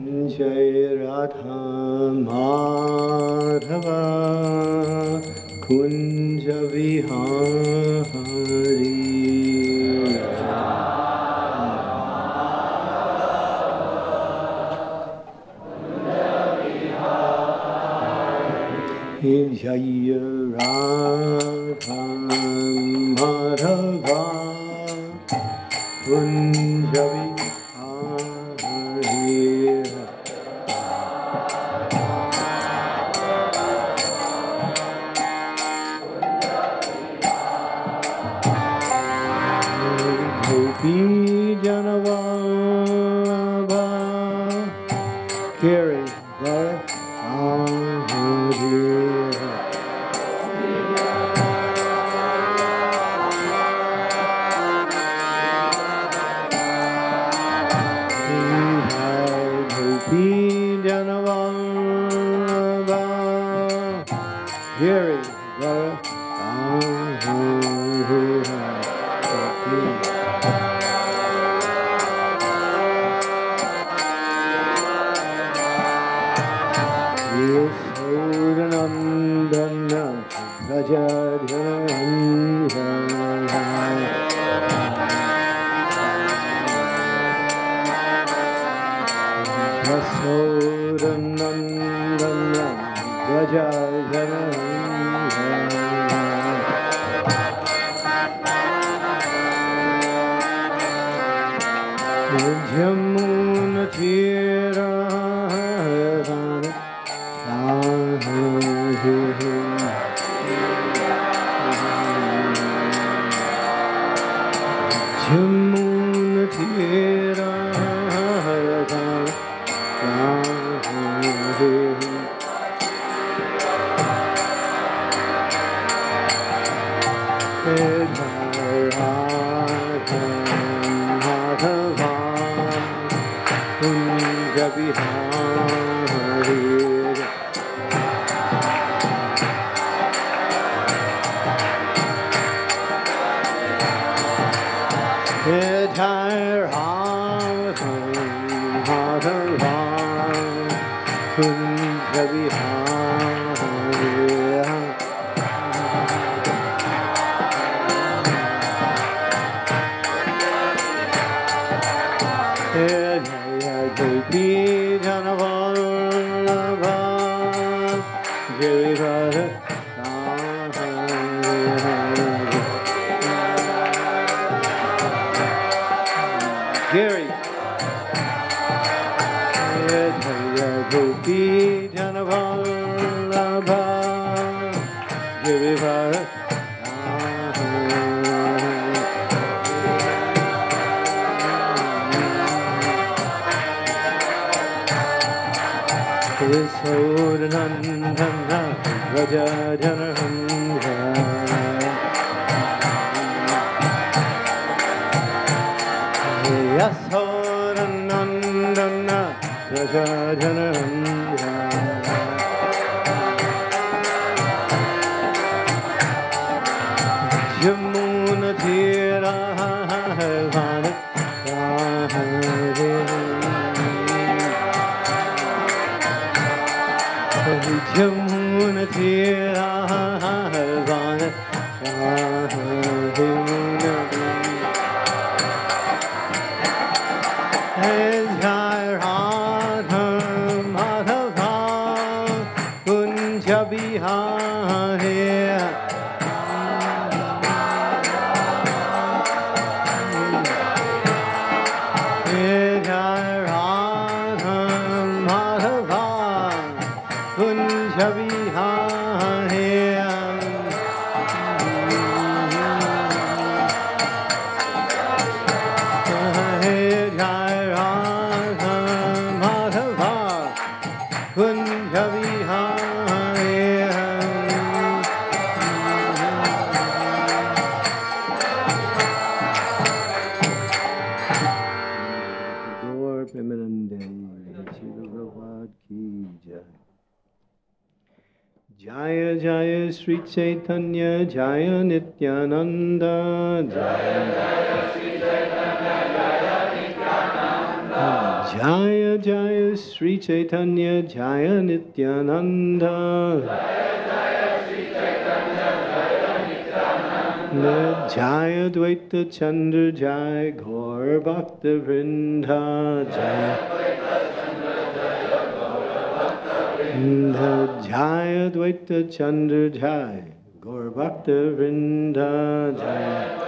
जय Radha Kunj Sri Chaitanya Jaya Nityananda Jaya Jaya Sri Chaitanya Jaya Nityananda Jaya Jaya Sri Chaitanya Jaya Nityananda Jaya Dvaita Chandra Jaya Gaur Bhakta Vrinda Jaya Jaya Dvaita Chandra Jaya Gaur Bhakta Vrinda Jaya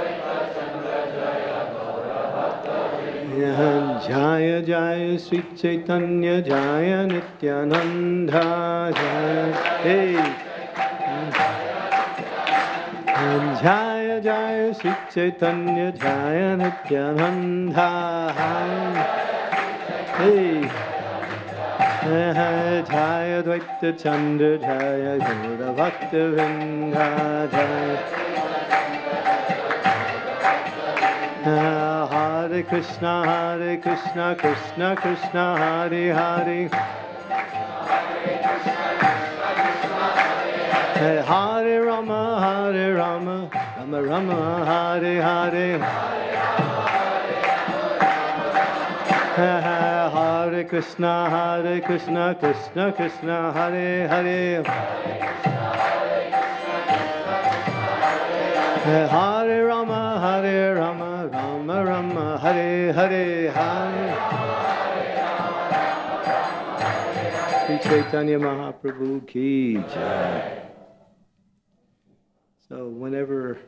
Jaya Jaya Sri Chaitanya Jaya Nityananda Jaya Hey. Jaya Jaya Sri Chaitanya Jaya Nityananda Hey Jaya Dvaita Chandra Jaya Gaura Bhakta Vrinda Hare Krishna, Hare Krishna, Krishna Krishna, Hare Hare. Hare Rama, Hare Rama, Rama Rama, Hare Hare. Hare Krishna, Hare Krishna, Krishna Krishna, Hare Hare. Hare Rama, Hare Rama. Rama Rama Hare Hare Hare Sri Chaitanya Mahaprabhu Ki Jai. So whenever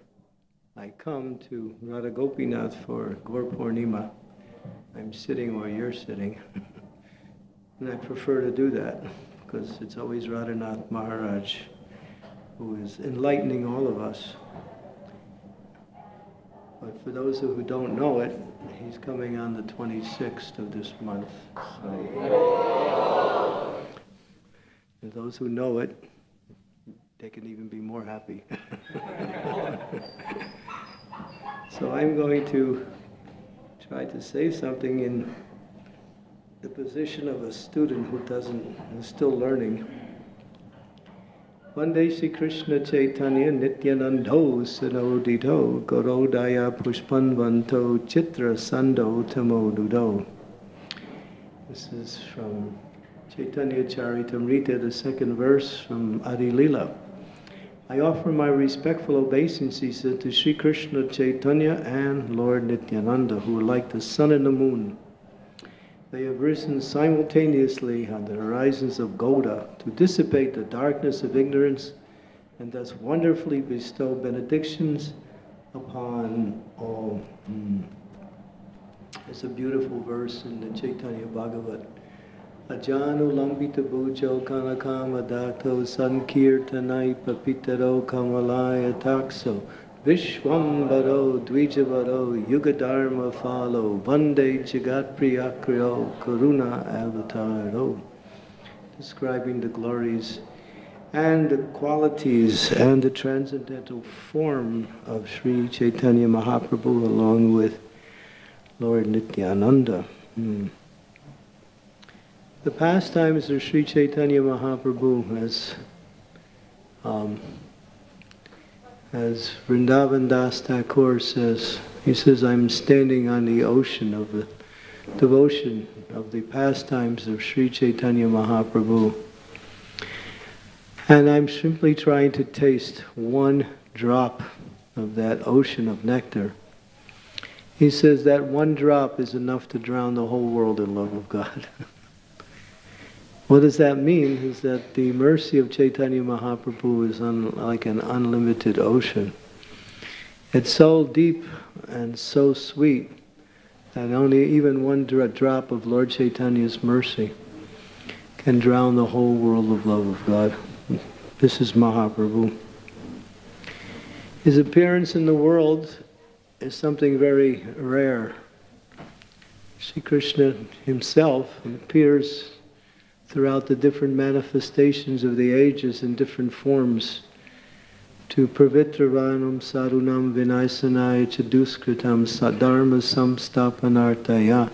I come to Radha Gopinath for Gaur Purnima, I'm sitting where you're sitting. and I prefer to do that because it's always Radhanath Maharaj who is enlightening all of us. But for those who don't know it, he's coming on the 26th of this month. So, and those who know it, they can even be more happy. so I'm going to try to say something in the position of a student who doesn't, is still learning. One day Sri Krishna Chaitanya Nityanando Sanodito Garodaya Pushpanvanto Chitra Sando Tamodudo. This is from Chaitanya Charitamrita, the second verse from Adi Lila. I offer my respectful obeisances to Sri Krishna Chaitanya and Lord Nityananda, who are like the sun and the moon they have risen simultaneously on the horizons of Gauda to dissipate the darkness of ignorance and thus wonderfully bestow benedictions upon all. Mm. It's a beautiful verse in the Chaitanya Bhagavat. Ajanu lambita bujo kanakama dato sankirtanai papitaro kamalaya takso Vishwambaro Dvijavaro Yugadharma follow Vande Jagat Priyakriyo Karuna Avataro describing the glories and the qualities and the transcendental form of Sri Chaitanya Mahaprabhu along with Lord Nityananda. Hmm. The pastimes of Sri Chaitanya Mahaprabhu as um, as Vrindavan Das Thakur says, he says, I'm standing on the ocean of the devotion of the pastimes of Sri Chaitanya Mahaprabhu. And I'm simply trying to taste one drop of that ocean of nectar. He says that one drop is enough to drown the whole world in love of God. What does that mean? Is that the mercy of Chaitanya Mahaprabhu is un, like an unlimited ocean. It's so deep and so sweet that only even one drop of Lord Chaitanya's mercy can drown the whole world of love of God. This is Mahaprabhu. His appearance in the world is something very rare. Sri Krishna himself appears throughout the different manifestations of the ages in different forms to pravitravanam sarunam vinaysanaya chaduskritam sadharma samstapanartaya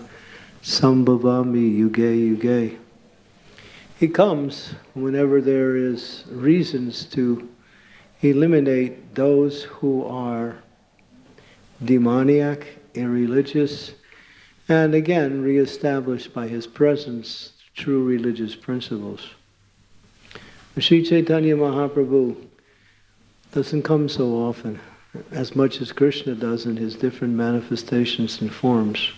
sambhavami yuge yuge. He comes whenever there is reasons to eliminate those who are demoniac, irreligious, and again reestablished by his presence true religious principles. Sri Chaitanya Mahaprabhu doesn't come so often, as much as Krishna does in his different manifestations and forms.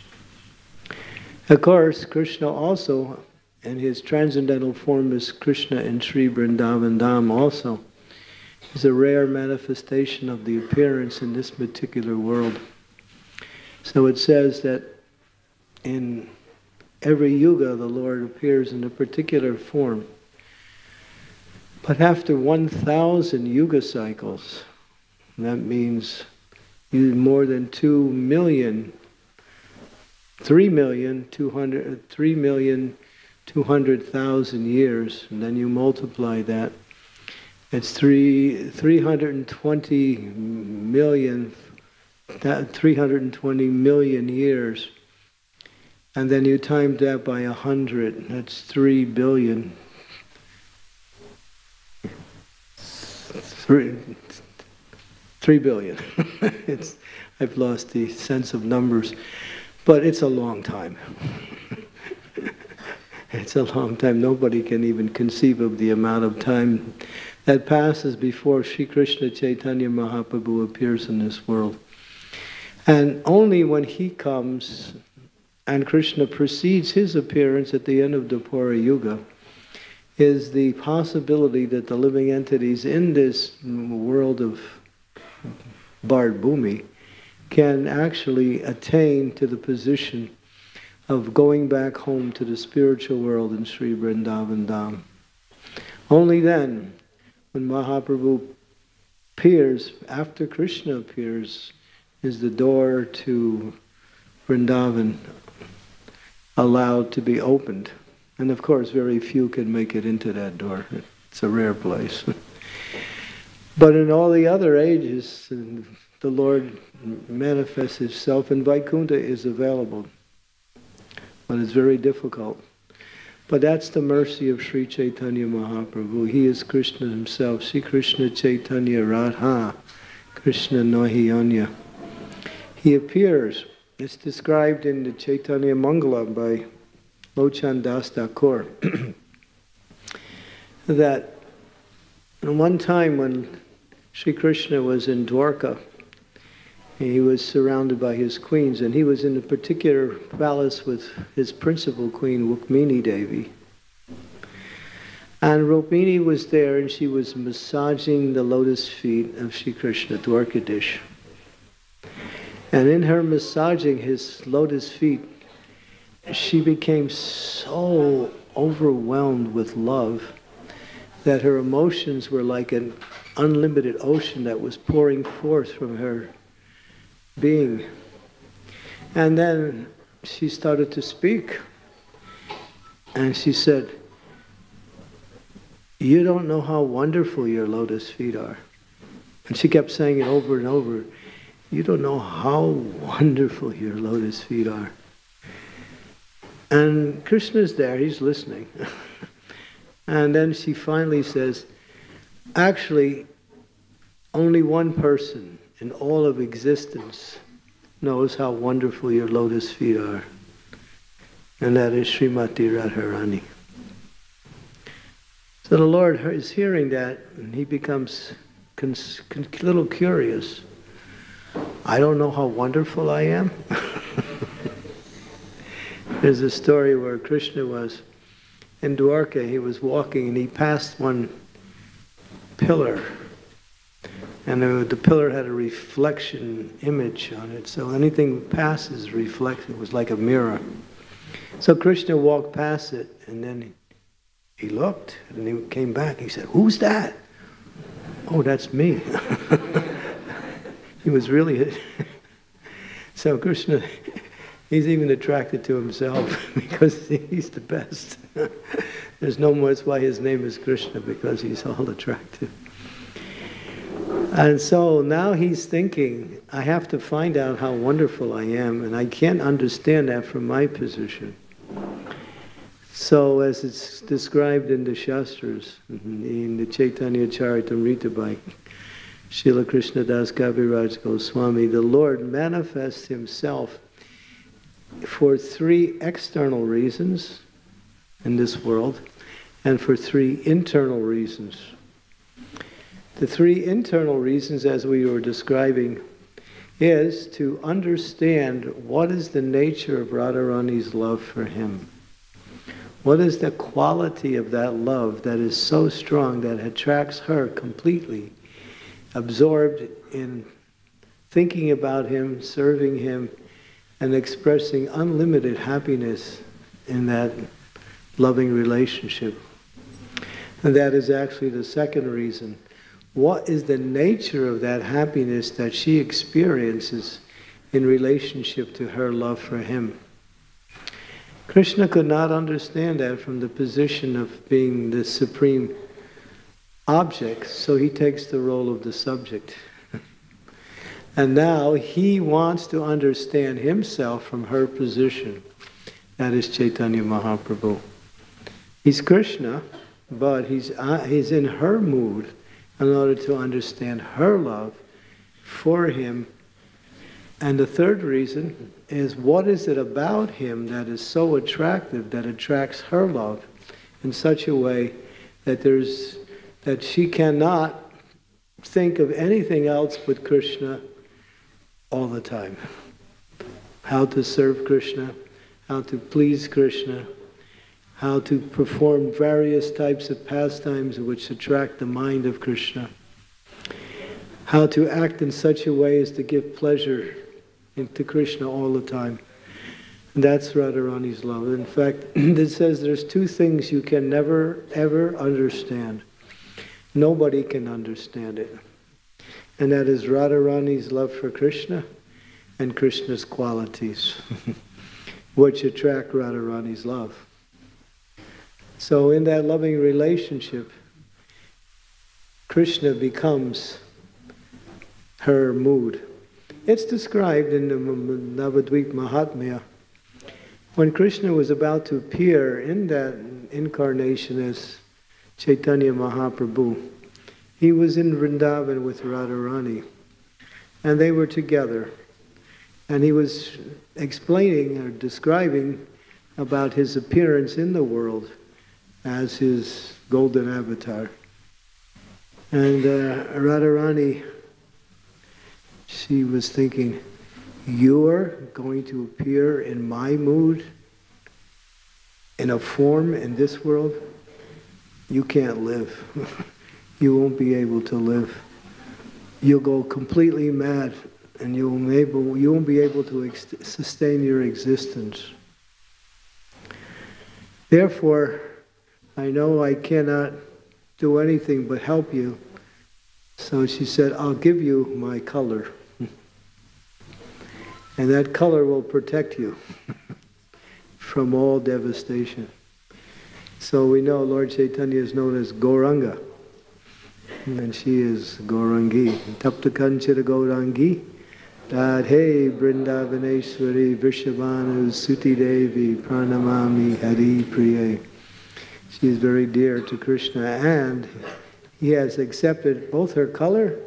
Of course, Krishna also, in his transcendental form as Krishna in Sri Vrindavan Dham also, is a rare manifestation of the appearance in this particular world. So it says that in every yuga the Lord appears in a particular form. But after 1,000 yuga cycles, that means more than 2 million, 3 million, 200, 3 million 200,000 years, and then you multiply that, it's three, 320 million, 320 million years. And then you time that by a hundred, that's three billion. Three, three billion. it's, I've lost the sense of numbers, but it's a long time. it's a long time. Nobody can even conceive of the amount of time that passes before Sri Krishna Chaitanya Mahaprabhu appears in this world. And only when he comes and Krishna precedes his appearance at the end of Dwapara Yuga is the possibility that the living entities in this world of Bard Bhumi can actually attain to the position of going back home to the spiritual world in Sri Vrindavan Dham. Only then when Mahaprabhu appears, after Krishna appears, is the door to Vrindavan allowed to be opened. And of course, very few can make it into that door. It's a rare place. but in all the other ages, the Lord manifests Himself, and Vaikuntha is available. But it's very difficult. But that's the mercy of Sri Chaitanya Mahaprabhu. He is Krishna himself. Sri Krishna Chaitanya Radha, Krishna Nahiyanya. He appears. It's described in the Chaitanya Mangala by Lochan Das Thakur that one time when Sri Krishna was in Dwarka, he was surrounded by his queens, and he was in a particular palace with his principal queen, Rukmini Devi. And Rukmini was there, and she was massaging the lotus feet of Sri Krishna, Dwarkadish. And in her massaging his lotus feet, she became so overwhelmed with love that her emotions were like an unlimited ocean that was pouring forth from her being. And then she started to speak. And she said, You don't know how wonderful your lotus feet are. And she kept saying it over and over. You don't know how wonderful your lotus feet are. And Krishna's there, he's listening. and then she finally says, Actually, only one person in all of existence knows how wonderful your lotus feet are. And that is Srimati Radharani. So the Lord is hearing that and he becomes a little curious. I don't know how wonderful I am. There's a story where Krishna was in Dwarka, he was walking and he passed one pillar and the, the pillar had a reflection image on it, so anything passes reflects. It was like a mirror. So Krishna walked past it, and then he looked, and he came back. He said, "Who's that?" Oh, that's me. he was really. so Krishna, he's even attracted to himself because he's the best. There's no more. That's why his name is Krishna because he's all attractive. And so now he's thinking, I have to find out how wonderful I am, and I can't understand that from my position. So, as it's described in the Shastras, in the Chaitanya Charitamrita by Srila Krishna Das Kaviraj Goswami, the Lord manifests himself for three external reasons in this world and for three internal reasons. The three internal reasons, as we were describing, is to understand what is the nature of Radharani's love for him. What is the quality of that love that is so strong that attracts her completely, absorbed in thinking about him, serving him, and expressing unlimited happiness in that loving relationship? And that is actually the second reason. What is the nature of that happiness that she experiences in relationship to her love for him? Krishna could not understand that from the position of being the supreme object, so he takes the role of the subject. and now he wants to understand himself from her position. That is Chaitanya Mahaprabhu. He's Krishna, but he's, uh, he's in her mood in order to understand her love for him. And the third reason is what is it about him that is so attractive that attracts her love in such a way that there's that she cannot think of anything else but Krishna all the time. How to serve Krishna, how to please Krishna, how to perform various types of pastimes which attract the mind of Krishna, how to act in such a way as to give pleasure to Krishna all the time. That's Radharani's love. In fact, it says there's two things you can never, ever understand. Nobody can understand it. And that is Radharani's love for Krishna and Krishna's qualities, which attract Radharani's love. So, in that loving relationship, Krishna becomes her mood. It's described in the Navadvip Mahatmya. When Krishna was about to appear in that incarnation as Chaitanya Mahaprabhu, he was in Vrindavan with Radharani, and they were together. And he was explaining or describing about his appearance in the world as his golden avatar. And uh, Radharani, she was thinking, You're going to appear in my mood, in a form in this world? You can't live. you won't be able to live. You'll go completely mad and you won't, able, you won't be able to sustain your existence. Therefore, I know I cannot do anything but help you. So she said, I'll give you my color. and that color will protect you from all devastation. So we know Lord Chaitanya is known as Gauranga, And she is Gaurangi. Taptakanchita Gaurangi. Radhe Brindavaneshwari Vrishabhanu Suti Devi Pranamami Hari Priye. She is very dear to Krishna, and he has accepted both her color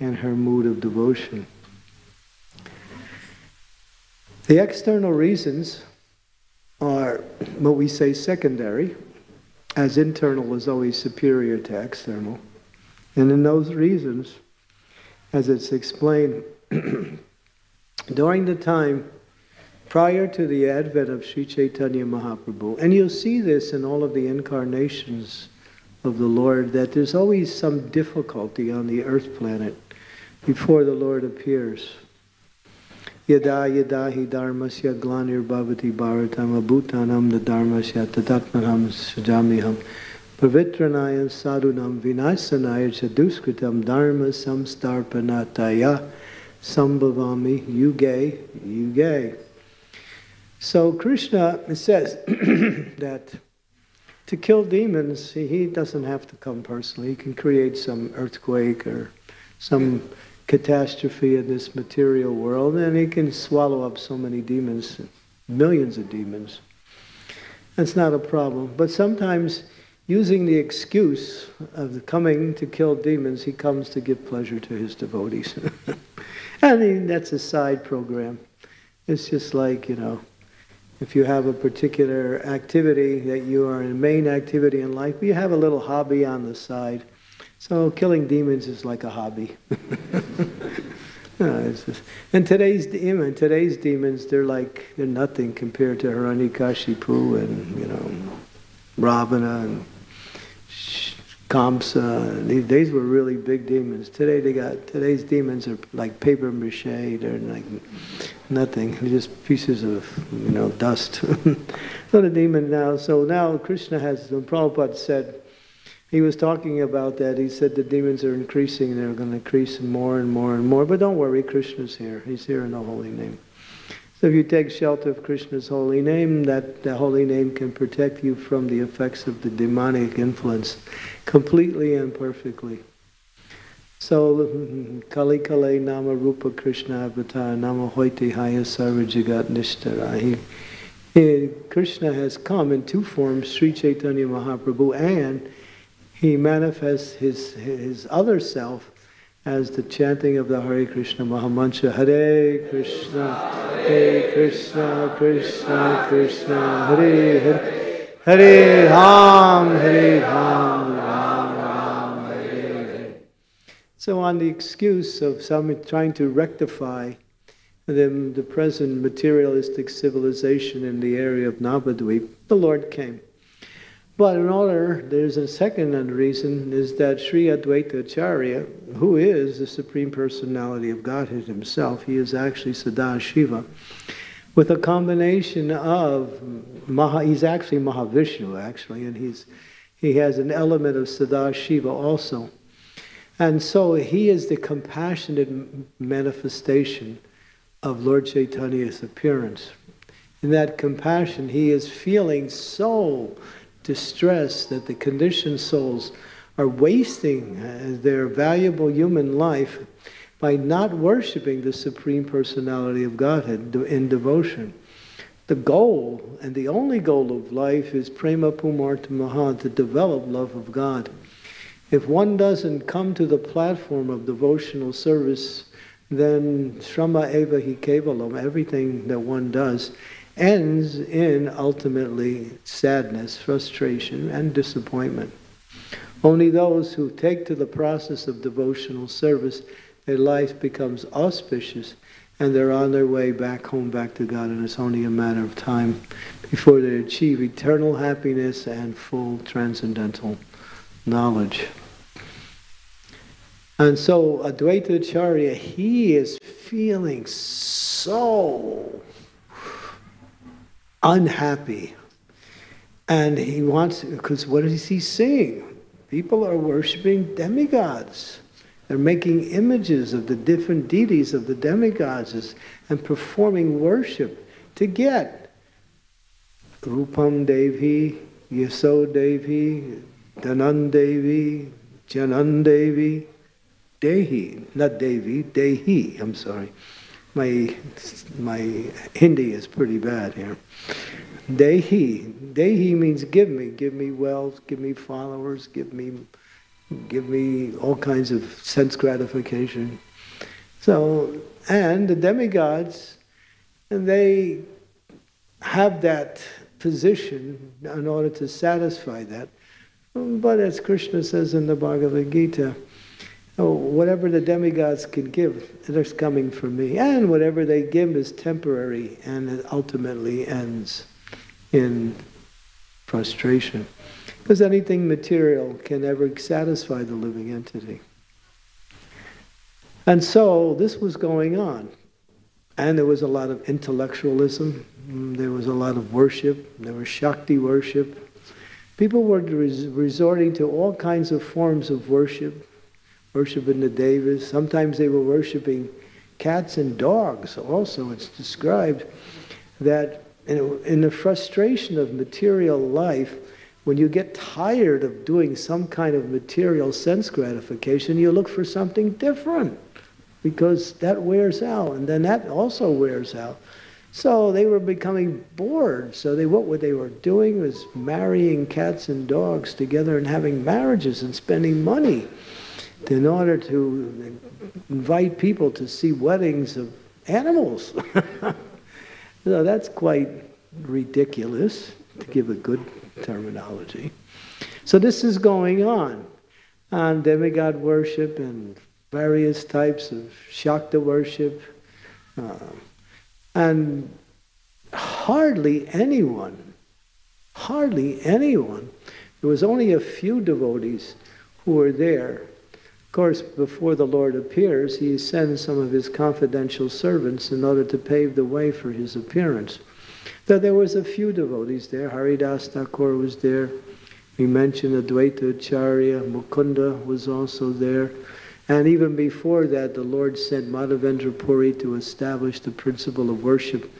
and her mood of devotion. The external reasons are what we say secondary, as internal is always superior to external. And in those reasons, as it's explained, during the time prior to the advent of Sri Chaitanya Mahaprabhu. And you'll see this in all of the incarnations of the Lord, that there's always some difficulty on the earth planet before the Lord appears. Yada yada hi dharmasya glanir bhavati bharatam abhutanam the dharmasya tatatmanam sajamiham pavitranayam sadhunam vinasanaya chaduskritam dharma samstarpanataya sambhavami yuge yuge. So Krishna says that to kill demons, he doesn't have to come personally. He can create some earthquake or some catastrophe in this material world, and he can swallow up so many demons, millions of demons. That's not a problem. But sometimes, using the excuse of coming to kill demons, he comes to give pleasure to his devotees. I mean, that's a side program. It's just like, you know, if you have a particular activity that you are in main activity in life, but you have a little hobby on the side. So killing demons is like a hobby. Uh, no, just, and today's demon, today's demons, they're like they're nothing compared to Hiranyakashipu and you know Ravana and Kamsa. These, were really big demons. Today they got today's demons are like paper mache. They're like nothing. They're just pieces of you know dust. so the demon now. So now Krishna has. Prabhupada said he was talking about that. He said the demons are increasing. They're going to increase more and more and more. But don't worry, Krishna's here. He's here in the holy name. So if you take shelter of Krishna's holy name, that the holy name can protect you from the effects of the demonic influence completely and perfectly. So Kali Kale Nama Rupa Krishna Avatar Nama Hoiti Haya Sarva Jagat Nishtara. Eh, Krishna has come in two forms, Sri Chaitanya Mahaprabhu and he manifests his, his other self as the chanting of the Hare Krishna Mahamantra. Hare Krishna, Hare Krishna, Krishna Krishna, Hare Hare, Hare Ram, Hare Ram, Ram Ram, Hare. So on the excuse of some trying to rectify the, the present materialistic civilization in the area of Navadvip, the Lord came. But in order, there's a second reason is that Sri Advaita Acharya, who is the Supreme Personality of Godhead himself, he is actually Sadashiva, with a combination of Maha, he's actually Mahavishnu actually, and he's he has an element of Sadashiva also. And so he is the compassionate manifestation of Lord Chaitanya's appearance. In that compassion, he is feeling so distress that the conditioned souls are wasting uh, their valuable human life by not worshiping the Supreme Personality of Godhead in devotion. The goal, and the only goal of life, is prema pumarta maha, to develop love of God. If one doesn't come to the platform of devotional service, then shrama eva hi kevalam, everything that one does, ends in ultimately sadness, frustration, and disappointment. Only those who take to the process of devotional service, their life becomes auspicious and they're on their way back home, back to God, and it's only a matter of time before they achieve eternal happiness and full transcendental knowledge. And so Advaita Acharya, he is feeling so unhappy. And he wants, because what is he seeing? People are worshiping demigods. They're making images of the different deities of the demigods and performing worship to get Rupam Devi, Yasod Devi, Dhanan Devi, Janan Devi, Dehi, not Devi, Dehi, I'm sorry. My, my Hindi is pretty bad here. Dehi. Dehi means give me. Give me wealth, give me followers, give me, give me all kinds of sense gratification. So, and the demigods, and they have that position in order to satisfy that. But as Krishna says in the Bhagavad Gita, oh, whatever the demigods can give, it's coming from me. And whatever they give is temporary and it ultimately ends in frustration. Because anything material can never satisfy the living entity. And so this was going on. And there was a lot of intellectualism, mm, there was a lot of worship, there was Shakti worship. People were res- resorting to all kinds of forms of worship, worshiping the devas. Sometimes they were worshiping cats and dogs also. It's described that in the frustration of material life, when you get tired of doing some kind of material sense gratification, you look for something different because that wears out, and then that also wears out. So they were becoming bored. So they what they were doing was marrying cats and dogs together and having marriages and spending money in order to invite people to see weddings of animals. So that's quite ridiculous, to give a good terminology. So this is going on. on demigod worship and various types of Shakta worship. Uh, and hardly anyone, hardly anyone, there was only a few devotees who were there. Of course, before the Lord appears, he sends some of his confidential servants in order to pave the way for his appearance. Though there was a few devotees there, Haridas Thakur was there. We mentioned Advaita Acharya, Mukunda was also there. And even before that, the Lord sent Madhavendra Puri to establish the principle of worship,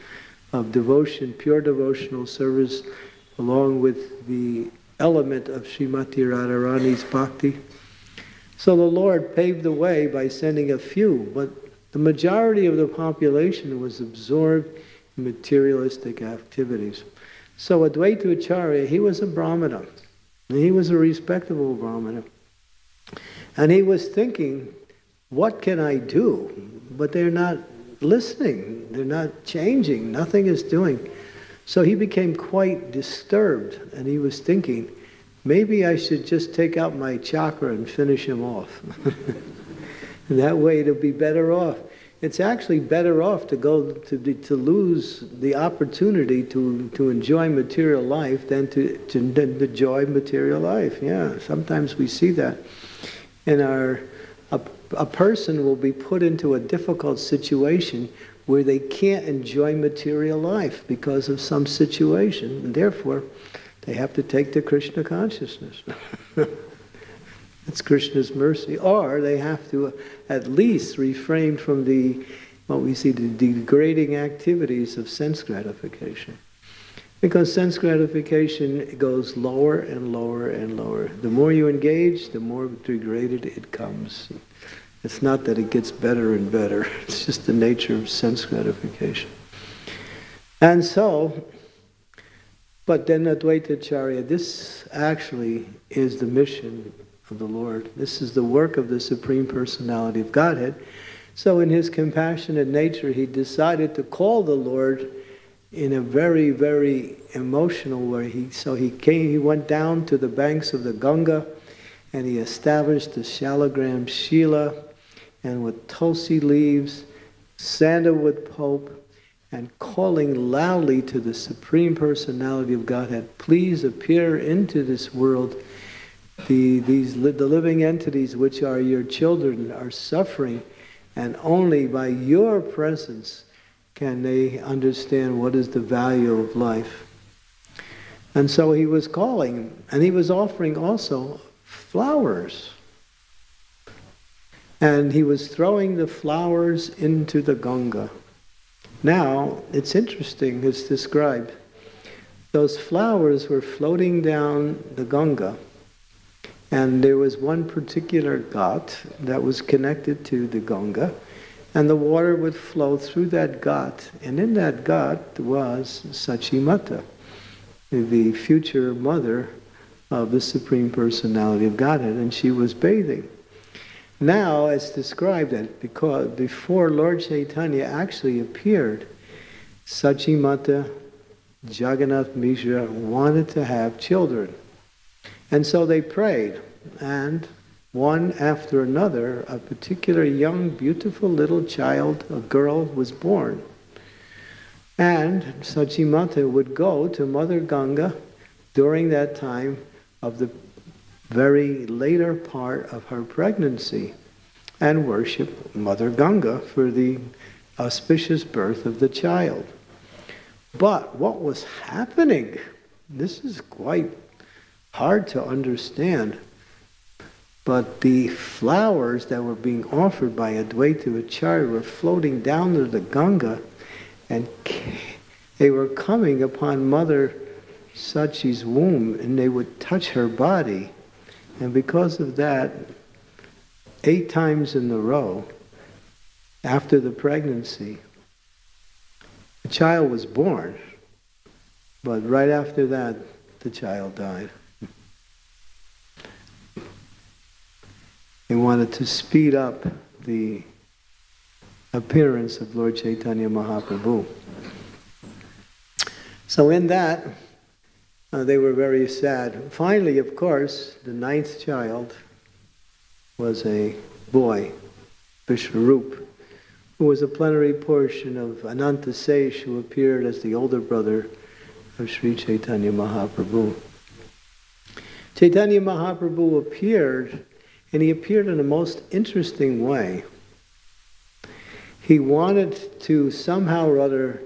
of devotion, pure devotional service, along with the element of Srimati Radharani's bhakti. So the Lord paved the way by sending a few, but the majority of the population was absorbed in materialistic activities. So Advaita Acharya, he was a Brahmana. He was a respectable Brahmana. And he was thinking, what can I do? But they're not listening, they're not changing, nothing is doing. So he became quite disturbed and he was thinking, maybe I should just take out my chakra and finish him off. and that way it'll be better off. It's actually better off to go to, to lose the opportunity to, to enjoy material life than to, to, enjoy material life. Yeah, sometimes we see that in our a, a person will be put into a difficult situation where they can't enjoy material life because of some situation, and therefore they have to take to Krishna consciousness. That's Krishna's mercy. Or they have to uh, at least refrain from the what we see the degrading activities of sense gratification. Because sense gratification goes lower and lower and lower. The more you engage, the more degraded it comes. It's not that it gets better and better, it's just the nature of sense gratification. And so, but then Advaita Acharya, this actually is the mission of the Lord. This is the work of the Supreme Personality of Godhead. So, in his compassionate nature, he decided to call the Lord in a very, very emotional way. He, so he came, he went down to the banks of the Ganga and he established the Shalagram Shila and with tulsi leaves, sandalwood pulp, and calling loudly to the Supreme Personality of Godhead, please appear into this world. The, these, the living entities which are your children are suffering, and only by your presence can they understand what is the value of life. And so he was calling, and he was offering also flowers. And he was throwing the flowers into the Ganga. Now, it's interesting, it's described. Those flowers were floating down the Ganga, and there was one particular ghat that was connected to the Ganga, and the water would flow through that ghat, and in that ghat was Sachimata, the future mother of the Supreme Personality of Godhead, and she was bathing. Now it's described that because before Lord Chaitanya actually appeared, Sachimata Jagannath Mishra wanted to have children. And so they prayed, and one after another, a particular young, beautiful little child, a girl, was born. And Sachimata would go to Mother Ganga during that time of the very later part of her pregnancy and worship Mother Ganga for the auspicious birth of the child. But what was happening? This is quite hard to understand. But the flowers that were being offered by Advaita Acharya were floating down to the Ganga and they were coming upon Mother Sachi's womb and they would touch her body. And because of that, eight times in a row, after the pregnancy, the child was born, but right after that, the child died. They wanted to speed up the appearance of Lord Chaitanya Mahaprabhu. So, in that, uh, they were very sad. Finally, of course, the ninth child was a boy, Vishwarup, who was a plenary portion of Anantasesh, who appeared as the older brother of Sri Chaitanya Mahaprabhu. Chaitanya Mahaprabhu appeared, and he appeared in a most interesting way. He wanted to somehow or other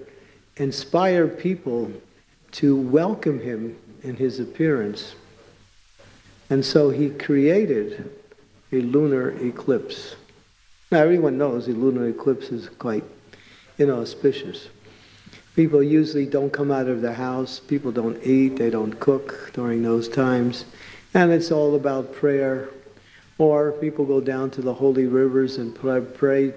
inspire people to welcome him in his appearance. And so he created a lunar eclipse. Now, everyone knows a lunar eclipse is quite inauspicious. People usually don't come out of the house, people don't eat, they don't cook during those times, and it's all about prayer. Or people go down to the holy rivers and pray,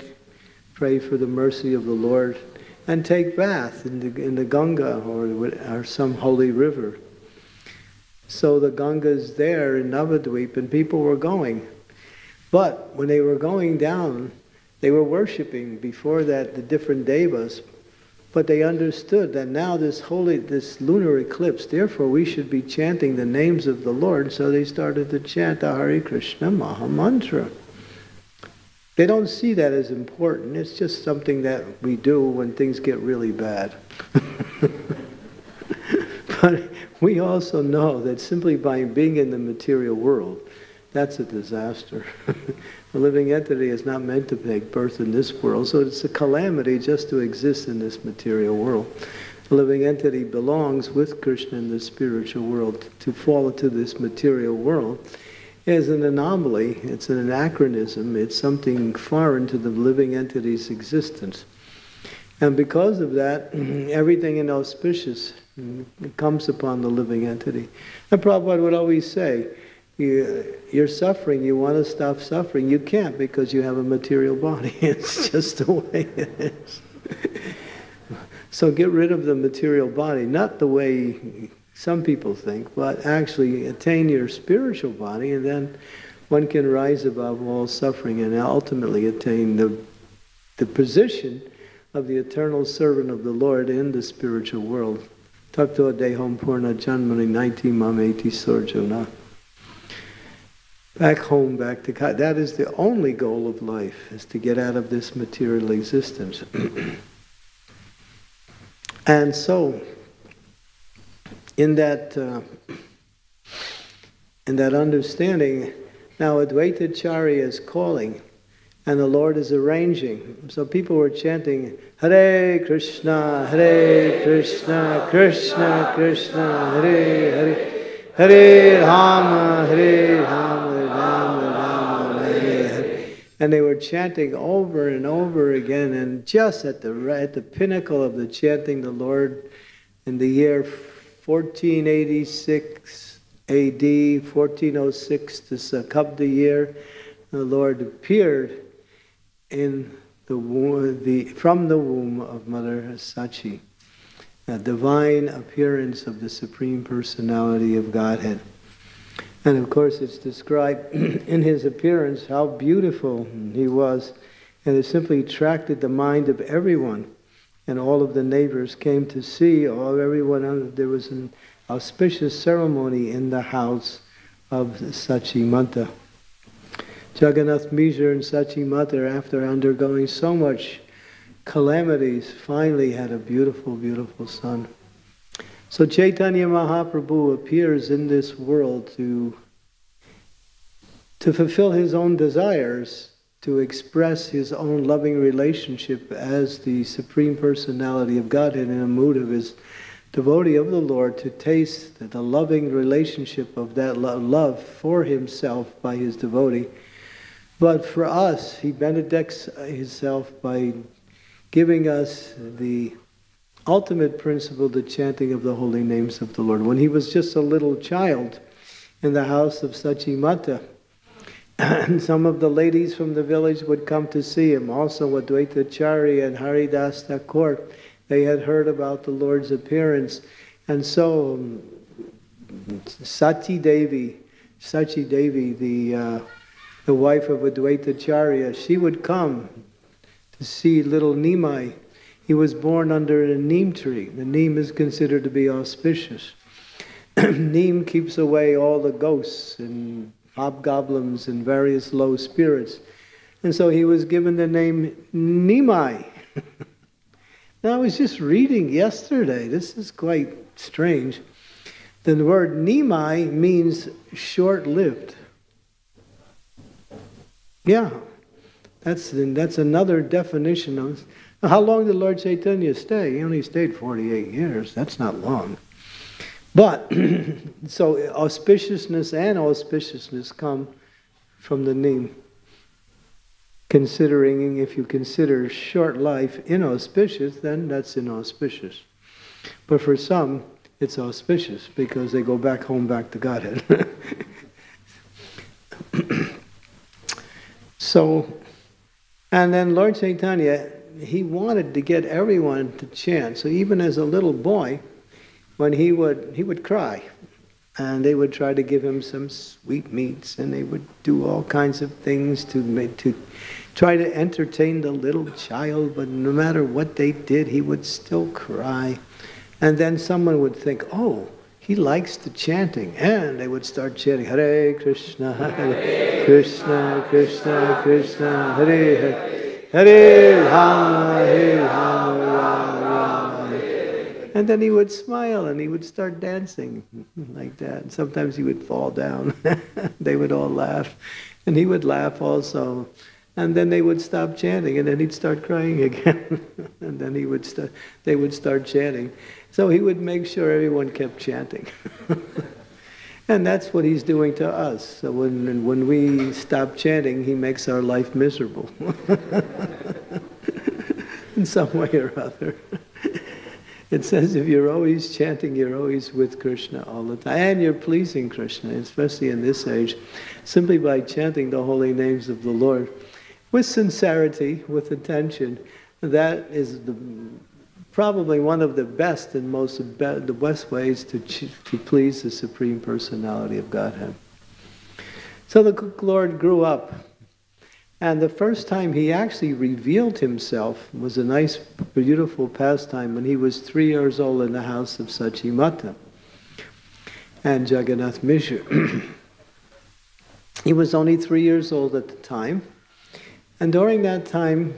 pray for the mercy of the Lord and take bath in the, in the Ganga or, or some holy river. So the Ganga is there in Navadvip and people were going. But when they were going down, they were worshiping before that the different devas, but they understood that now this holy, this lunar eclipse, therefore we should be chanting the names of the Lord, so they started to chant the Hare Krishna Maha Mantra. They don't see that as important. It's just something that we do when things get really bad. but we also know that simply by being in the material world, that's a disaster. a living entity is not meant to take birth in this world, so it's a calamity just to exist in this material world. The living entity belongs with Krishna in the spiritual world. To fall into this material world is an anomaly, it's an anachronism, it's something foreign to the living entity's existence. And because of that, everything inauspicious mm, comes upon the living entity. And Prabhupada would always say, you're suffering, you want to stop suffering, you can't because you have a material body. It's just the way it is. so get rid of the material body, not the way some people think, but actually attain your spiritual body, and then one can rise above all suffering and ultimately attain the, the position of the eternal servant of the Lord in the spiritual world. Tato deham purna janmani naiti mameti sorjuna. Back home, back to God. That is the only goal of life, is to get out of this material existence. and so, in that uh, in that understanding, now Advaita Acharya is calling, and the Lord is arranging. So people were chanting Hare Krishna, Hare Krishna, Krishna Krishna, Hare Hare, Hare Rama, Hare Rama, Rama Rama, Hare Hare. And they were chanting over and over again, and just at the at the pinnacle of the chanting, the Lord, in the year 1486 AD, 1406 to Sakabda year, the Lord appeared in the, womb, the from the womb of Mother Sachi, a divine appearance of the Supreme Personality of Godhead. And of course, it's described in his appearance how beautiful he was, and it simply attracted the mind of everyone and all of the neighbors came to see. All everyone there was an auspicious ceremony in the house of Sachimata. Jagannath Mishra and Sachimata, after undergoing so much calamities, finally had a beautiful, beautiful son. So Chaitanya Mahaprabhu appears in this world to, to fulfill his own desires to express his own loving relationship as the Supreme Personality of Godhead in a mood of his devotee of the Lord to taste the loving relationship of that love for himself by his devotee. But for us, he benedicts himself by giving us the ultimate principle, the chanting of the holy names of the Lord. When he was just a little child in the house of Sachimata, some of the ladies from the village would come to see him. Also, Advaita Acharya and Haridas Thakur, they had heard about the Lord's appearance. And so, um, Sati Devi, Sachi Devi, the, uh, the wife of Advaita Acharya, she would come to see little Nimai He was born under a neem tree. The neem is considered to be auspicious. neem keeps away all the ghosts and hobgoblins and various low spirits. And so he was given the name Nimai. now I was just reading yesterday. This is quite strange. The word Nimai means short lived. Yeah, that's, that's another definition of. How long did Lord Chaitanya stay? He only stayed 48 years. That's not long. But, so auspiciousness and auspiciousness come from the name. Considering, if you consider short life inauspicious, then that's inauspicious. But for some, it's auspicious because they go back home, back to Godhead. so, and then Lord Chaitanya, he wanted to get everyone to chant. So even as a little boy, when he would he would cry, and they would try to give him some sweetmeats, and they would do all kinds of things to to try to entertain the little child. But no matter what they did, he would still cry. And then someone would think, oh, he likes the chanting. And they would start chanting, Hare Krishna, Hare Krishna, Krishna, Krishna, Hare Hare, Hare Hare Rama, Rama. And then he would smile and he would start dancing like that. And sometimes he would fall down. they would all laugh. And he would laugh also. And then they would stop chanting, and then he'd start crying again. and then he would start, they would start chanting. So he would make sure everyone kept chanting. and that's what he's doing to us. So when, when we stop chanting, he makes our life miserable in some way or other. It says if you're always chanting, you're always with Krishna all the time. And you're pleasing Krishna, especially in this age, simply by chanting the holy names of the Lord with sincerity, with attention. That is the probably one of the best and most be- the best ways to, to please the Supreme Personality of Godhead. So the Lord grew up, and the first time he actually revealed himself was a nice, beautiful pastime when he was three years old in the house of Sachimata and Jagannath Mishra. he was only three years old at the time, and during that time,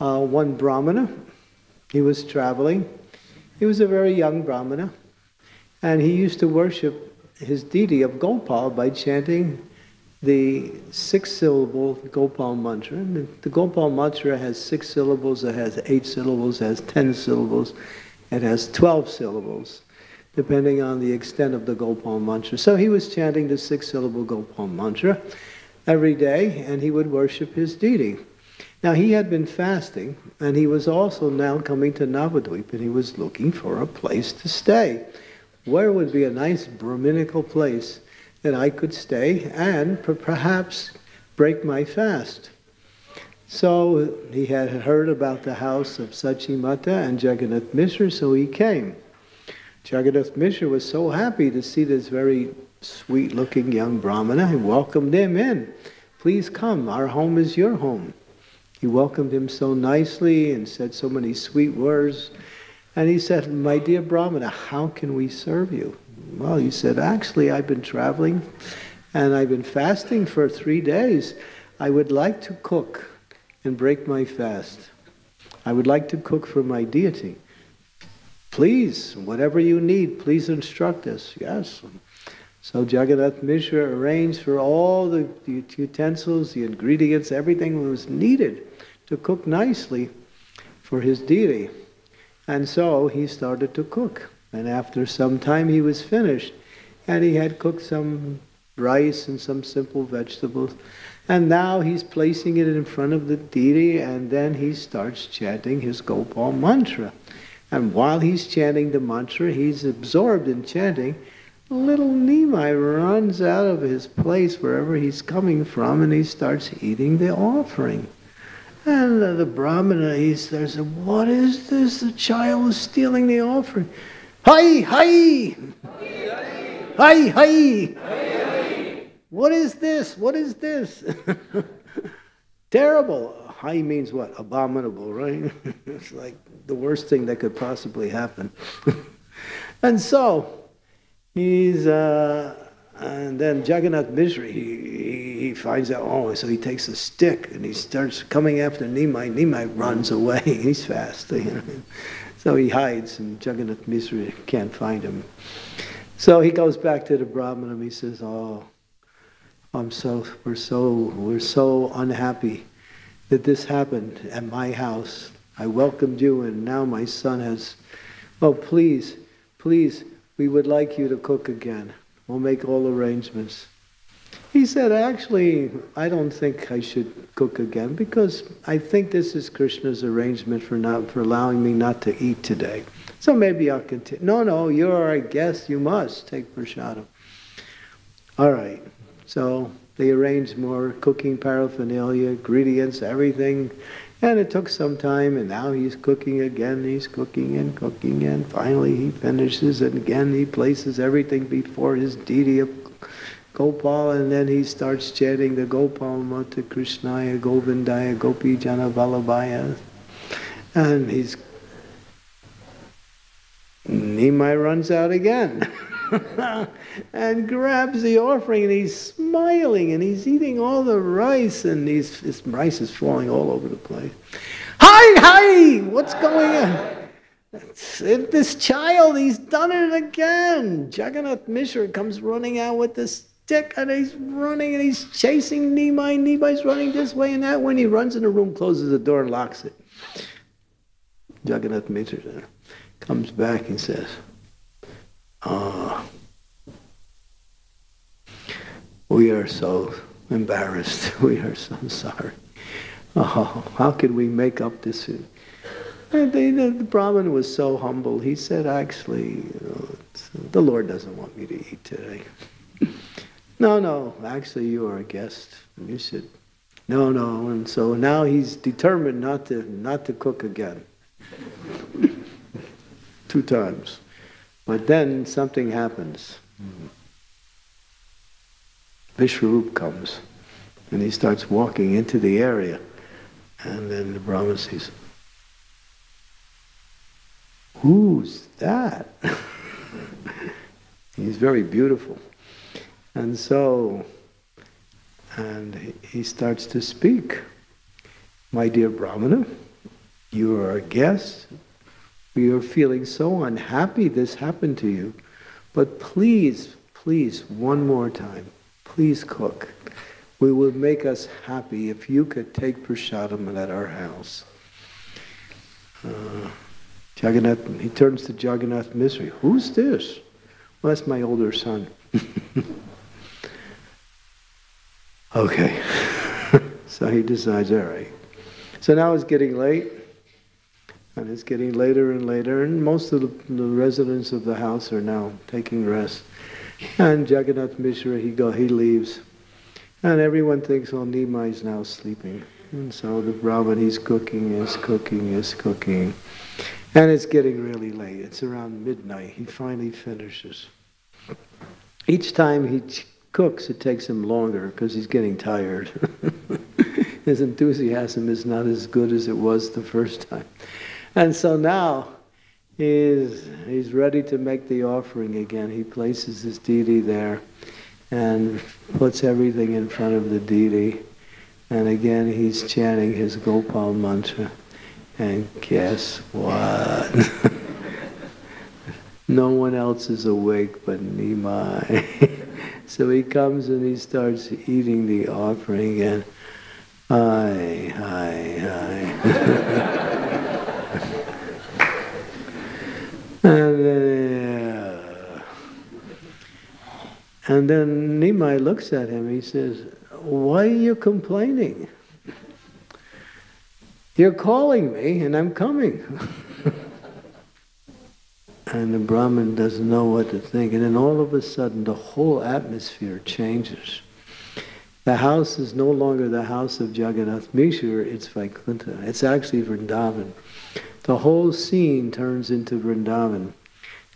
uh, one Brahmana, he was traveling. He was a very young Brahmana, and he used to worship his deity of Gopal by chanting the six syllable Gopal mantra. And the Gopal mantra has six syllables, it has eight syllables, it has ten syllables, it has twelve syllables, depending on the extent of the Gopal mantra. So he was chanting the six syllable Gopal mantra every day, and he would worship his deity. Now he had been fasting, and he was also now coming to Navadvip, and he was looking for a place to stay. Where would be a nice Brahminical place that I could stay and perhaps break my fast? So he had heard about the house of Sachimata and Jagannath Mishra, so he came. Jagannath Mishra was so happy to see this very sweet looking young Brahmana. He welcomed him in. Please come, our home is your home. He welcomed him so nicely and said so many sweet words. And he said, My dear Brahmana, how can we serve you? Well, he said, Actually, I've been traveling and I've been fasting for three days. I would like to cook and break my fast. I would like to cook for my deity. Please, whatever you need, please instruct us. Yes. So Jagannath Mishra arranged for all the, the utensils, the ingredients, everything that was needed to cook nicely for his deity. And so he started to cook. And after some time he was finished. And he had cooked some rice and some simple vegetables. And now he's placing it in front of the deity and then he starts chanting his Gopal mantra. And while he's chanting the mantra, he's absorbed in chanting. Little Nimai runs out of his place wherever he's coming from and he starts eating the offering. And the Brahmana, he says, What is this? The child is stealing the offering. Hi, hi! Hi, hi! What is this? What is this? Terrible. Hi means what? Abominable, right? it's like the worst thing that could possibly happen. and so, he's, uh, and then Jagannath Mishra, he, he finds out, oh, so he takes a stick and he starts coming after Nimai. Nimai runs away. He's fast. You know? So he hides and Jagannath Mishra can't find him. So he goes back to the Brahman and he says, oh, I'm so, we're so, we're so unhappy that this happened at my house. I welcomed you and now my son has, oh, please, please, we would like you to cook again. We'll make all arrangements. He said, actually, I don't think I should cook again because I think this is Krishna's arrangement for not for allowing me not to eat today. So maybe I'll continue. No, no, you're our guest. You must take prasadam. All right. So they arranged more cooking paraphernalia, ingredients, everything. And it took some time, and now he's cooking again, he's cooking and cooking, and finally he finishes, and again he places everything before his deity of Gopal, and then he starts chanting the Gopal mantra Krishnaya Govindaya Gopi Jana Vallabhaya. And he's Nimai runs out again. and grabs the offering and he's smiling and he's eating all the rice and he's, his rice is falling all over the place. Hi, hi! What's going on? This child, he's done it again. Jagannath Mishra comes running out with the stick and he's running and he's chasing Nimai. Nimai's running this way and that way. He runs in the room, closes the door, and locks it. Jagannath Mishra comes back and says, Oh, we are so embarrassed. We are so sorry. Oh, how can we make up this? They, the, the Brahmin was so humble. He said, actually, you know, the Lord doesn't want me to eat today. no, no, actually, you are a guest. You should. No, no. And so now he's determined not to, not to cook again. Two times. But then something happens. Vishwarup comes and he starts walking into the area. And then the Brahman says, Who's that? He's very beautiful. And so, and he starts to speak. My dear Brahmana, you are a guest you are feeling so unhappy this happened to you, but please, please, one more time, please cook. We would make us happy if you could take prasadam at our house. Uh, Jagannath, he turns to Jagannath Mishra. Who's this? Well, that's my older son. okay. so he decides, all right. So now it's getting late. And it's getting later and later, and most of the, the residents of the house are now taking rest. And Jagannath Mishra, he, go, he leaves. And everyone thinks, oh, Nimai is now sleeping. And so the Brahman, he's cooking, is cooking, is cooking. And it's getting really late. It's around midnight. He finally finishes. Each time he cooks, it takes him longer because he's getting tired. His enthusiasm is not as good as it was the first time. And so now he's, he's ready to make the offering again. He places his deity there and puts everything in front of the deity. And again, he's chanting his Gopal mantra. And guess what? no one else is awake but Nimai. so he comes and he starts eating the offering and Hi, hi, hi. And then, and then Nimai looks at him. He says, "Why are you complaining? You're calling me, and I'm coming." and the Brahmin doesn't know what to think. And then all of a sudden, the whole atmosphere changes. The house is no longer the house of Jagannath Mishra, it's Vaikuntha. It's actually Vrindavan the whole scene turns into Vrindavan.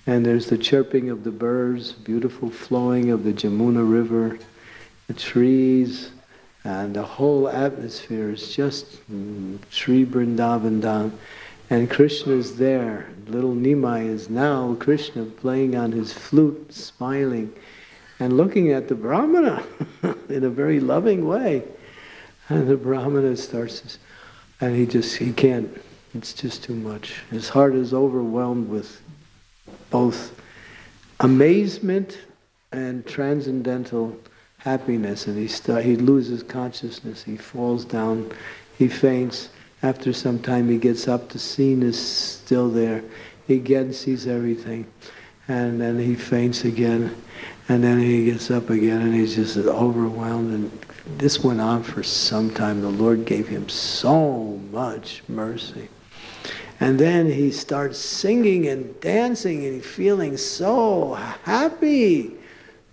And there's the chirping of the birds, beautiful flowing of the Jamuna River, the trees, And the whole atmosphere is just mm, Sri Vrindavan Dham. And Krishna is there. Little Nimai is now Krishna playing on his flute, smiling, and looking at the Brahmana in a very loving way. And the Brahmana starts, and he just, he can't, it's just too much. His heart is overwhelmed with both amazement and transcendental happiness. And he, start, he loses consciousness, he falls down, he faints. After some time, he gets up, the scene is still there. He again sees everything. And then he faints again. And then he gets up again and he's just overwhelmed. And this went on for some time. The Lord gave him so much mercy. And then he starts singing and dancing and feeling so happy.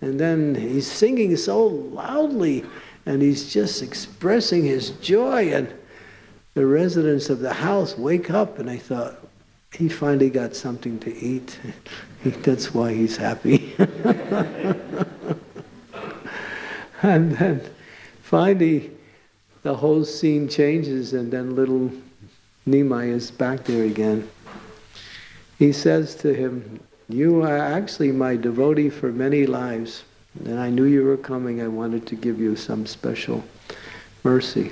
And then he's singing so loudly and he's just expressing his joy. And the residents of the house wake up and they thought, he finally got something to eat. That's why he's happy. and then finally, the whole scene changes, and then little Nimai is back there again. He says to him, You are actually my devotee for many lives, and I knew you were coming. I wanted to give you some special mercy.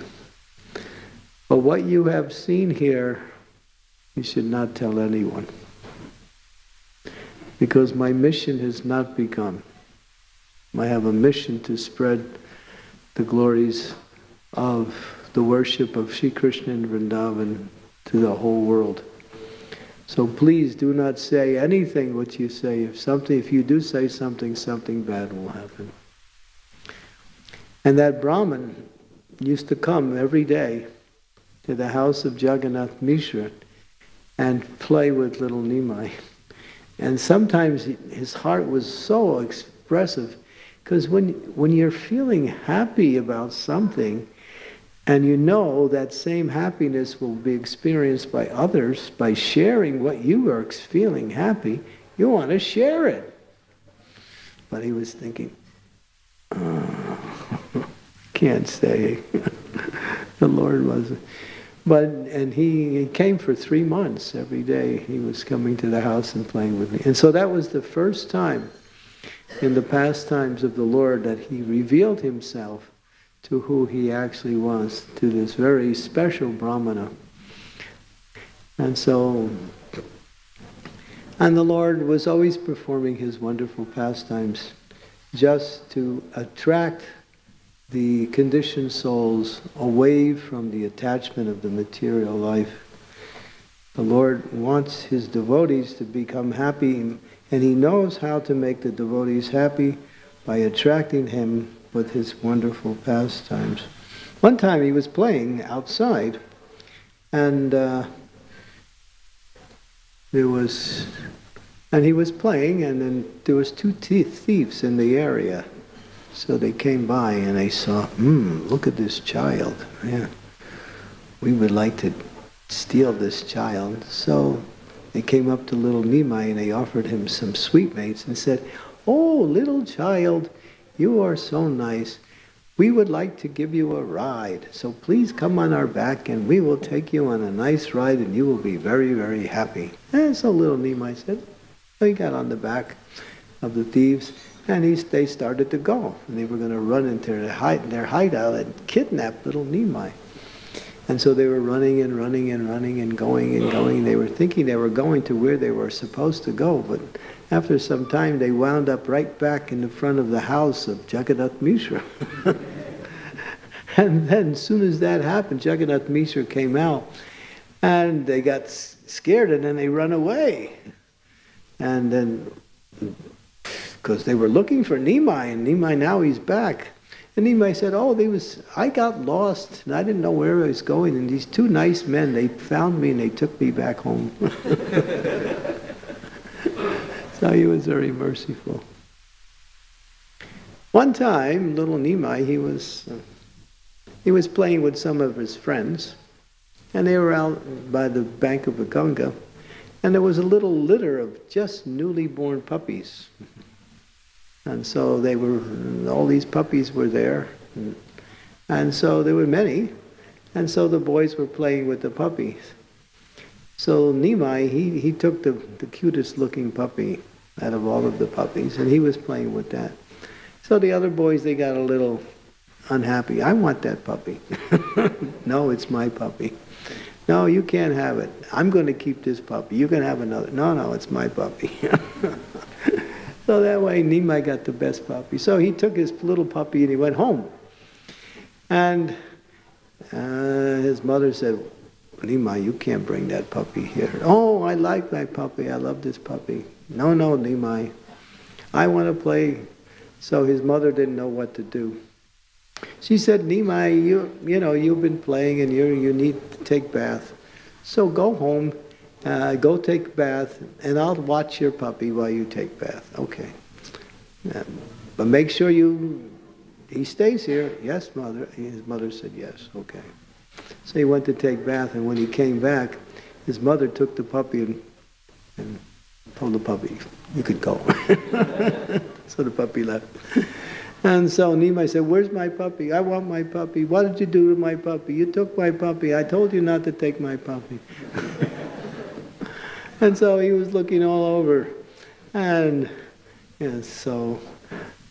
But what you have seen here, you should not tell anyone. Because my mission has not begun. I have a mission to spread the glories of the worship of Sri Krishna and Vrindavan to the whole world. So please do not say anything what you say. If something, if you do say something, something bad will happen. And that Brahmin used to come every day to the house of Jagannath Mishra and play with little Nimai. And sometimes his heart was so expressive because when, when you're feeling happy about something, and you know that same happiness will be experienced by others by sharing what you are feeling happy, you want to share it. But he was thinking, oh, can't say. the Lord wasn't. But and he, he came for three months every day. He was coming to the house and playing with me, and so that was the first time in the pastimes of the Lord that he revealed himself to who he actually was, to this very special Brahmana. And so, and the Lord was always performing his wonderful pastimes just to attract the conditioned souls away from the attachment of the material life. The Lord wants his devotees to become happy, and he knows how to make the devotees happy by attracting him with his wonderful pastimes. One time he was playing outside, and uh, there was, and he was playing, and then there was two thieves in the area. So they came by and they saw, hmm, look at this child. Yeah, we would like to steal this child. So they came up to little Nimai and they offered him some sweetmeats and said, Oh, little child, you are so nice. We would like to give you a ride. So please come on our back and we will take you on a nice ride and you will be very, very happy. And so little Nimai said, he got on the back of the thieves and he, they started to go. And they were going to run into their, hide, their hideout and kidnap little Nimai. And so they were running and running and running and going and going. They were thinking they were going to where they were supposed to go, but after some time, they wound up right back in the front of the house of Jagannath Mishra. and then, as soon as that happened, Jagannath Mishra came out, and they got scared, and then they run away. And then, because they were looking for Nimai, and Nimai now he's back. And Nimai said, "Oh, they was I got lost, and I didn't know where I was going. And these two nice men, they found me, and they took me back home." So he was very merciful. One time, little Nimai, he was he was playing with some of his friends, and they were out by the bank of the Ganga, and there was a little litter of just newly born puppies. And so they were, all these puppies were there, and, so there were many, and so the boys were playing with the puppies. So Nimai, he, he took the, the cutest looking puppy out of all of the puppies, and he was playing with that. So the other boys, they got a little unhappy. I want that puppy. no, it's my puppy. No, you can't have it. I'm going to keep this puppy. You can have another. No, no, it's my puppy. so that way Nimai got the best puppy. So he took his little puppy and he went home. And uh, his mother said, Nimai, you can't bring that puppy here. Oh, I like my puppy. I love this puppy. No, no, Nimai. I want to play. So his mother didn't know what to do. She said, Nimai, you, you know, you've been playing and you you need to take bath. So go home, uh, go take bath, and I'll watch your puppy while you take bath. Okay. Uh, but make sure you, he stays here. Yes, mother. His mother said yes. Okay. So he went to take bath, and when he came back, his mother took the puppy and, and told the puppy, you could go. so the puppy left. And so Nimai said, Where's my puppy? I want my puppy. What did you do to my puppy? You took my puppy. I told you not to take my puppy. and so he was looking all over. And yeah, so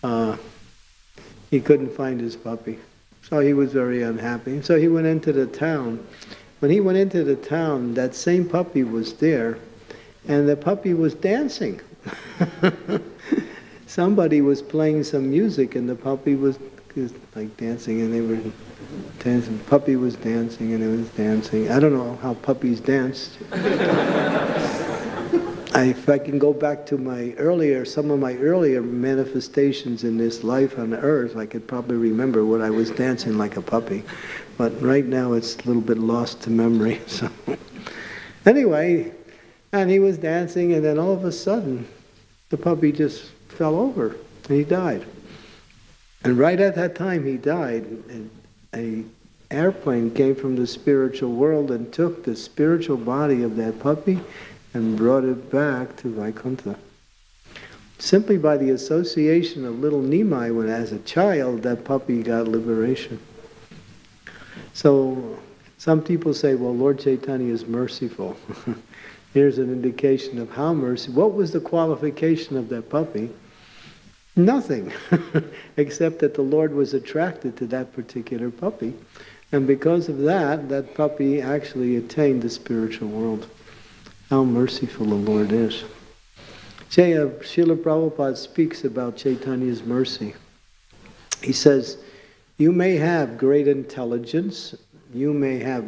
uh, he couldn't find his puppy. So he was very unhappy. So he went into the town. When he went into the town, that same puppy was there, and the puppy was dancing. somebody was playing some music and the puppy was like dancing and they were dancing. Puppy was dancing and it was dancing. I don't know how puppies danced. I, if I can go back to my earlier, some of my earlier manifestations in this life on earth, I could probably remember what I was dancing like a puppy. But right now it's a little bit lost to memory. So anyway, and he was dancing and then all of a sudden the puppy just fell over and he died. And right at that time he died, a airplane came from the spiritual world and took the spiritual body of that puppy and brought it back to Vaikuntha. Simply by the association of little Nimai when as a child that puppy got liberation. So some people say, well, Lord Chaitanya is merciful. Here's an indication of how mercy. What was the qualification of that puppy? Nothing, except that the Lord was attracted to that particular puppy. And because of that, that puppy actually attained the spiritual world. How merciful the Lord is. Jaya, uh, Srila Prabhupada speaks about Chaitanya's mercy. He says, You may have great intelligence, you may have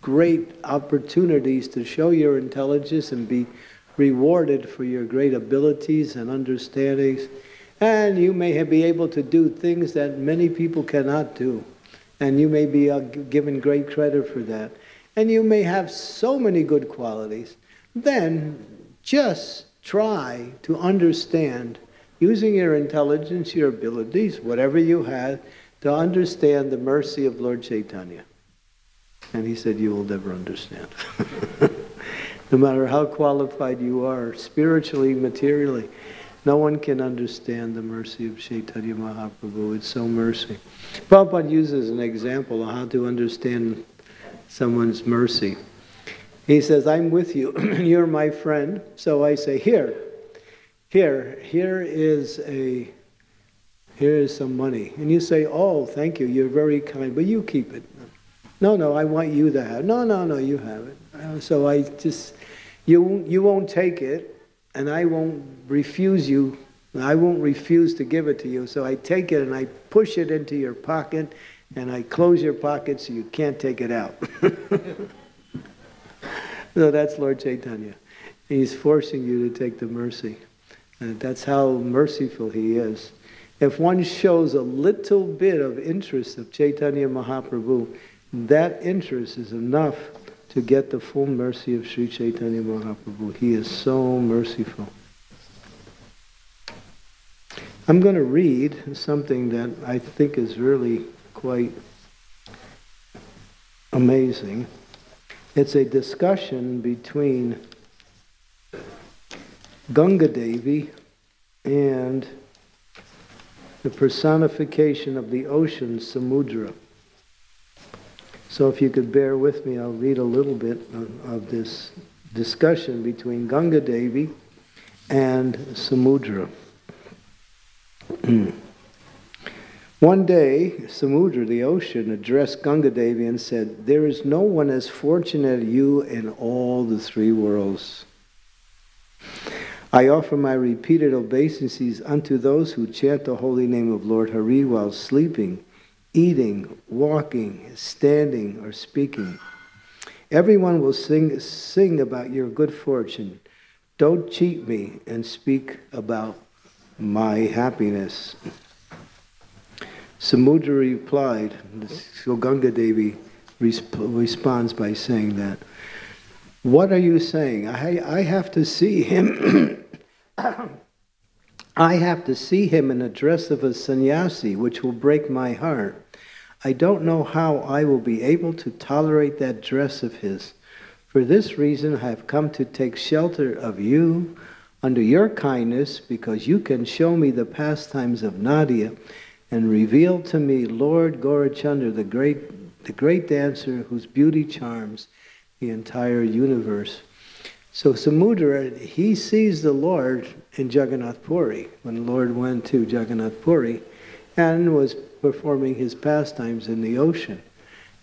great opportunities to show your intelligence and be rewarded for your great abilities and understandings. And you may be able to do things that many people cannot do. And you may be uh, given great credit for that. And you may have so many good qualities. Then just try to understand, using your intelligence, your abilities, whatever you have, to understand the mercy of Lord Chaitanya. And he said, You will never understand. no matter how qualified you are, spiritually, materially, no one can understand the mercy of Chaitanya Mahaprabhu. It's so mercy. Prabhupada uses an example of how to understand someone's mercy. He says, I'm with you, you're my friend. So I say, Here, here, here is a here is some money. And you say, Oh, thank you, you're very kind, but you keep it. No, no, I want you to have. it. No, no, no, you have it. So I just you you won't take it and I won't refuse you. I won't refuse to give it to you. So I take it and I push it into your pocket and I close your pocket so you can't take it out. so that's Lord Chaitanya. He's forcing you to take the mercy. And that's how merciful he is. If one shows a little bit of interest of Chaitanya Mahaprabhu, that interest is enough to get the full mercy of Sri Chaitanya Mahaprabhu. He is so merciful. I'm going to read something that I think is really quite amazing. It's a discussion between Ganga Devi and the personification of the ocean, Samudra. So if you could bear with me, I'll read a little bit of, of this discussion between Ganga Devi and Samudra. One day, Samudra, the ocean, addressed Ganga Devi and said, There is no one as fortunate as you in all the three worlds. I offer my repeated obeisances unto those who chant the holy name of Lord Hari while sleeping, eating, walking, standing, or speaking. Everyone will sing, sing about your good fortune. Don't cheat me and speak about my happiness. Samudra replied, so Ganga Devi responds by saying that, What are you saying? I, I have to see him. I have to see him in the dress of a sannyasi, which will break my heart. I don't know how I will be able to tolerate that dress of his. For this reason, I have come to take shelter of you under your kindness, because you can show me the pastimes of Nadia and reveal to me Lord Gaurachandra, the great, the great dancer whose beauty charms the entire universe. So Samudra, he sees the Lord in Jagannath Puri, when the Lord went to Jagannath Puri and was performing his pastimes in the ocean.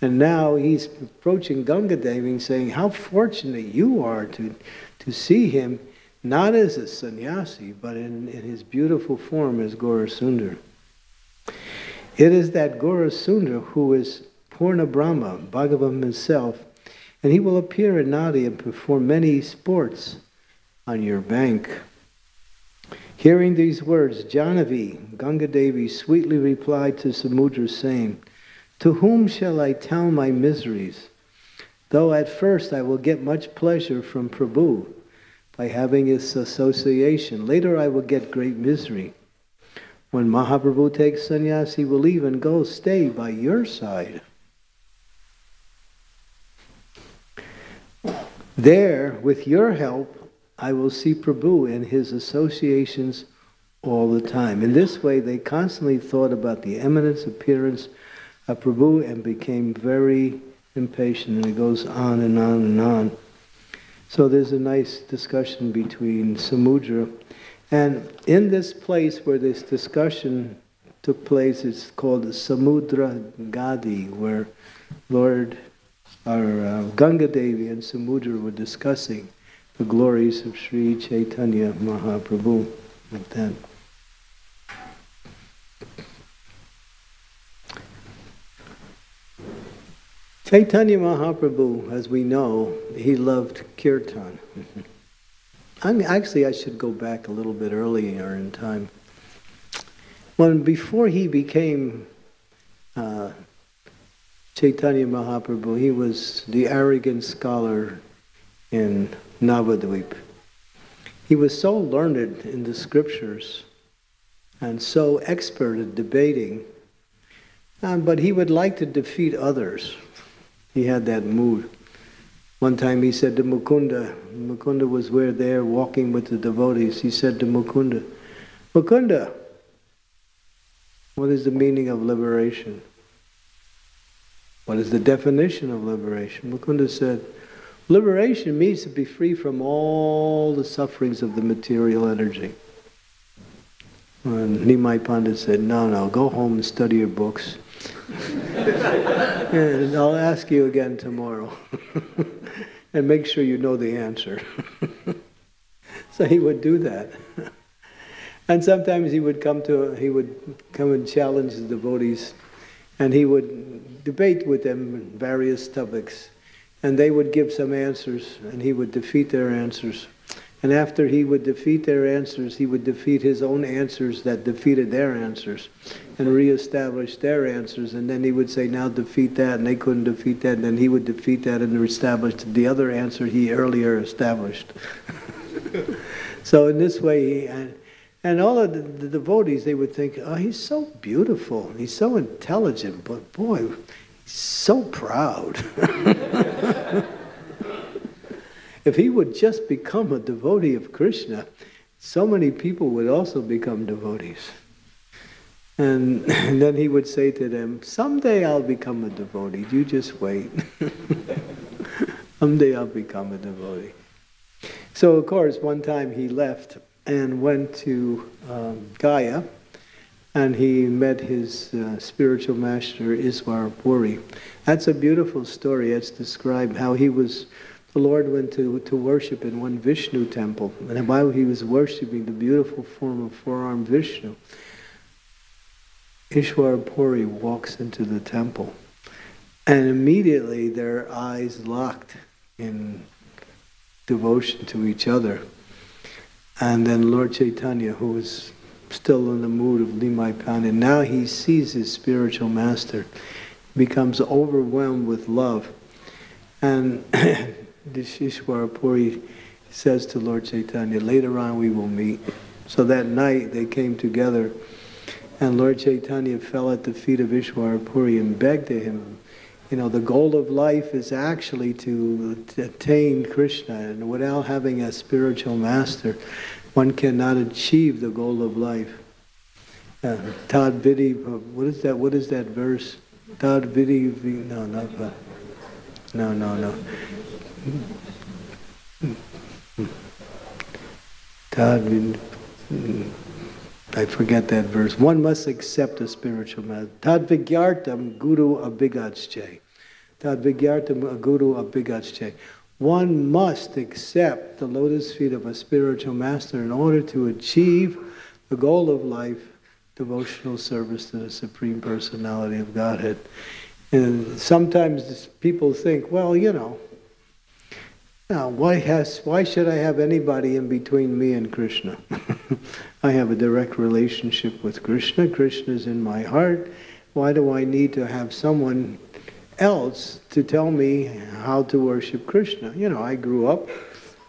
And now he's approaching Ganga Devi saying, How fortunate you are to, to see him, not as a sannyasi, but in, in his beautiful form as Gaurasundar. It is that Gaurasundar who is Purna Brahma, Bhagavan himself, and he will appear in Nadi and perform many sports on your bank. Hearing these words, Jahnavi, Ganga Devi, sweetly replied to Samudra, saying, To whom shall I tell my miseries? Though at first I will get much pleasure from Prabhu by having his association, later I will get great misery. When Mahaprabhu takes sannyas, he will even go stay by your side. There, with your help, I will see Prabhu and his associations all the time. In this way, they constantly thought about the eminence appearance of Prabhu and became very impatient. And it goes on and on and on. So there's a nice discussion between Samudra. And in this place where this discussion took place, it's called Samudra Gadi, where Lord our uh, Ganga Devi and Samudra were discussing the glories of Sri Chaitanya Mahaprabhu, like that. Chaitanya Mahaprabhu, as we know, he loved kirtan. I mean, actually, I should go back a little bit earlier in time. When before he became uh, Chaitanya Mahaprabhu, he was the arrogant scholar in Navadvip. He was so learned in the scriptures and so expert at debating, um, but he would like to defeat others. He had that mood. One time he said to Mukunda, Mukunda was where there walking with the devotees, he said to Mukunda, Mukunda, what is the meaning of liberation? What is the definition of liberation? Mukunda said, liberation means to be free from all the sufferings of the material energy. And Nimai Pandit said, no, no, go home and study your books. and I'll ask you again tomorrow. and make sure you know the answer. so he would do that. and sometimes he would come to, he would come and challenge the devotees and he would debate with them various topics, and they would give some answers, and he would defeat their answers. And after he would defeat their answers, he would defeat his own answers that defeated their answers and reestablish their answers. And then he would say, now defeat that, and they couldn't defeat that. And then he would defeat that and establish the other answer he earlier established. so in this way, he, uh, and all of the, the, devotees, they would think, oh, he's so beautiful, he's so intelligent, but boy, he's so proud. if he would just become a devotee of Krishna, so many people would also become devotees. And, and then he would say to them, Someday I'll become a devotee. You just wait. Someday I'll become a devotee. So, of course, one time he left and went to um, Gaya and he met his uh, spiritual master, Iswar Puri. That's a beautiful story. It's described how he was, the Lord went to, to worship in one Vishnu temple. And while he was worshiping the beautiful form of four-armed Vishnu, Ishwar Puri walks into the temple. And immediately their eyes locked in devotion to each other. And then Lord Chaitanya, who was still in the mood of Nimai Pandit, now he sees his spiritual master, becomes overwhelmed with love. And Ishwar Puri says to Lord Chaitanya, later on we will meet. So that night they came together and Lord Chaitanya fell at the feet of Ishwar Puri and begged to him, you know, the goal of life is actually to, to attain Krishna, and without having a spiritual master, one cannot achieve the goal of life. Uh, Tad Vidi, what is that? What is that verse? Tad Vidi, no, not that. No, no, no. Tad. I forget that verse. One must accept a spiritual master. Tad vigyartam guru abigatsche. Tad vigyartam guru abigatsche. One must accept the lotus feet of a spiritual master in order to achieve the goal of life, devotional service to the Supreme Personality of Godhead. And sometimes people think, well, you know, now, why, has, why should I have anybody in between me and Krishna? I have a direct relationship with Krishna. Krishna is in my heart. Why do I need to have someone else to tell me how to worship Krishna? You know, I grew up,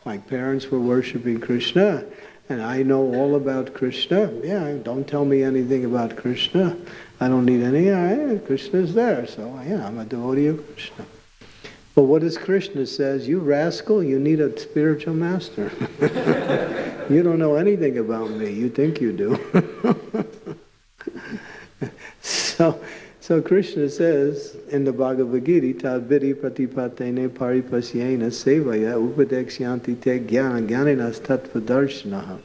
my parents were worshiping Krishna, and I know all about Krishna. Yeah, don't tell me anything about Krishna. I don't need any. Yeah, Krishna is there, so yeah, I'm a devotee of Krishna. But what does Krishna says? You rascal, you need a spiritual master. you don't know anything about me. You think you do. so, so Krishna says in the Bhagavad Gita, Tadvidi pratipatene paripasyena sevaya upadeksyanti te jnana jnaninas.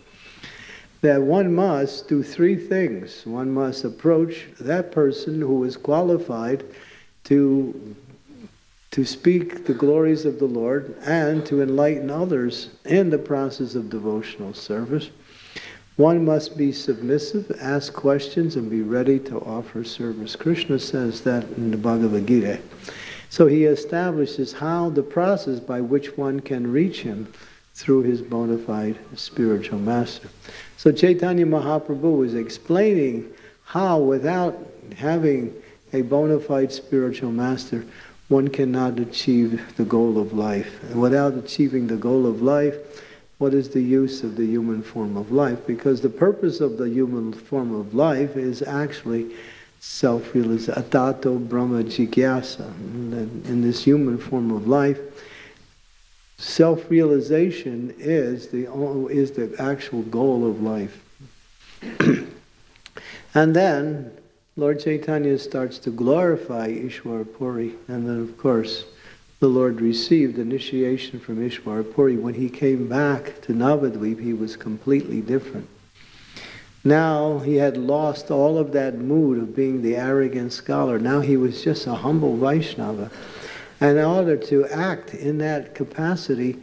That one must do three things. One must approach that person who is qualified to to speak the glories of the Lord and to enlighten others in the process of devotional service. One must be submissive, ask questions, and be ready to offer service. Krishna says that in the Bhagavad Gita. So he establishes how the process by which one can reach him through his bona fide spiritual master. So Chaitanya Mahaprabhu is explaining how, without having a bona fide spiritual master, one cannot achieve the goal of life. And without achieving the goal of life, what is the use of the human form of life? Because the purpose of the human form of life is actually self-realization, atato brahma jigyasa. In this human form of life, self-realization is the, is the actual goal of life. and then Lord Chaitanya starts to glorify Ishwar Puri, and then, of course, the Lord received initiation from Ishwar Puri. When he came back to Navadvip, he was completely different. Now he had lost all of that mood of being the arrogant scholar. Now he was just a humble Vaishnava. And in order to act in that capacity,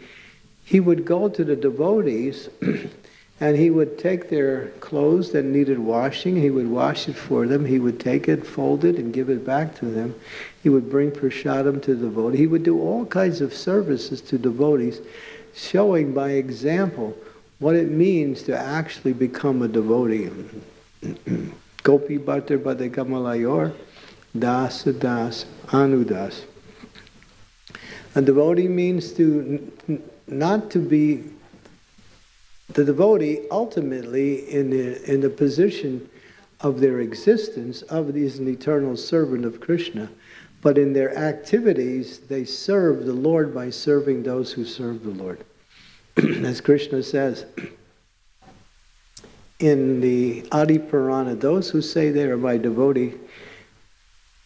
he would go to the devotees And he would take their clothes that needed washing, he would wash it for them, he would take it, fold it, and give it back to them. He would bring prasadam to the devotee. He would do all kinds of services to devotees, showing by example what it means to actually become a devotee. Gopi Bhatter Badekamalayur, Das Das Anudas. A devotee means to not to be the devotee ultimately in the, in the position of their existence of is an eternal servant of Krishna. But in their activities, they serve the Lord by serving those who serve the Lord. As Krishna says, in the Adi Purana, those who say they are my devotee,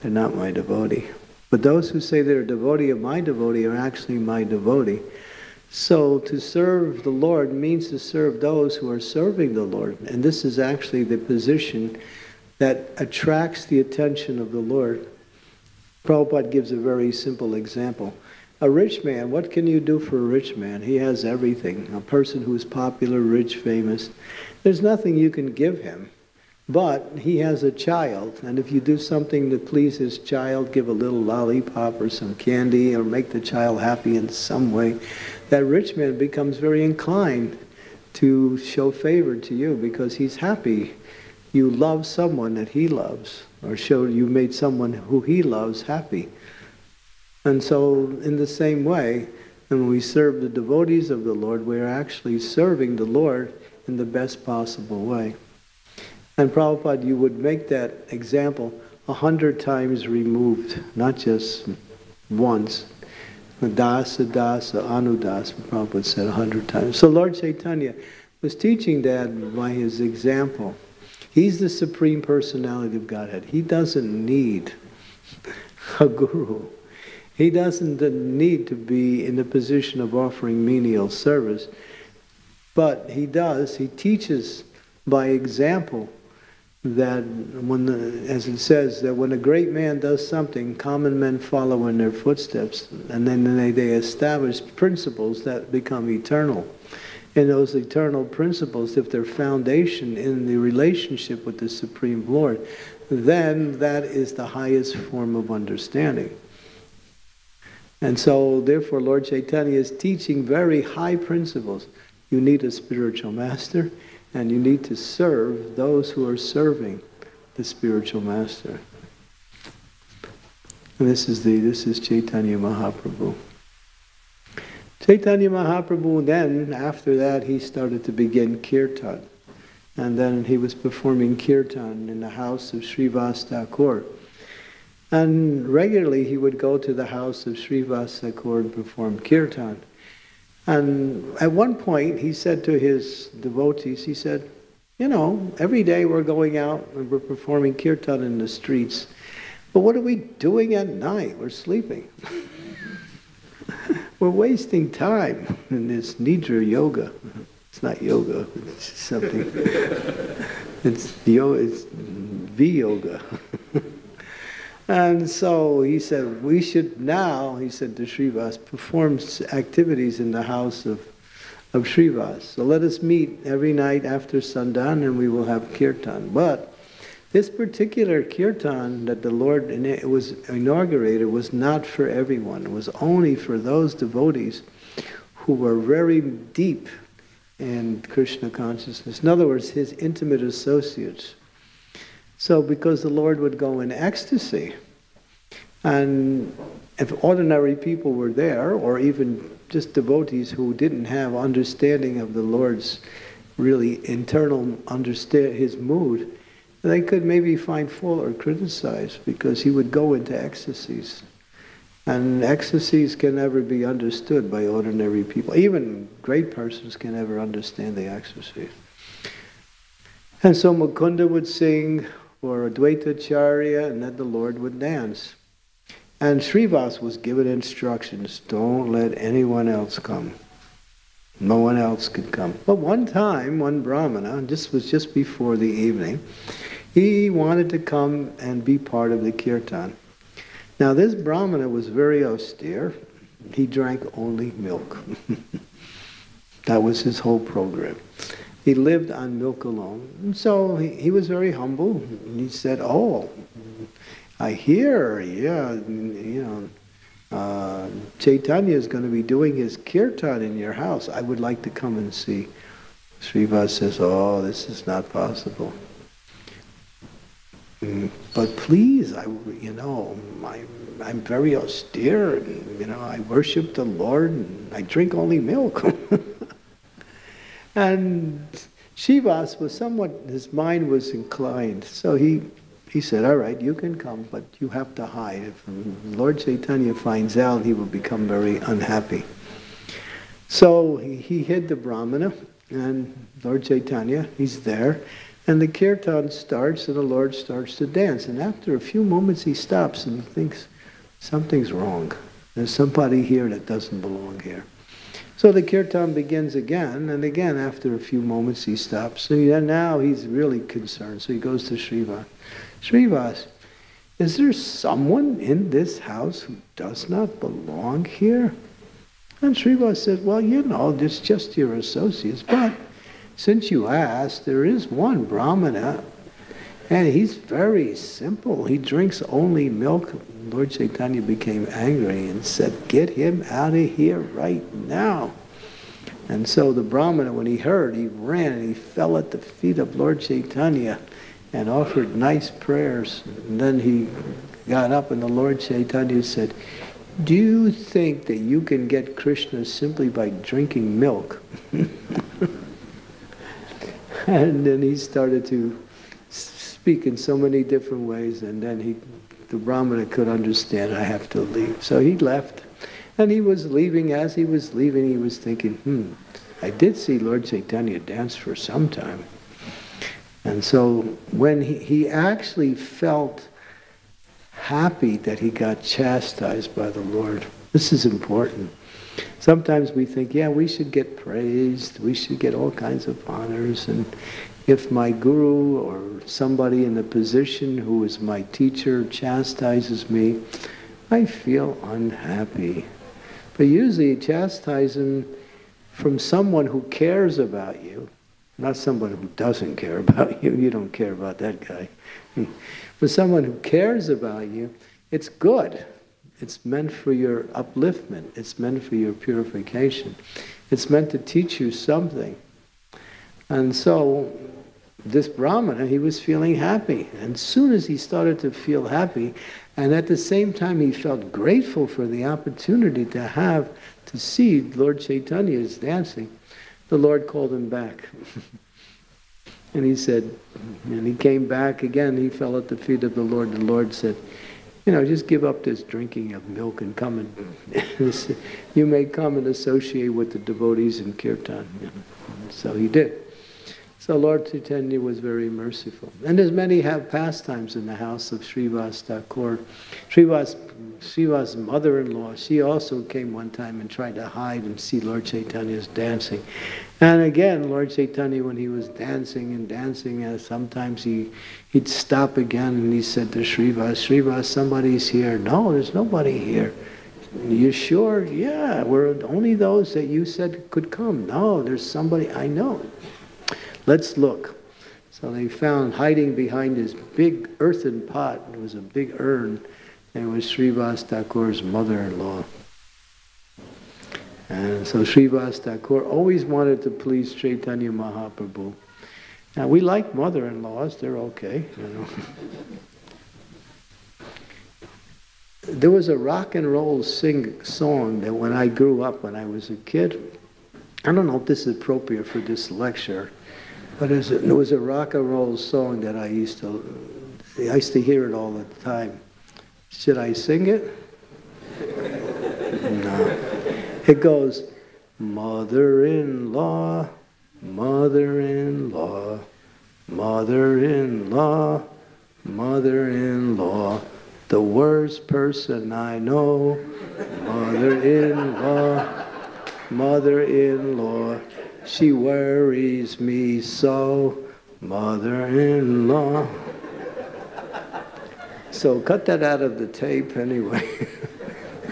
they're not my devotee. But those who say they're a devotee of my devotee are actually my devotee. So to serve the Lord means to serve those who are serving the Lord. And this is actually the position that attracts the attention of the Lord. Prabhupada gives a very simple example. A rich man, what can you do for a rich man? He has everything. A person who is popular, rich, famous. There's nothing you can give him. But he has a child, and if you do something to please his child, give a little lollipop or some candy or make the child happy in some way, that rich man becomes very inclined to show favor to you because he's happy. You love someone that he loves, or show you made someone who he loves happy. And so, in the same way, when we serve the devotees of the Lord, we're actually serving the Lord in the best possible way. And Prabhupada, you would make that example a hundred times removed, not just once. Dasa, dasa, anudas, Prabhupada said a hundred times. So Lord Chaitanya was teaching that by his example. He's the Supreme Personality of Godhead. He doesn't need a guru. He doesn't need to be in the position of offering menial service. But he does, he teaches by example that when, the, as it says, that when a great man does something, common men follow in their footsteps, and then they, they establish principles that become eternal. And those eternal principles, if they're foundation in the relationship with the Supreme Lord, then that is the highest form of understanding. And so, therefore, Lord Chaitanya is teaching very high principles. You need a spiritual master and you need to serve those who are serving the spiritual master. And this is the this is Chaitanya Mahaprabhu. Chaitanya Mahaprabhu then, after that, he started to begin kirtan. And then he was performing kirtan in the house of Srivas Thakur. And regularly he would go to the house of Srivas Thakur and perform kirtan. And at one point, he said to his devotees, he said, you know, every day we're going out and we're performing kirtan in the streets. But what are we doing at night? We're sleeping. we're wasting time in this nidra yoga. It's not yoga, it's something. it's yoga, it's V-yoga. And so he said, we should now, he said to Srivas, perform activities in the house of, of Srivas. So let us meet every night after Sandan and we will have kirtan. But this particular kirtan that the Lord was inaugurated was not for everyone. It was only for those devotees who were very deep in Krishna consciousness. In other words, his intimate associates. So, because the Lord would go in ecstasy, and if ordinary people were there, or even just devotees who didn't have understanding of the Lord's really internal understand his mood, they could maybe find fault or criticize because he would go into ecstasies. And ecstasies can never be understood by ordinary people. Even great persons can never understand the ecstasy. And so Mukunda would sing, or Advaita Acharya, and that the Lord would dance. And Srivas was given instructions, don't let anyone else come. No one else could come. But one time, one Brahmana, this was just before the evening, he wanted to come and be part of the kirtan. Now this Brahmana was very austere. He drank only milk. that was his whole program. He lived on milk alone. And so he, he was very humble. He said, Oh, I hear, yeah, you know, uh, Chaitanya is going to be doing his kirtan in your house. I would like to come and see. Srivas says, Oh, this is not possible. Mm, but please, I, you know, I, I'm very austere, and you know, I worship the Lord, and I drink only milk. And Srivas was somewhat, his mind was inclined. So he, he said, all right, you can come, but you have to hide. If Lord Chaitanya finds out, he will become very unhappy. So he, he hid the Brahmana, and Lord Chaitanya, he's there, and the kirtan starts and the Lord starts to dance. And after a few moments he stops and thinks, something's wrong. There's somebody here that doesn't belong here. So the kirtan begins again, and again after a few moments he stops. So now he's really concerned. So he goes to Srivas. Srivas, is there someone in this house who does not belong here? And Srivas said, Well, you know, it's just your associates. But since you asked, there is one Brahmana, and he's very simple. He drinks only milk. Lord Chaitanya became angry and said, Get him out of here right now. And so the Brahmana, when he heard, he ran and he fell at the feet of Lord Chaitanya and offered nice prayers. And then he got up and the Lord Chaitanya said, do you think that you can get Krishna simply by drinking milk? and then he started to speak in so many different ways, and then he, the Brahmana could understand, I have to leave. So he left. And he was leaving. As he was leaving, he was thinking, hmm, I did see Lord Chaitanya dance for some time. And so when he, he actually felt happy that he got chastised by the Lord. This is important. Sometimes we think, yeah, we should get praised, we should get all kinds of honors, and if my guru or somebody in the position who is my teacher chastises me, I feel unhappy. But usually chastising from someone who cares about you, not someone who doesn't care about you. You don't care about that guy. but someone who cares about you, it's good. It's meant for your upliftment. It's meant for your purification. It's meant to teach you something. And so this Brahmana, he was feeling happy. And soon as he started to feel happy, and at the same time he felt grateful for the opportunity to have, to see Lord Chaitanya's dancing, the Lord called him back. And he said, and he came back again, he fell at the feet of the Lord. The Lord said, you know, just give up this drinking of milk and come and, you may come and associate with the devotees in Kirtan. So he did. So Lord Chaitanya was very merciful. And as many have pastimes in the house of Srivas Thakur. Srivas, Srivas' mother-in-law, she also came one time and tried to hide and see Lord Chaitanya's dancing. And again, Lord Chaitanya, when he was dancing and dancing, uh, sometimes he, he'd stop again and he said to Srivas, Srivas, somebody's here. No, there's nobody here. You sure? Yeah, we're only those that you said could come. No, there's somebody I know. Let's look. So they found hiding behind this big earthen pot, it was a big urn, and it was Srivas Thakur's mother-in-law. And so Srivas Thakur always wanted to please Chaitanya Mahaprabhu. Now we like mother-in-laws, they're okay, you know. there was a rock and roll sing song that when I grew up, when I was a kid, I don't know if this is appropriate for this lecture, but it? It was a rock and roll song that I used to, I used to hear it all the time. Should I sing it? no. It goes, Mother-in-law, mother-in-law, mother-in-law, mother-in-law, the worst person I know, mother-in-law, mother-in-law. She worries me so, mother-in-law. So cut that out of the tape anyway.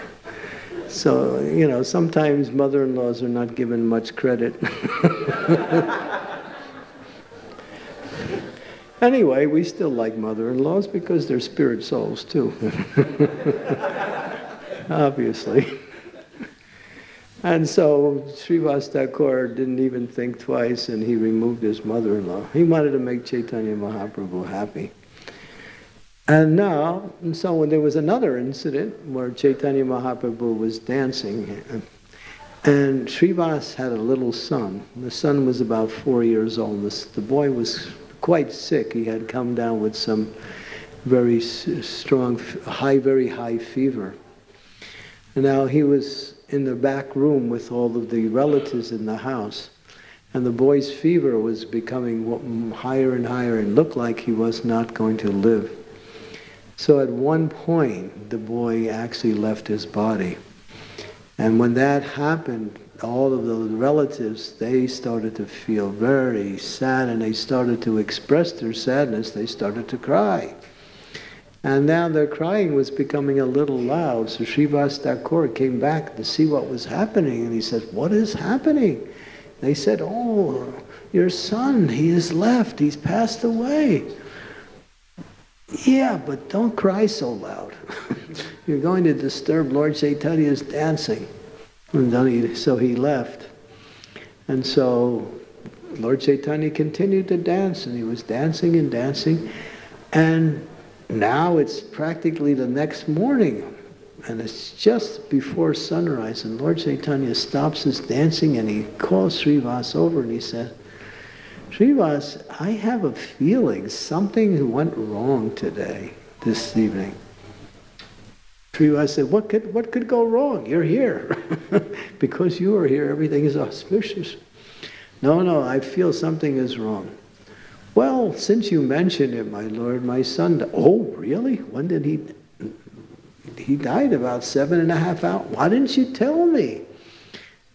so, you know, sometimes mother-in-laws are not given much credit. anyway, we still like mother-in-laws because they're spirit souls too. Obviously. And so Srivas Thakur didn't even think twice and he removed his mother-in-law. He wanted to make Chaitanya Mahaprabhu happy. And now, and so when there was another incident where Chaitanya Mahaprabhu was dancing, and Srivas had a little son. The son was about four years old. The boy was quite sick. He had come down with some very strong, high, very high fever. And now he was in the back room with all of the relatives in the house. and the boy's fever was becoming higher and higher and looked like he was not going to live. So at one point, the boy actually left his body. And when that happened, all of the relatives, they started to feel very sad and they started to express their sadness. They started to cry. And now their crying was becoming a little loud. So Srivas Thakur came back to see what was happening. And he said, What is happening? They said, Oh, your son, he has left, he's passed away. Yeah, but don't cry so loud. You're going to disturb Lord Chaitanya's dancing. And so he left. And so Lord Chaitanya continued to dance, and he was dancing and dancing. And now it's practically the next morning, and it's just before sunrise, and Lord Chaitanya stops his dancing and he calls Srivas over and he says, Srivas, I have a feeling something went wrong today, this evening. Srivas said, what could, what could go wrong? You're here. because you are here, everything is auspicious. No, no, I feel something is wrong. Well, since you mentioned it, my lord, my son, oh, really? When did he he died about seven and a half hours. Why didn't you tell me?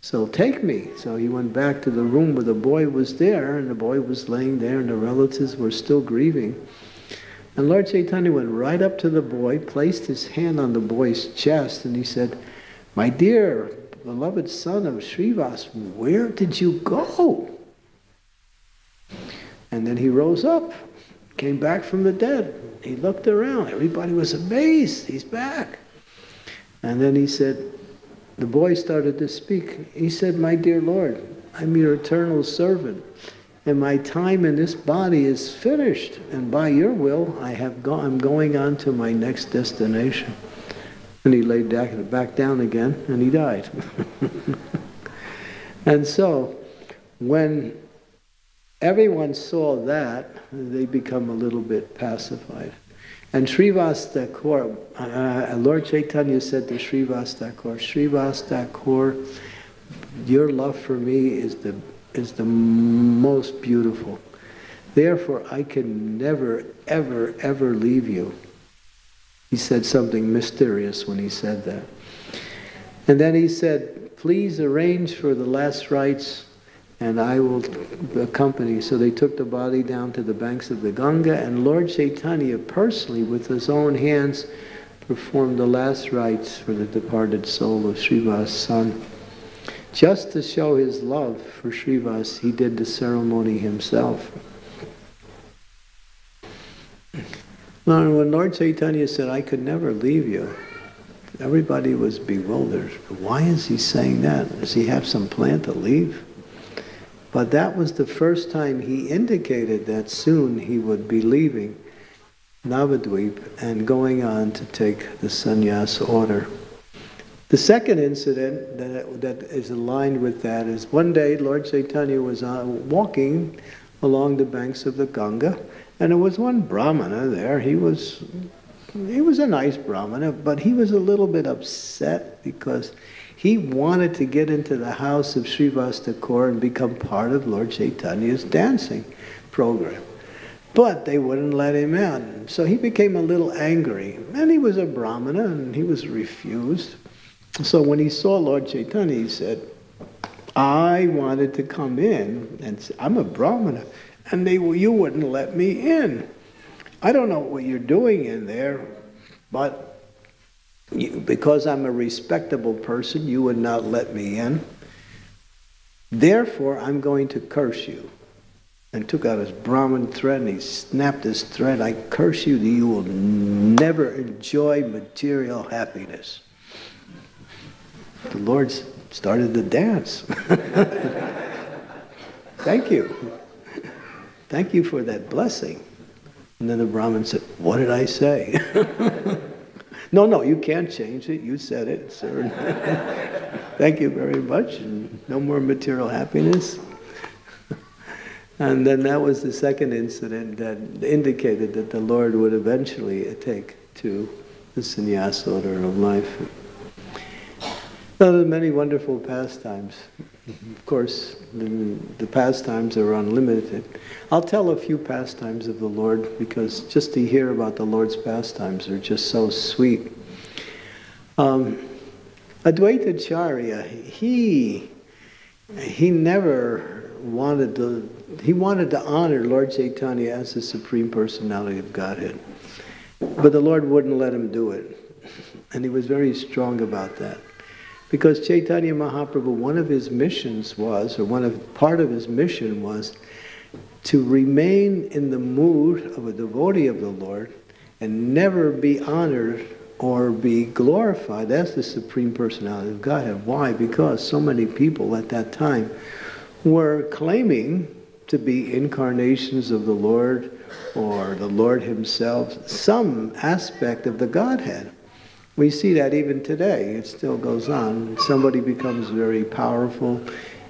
So take me. So he went back to the room where the boy was there, and the boy was laying there, and the relatives were still grieving. And Lord Chaitanya went right up to the boy, placed his hand on the boy's chest, and he said, My dear beloved son of Srivas, where did you go? And then he rose up, came back from the dead. He looked around. Everybody was amazed. He's back. And then he said, the boy started to speak. He said, My dear Lord, I'm your eternal servant, and my time in this body is finished. And by your will, I have go- I'm going on to my next destination. And he laid back down again, and he died. and so, when everyone saw that, they become a little bit pacified. And Srivas Thakur, uh, Lord Chaitanya said to Srivas Thakur, Srivas Thakur, your love for me is the, is the most beautiful. Therefore, I can never, ever, ever leave you. He said something mysterious when he said that. And then he said, please arrange for the last rites and I will accompany. So they took the body down to the banks of the Ganga, and Lord Chaitanya personally, with his own hands, performed the last rites for the departed soul of Srivas' son. Just to show his love for Srivas, he did the ceremony himself. When Lord Chaitanya said, I could never leave you, everybody was bewildered. Why is he saying that? Does he have some plan to leave? But that was the first time he indicated that soon he would be leaving Navadvip and going on to take the sannyas order. The second incident that, that is aligned with that is one day Lord Chaitanya was uh, walking along the banks of the Ganga, and there was one brahmana there. He was he was a nice brahmana, but he was a little bit upset because he wanted to get into the house of Srivas and become part of Lord Chaitanya's dancing program. But they wouldn't let him in. So he became a little angry. And he was a brahmana and he was refused. So when he saw Lord Chaitanya, he said, I wanted to come in and I'm a brahmana and they you wouldn't let me in. I don't know what you're doing in there, but because I'm a respectable person, you would not let me in. Therefore, I'm going to curse you. And took out his Brahmin thread and he snapped his thread. I curse you that you will never enjoy material happiness. The Lord started to dance. Thank you. Thank you for that blessing. And then the Brahmin said, What did I say? No, no, you can't change it. You said it, sir. Thank you very much. And no more material happiness. and then that was the second incident that indicated that the Lord would eventually take to the sannyas order of life. So there are many wonderful pastimes. Of course, the, the pastimes are unlimited. I'll tell a few pastimes of the Lord because just to hear about the Lord's pastimes are just so sweet. Um, Advaita Acharya, he, he never wanted to, he wanted to honor Lord Chaitanya as the Supreme Personality of Godhead. But the Lord wouldn't let him do it. And he was very strong about that. Because Chaitanya Mahaprabhu, one of his missions was, or one of part of his mission was, to remain in the mood of a devotee of the Lord and never be honored or be glorified as the Supreme Personality of Godhead. Why? Because so many people at that time were claiming to be incarnations of the Lord or the Lord Himself, some aspect of the Godhead. We see that even today. It still goes on. Somebody becomes very powerful,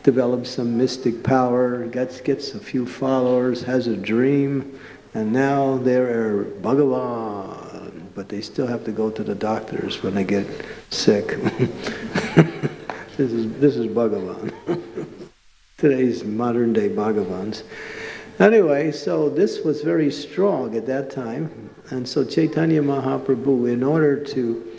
develops some mystic power, gets, gets a few followers, has a dream, and now they're Bhagavan. But they still have to go to the doctors when they get sick. this, is, this is Bhagavan. Today's modern day Bhagavans. Anyway, so this was very strong at that time. And so Chaitanya Mahaprabhu, in order to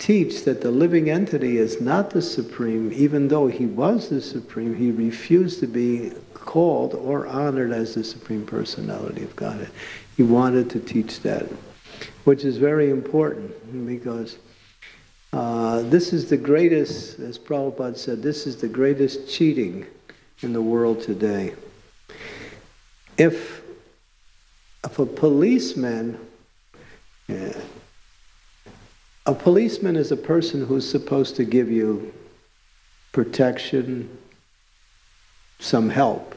teach that the living entity is not the supreme, even though he was the supreme, he refused to be called or honored as the supreme personality of Godhead. He wanted to teach that, which is very important because uh, this is the greatest, as Prabhupada said, this is the greatest cheating in the world today. If, if a policeman yeah. A policeman is a person who's supposed to give you protection, some help.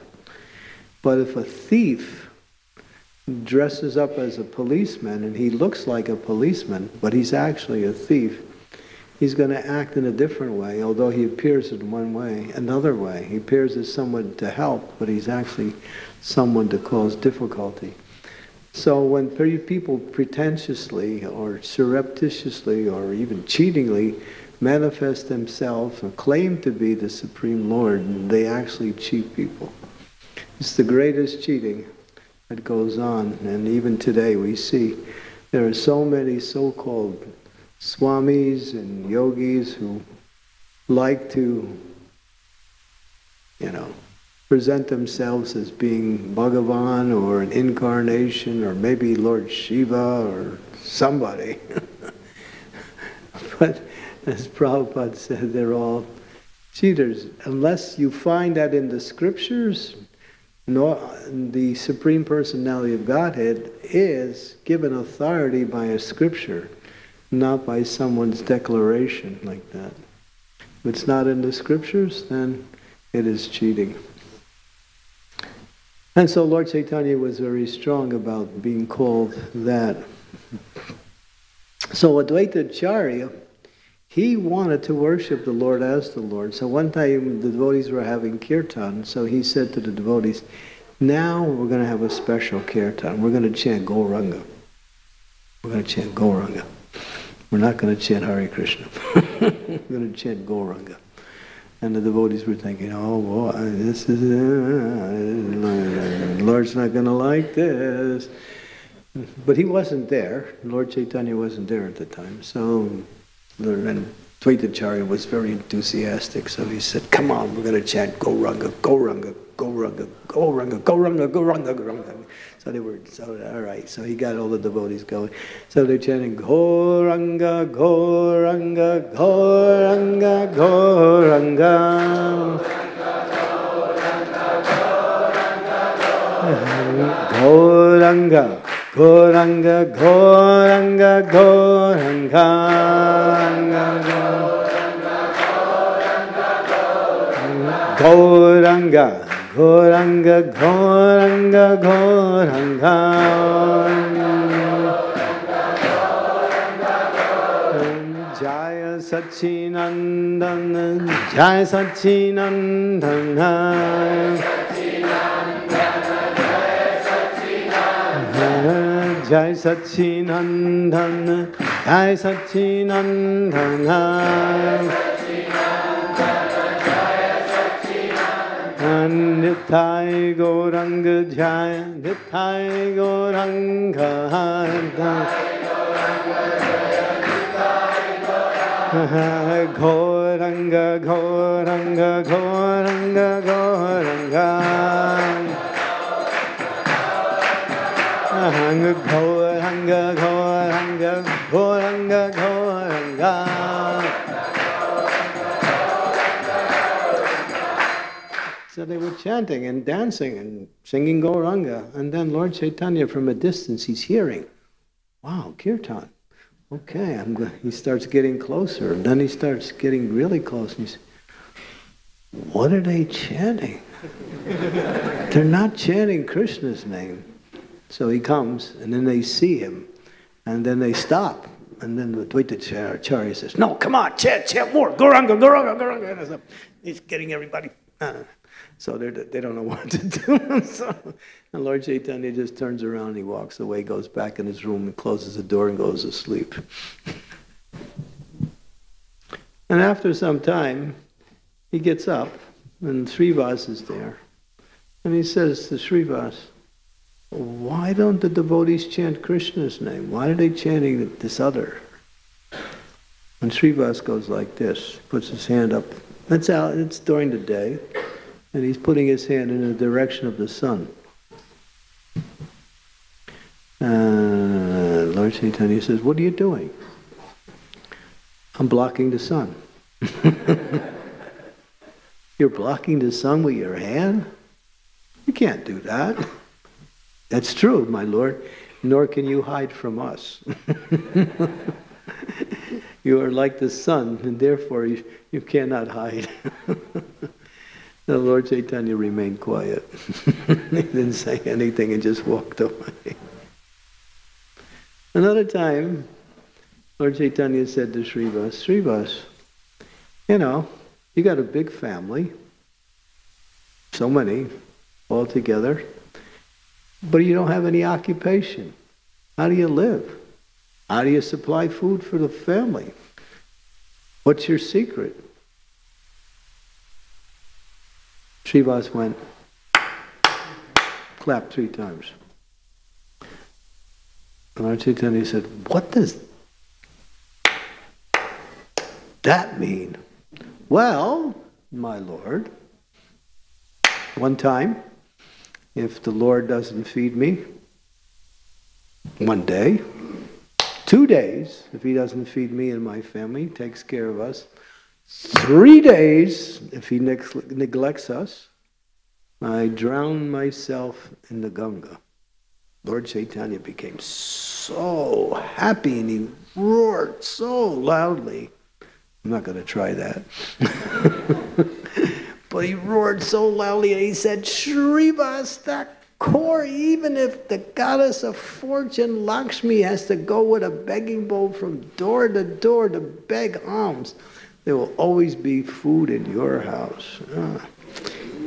But if a thief dresses up as a policeman and he looks like a policeman, but he's actually a thief, he's going to act in a different way, although he appears in one way, another way. He appears as someone to help, but he's actually someone to cause difficulty. So when people pretentiously or surreptitiously or even cheatingly manifest themselves and claim to be the Supreme Lord, they actually cheat people. It's the greatest cheating that goes on. And even today we see there are so many so-called swamis and yogis who like to, you know, present themselves as being Bhagavan or an incarnation or maybe Lord Shiva or somebody. but as Prabhupada said, they're all cheaters. Unless you find that in the scriptures, the Supreme Personality of Godhead is given authority by a scripture, not by someone's declaration like that. If it's not in the scriptures, then it is cheating. And so Lord Chaitanya was very strong about being called that. So Advaita Acharya, he wanted to worship the Lord as the Lord. So one time the devotees were having kirtan, so he said to the devotees, now we're going to have a special kirtan. We're going to chant Gauranga. We're going to chant Gauranga. We're not going to chant Hare Krishna. we're going to chant Gauranga. And the devotees were thinking, oh, boy, this is, uh, Lord's not going to like this. But he wasn't there. Lord Chaitanya wasn't there at the time. So, and Dvaitacharya was very enthusiastic. So he said, come on, we're going to chant Gauranga, Gauranga, Gauranga, Gauranga, Gauranga, Gauranga, Gauranga. So they were, so all right. So he got all the devotees going. So they're chanting Gauranga, Gauranga, Gauranga, Gauranga. Gauranga, Gauranga, Gauranga, Gauranga. Gauranga. Gauranga, Gauranga, Gauranga. Jaya Sachinandan, Jaya Sachinandan. Jai Sachinandan, Jai Sachinandan. Nitai Gauranga Jaya Nitai Gauranga Gauranga Gauranga Gauranga Gauranga Gauranga Gauranga Gauranga Gauranga Gauranga So they were chanting and dancing and singing Gauranga. And then Lord Chaitanya, from a distance, he's hearing, wow, kirtan. Okay, I'm he starts getting closer. And then he starts getting really close. And he's, what are they chanting? They're not chanting Krishna's name. So he comes, and then they see him, and then they stop. And then the Dvaita Acharya says, No, come on, chant, chant more. Gauranga, Gauranga, Gauranga. He's getting everybody. Uh, so they don't know what to do. so, and Lord Chaitanya just turns around and he walks away, goes back in his room and closes the door and goes to sleep. and after some time, he gets up and Srivas is there. And he says to Srivas, why don't the devotees chant Krishna's name? Why are they chanting this other? And Srivas goes like this, puts his hand up. That's out, it's during the day and he's putting his hand in the direction of the sun. Uh, Lord Chaitanya says, What are you doing? I'm blocking the sun. You're blocking the sun with your hand? You can't do that. That's true, my Lord, nor can you hide from us. you are like the sun, and therefore you, you cannot hide. The Lord Chaitanya remained quiet. he didn't say anything and just walked away. Another time, Lord Chaitanya said to Srivas, Srivas, you know, you got a big family, so many all together, but you don't have any occupation. How do you live? How do you supply food for the family? What's your secret? Srivas went, clapped three times. And Lord Chaitanya said, What does that mean? Well, my Lord, one time, if the Lord doesn't feed me, one day, two days, if he doesn't feed me and my family, takes care of us, Three days, if he neglects us, I drown myself in the Ganga. Lord Chaitanya became so happy and he roared so loudly. I'm not going to try that. but he roared so loudly and he said, Srivas Thakur, even if the goddess of fortune Lakshmi has to go with a begging bowl from door to door to beg alms, there will always be food in your house. Ah.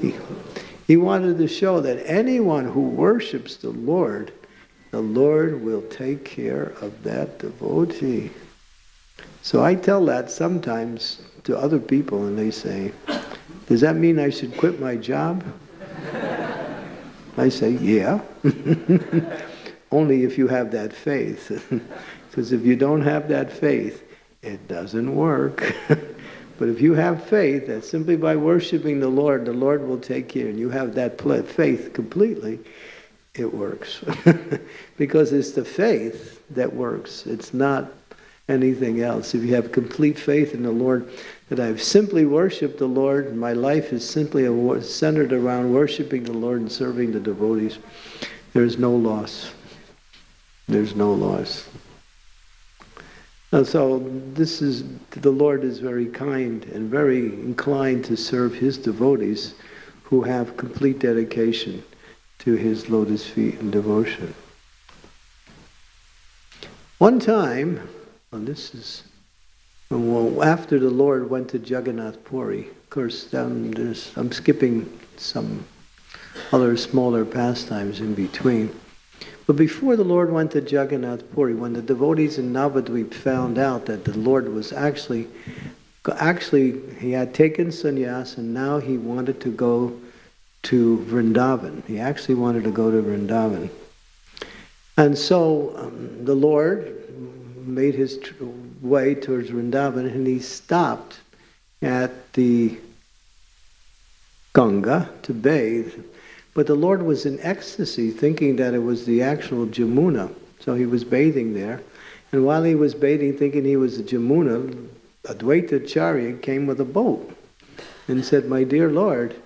He, he wanted to show that anyone who worships the Lord, the Lord will take care of that devotee. So I tell that sometimes to other people, and they say, Does that mean I should quit my job? I say, Yeah. Only if you have that faith. Because if you don't have that faith, it doesn't work. but if you have faith that simply by worshiping the Lord, the Lord will take care, and you have that faith completely, it works. because it's the faith that works. It's not anything else. If you have complete faith in the Lord, that I've simply worshiped the Lord, my life is simply centered around worshiping the Lord and serving the devotees, there's no loss. There's no loss. And so this is the Lord is very kind and very inclined to serve his devotees who have complete dedication to his lotus feet and devotion. One time, well, this is oh, well, after the Lord went to Jagannath Puri. Of course, I'm skipping some other smaller pastimes in between. But before the Lord went to Jagannath Puri, when the devotees in Navadvip found out that the Lord was actually, actually, he had taken sannyas and now he wanted to go to Vrindavan. He actually wanted to go to Vrindavan. And so um, the Lord made his tr- way towards Vrindavan and he stopped at the Ganga to bathe. But the Lord was in ecstasy, thinking that it was the actual Jamuna. So he was bathing there. And while he was bathing, thinking he was the Jamuna, Advaita Acharya came with a boat and said, My dear Lord,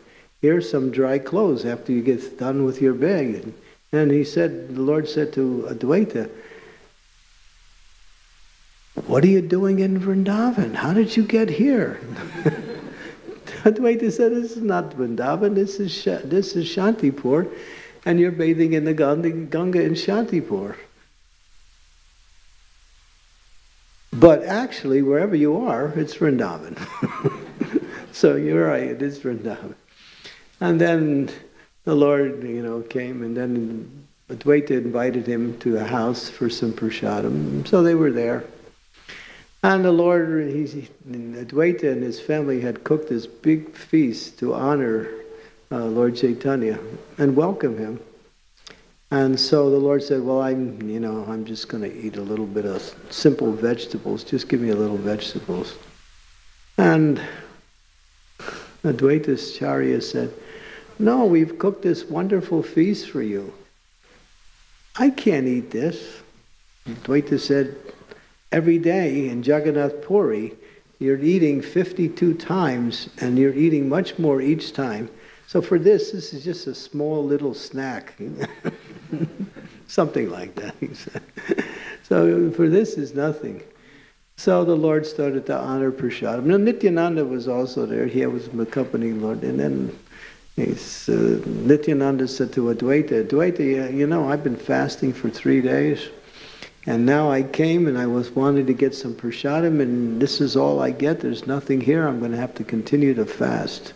here's some dry clothes after you get done with your bathing. And he said, the Lord said to Advaita, What are you doing in Vrindavan? How did you get here? Advaita said, This is not Vrindavan, this is, this is Shantipur, and you're bathing in the Ganga, Ganga in Shantipur. But actually, wherever you are, it's Vrindavan. so you're right, it is Vrindavan. And then the Lord, you know, came and then Advaita invited him to a house for some prasadam. So they were there. And the Lord, he, Advaita and his family had cooked this big feast to honor uh, Lord Chaitanya and welcome him. And so the Lord said, "Well, I'm, you know, I'm just going to eat a little bit of simple vegetables. Just give me a little vegetables." And Advaita Acharya said, "No, we've cooked this wonderful feast for you. I can't eat this." Advaita said, "Every day in Jagannath Puri, you're eating 52 times, and you're eating much more each time." So for this, this is just a small little snack. Something like that. So for this is nothing. So the Lord started to honor Prasadam. Now Nityananda was also there. He was accompanying Lord. And then he's, uh, Nityananda said to Advaita, Advaita, you know, I've been fasting for three days. And now I came and I was wanting to get some prasadam, and this is all I get. There's nothing here. I'm going to have to continue to fast.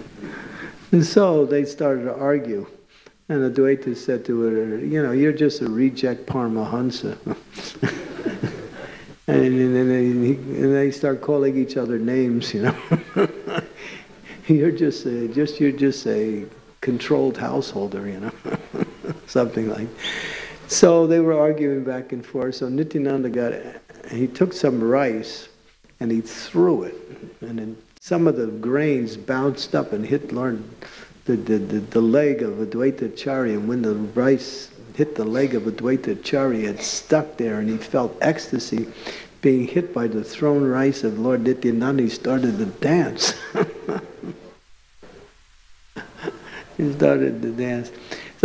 and so they started to argue. And Advaita said to her, you know, you're just a reject Paramahansa. and, and, they, and they start calling each other names, you know. you're just a, just you're just a controlled householder, you know, something like. So they were arguing back and forth. So Nityananda got, he took some rice, and he threw it, and then some of the grains bounced up and hit Lord the, the, the, the leg of Advaita Acharya, and when the rice hit the leg of Advaita Acharya, it stuck there, and he felt ecstasy being hit by the thrown rice of Lord Nityananda. He started to dance. he started to dance.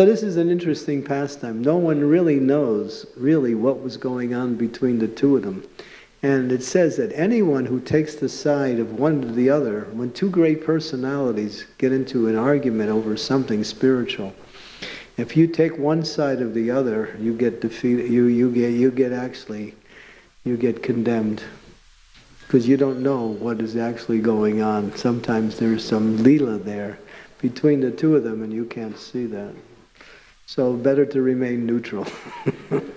So this is an interesting pastime. No one really knows really what was going on between the two of them. And it says that anyone who takes the side of one or the other, when two great personalities get into an argument over something spiritual, if you take one side of the other, you get defeated. You you get you get actually, you get condemned, because you don't know what is actually going on. Sometimes there's some leela there between the two of them, and you can't see that. So better to remain neutral.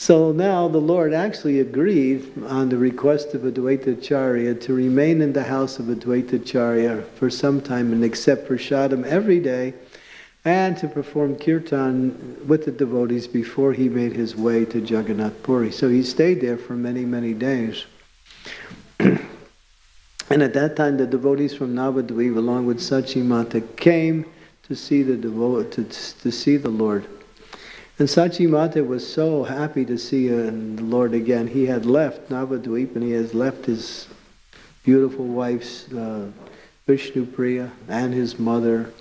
So now the Lord actually agreed on the request of Advaita Acharya to remain in the house of Advaita Acharya for some time and accept prasadam every day and to perform kirtan with the devotees before he made his way to Jagannath Puri. So he stayed there for many, many days. and at that time the devotees from Navadvip along with Sachimata came to see the devo- to, to see the Lord. And Sachimata was so happy to see uh, the Lord again. He had left Navadvip and he has left his beautiful wife's uh, Vishnu Priya and his mother.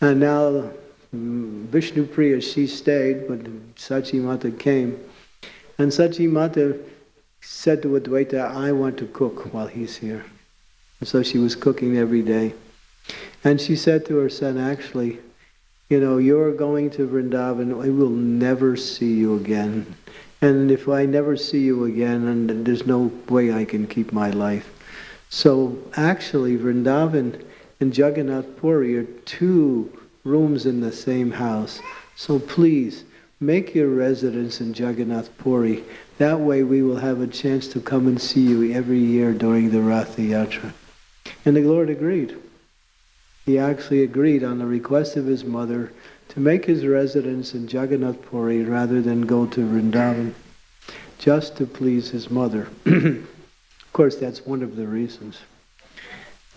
And now Vishnupriya, she stayed, but Sachimata came. And Sachimata said to Advaita, I want to cook while he's here. And so she was cooking every day. And she said to her son, actually, you know, you're going to Vrindavan, I will never see you again. And if I never see you again, and there's no way I can keep my life. So actually, Vrindavan and Jagannath Puri are two rooms in the same house. So please, make your residence in Jagannath Puri. That way we will have a chance to come and see you every year during the Ratha Yatra. And the Lord agreed. He actually agreed on the request of his mother to make his residence in Jagannath Puri rather than go to Vrindavan, just to please his mother. of course, that's one of the reasons.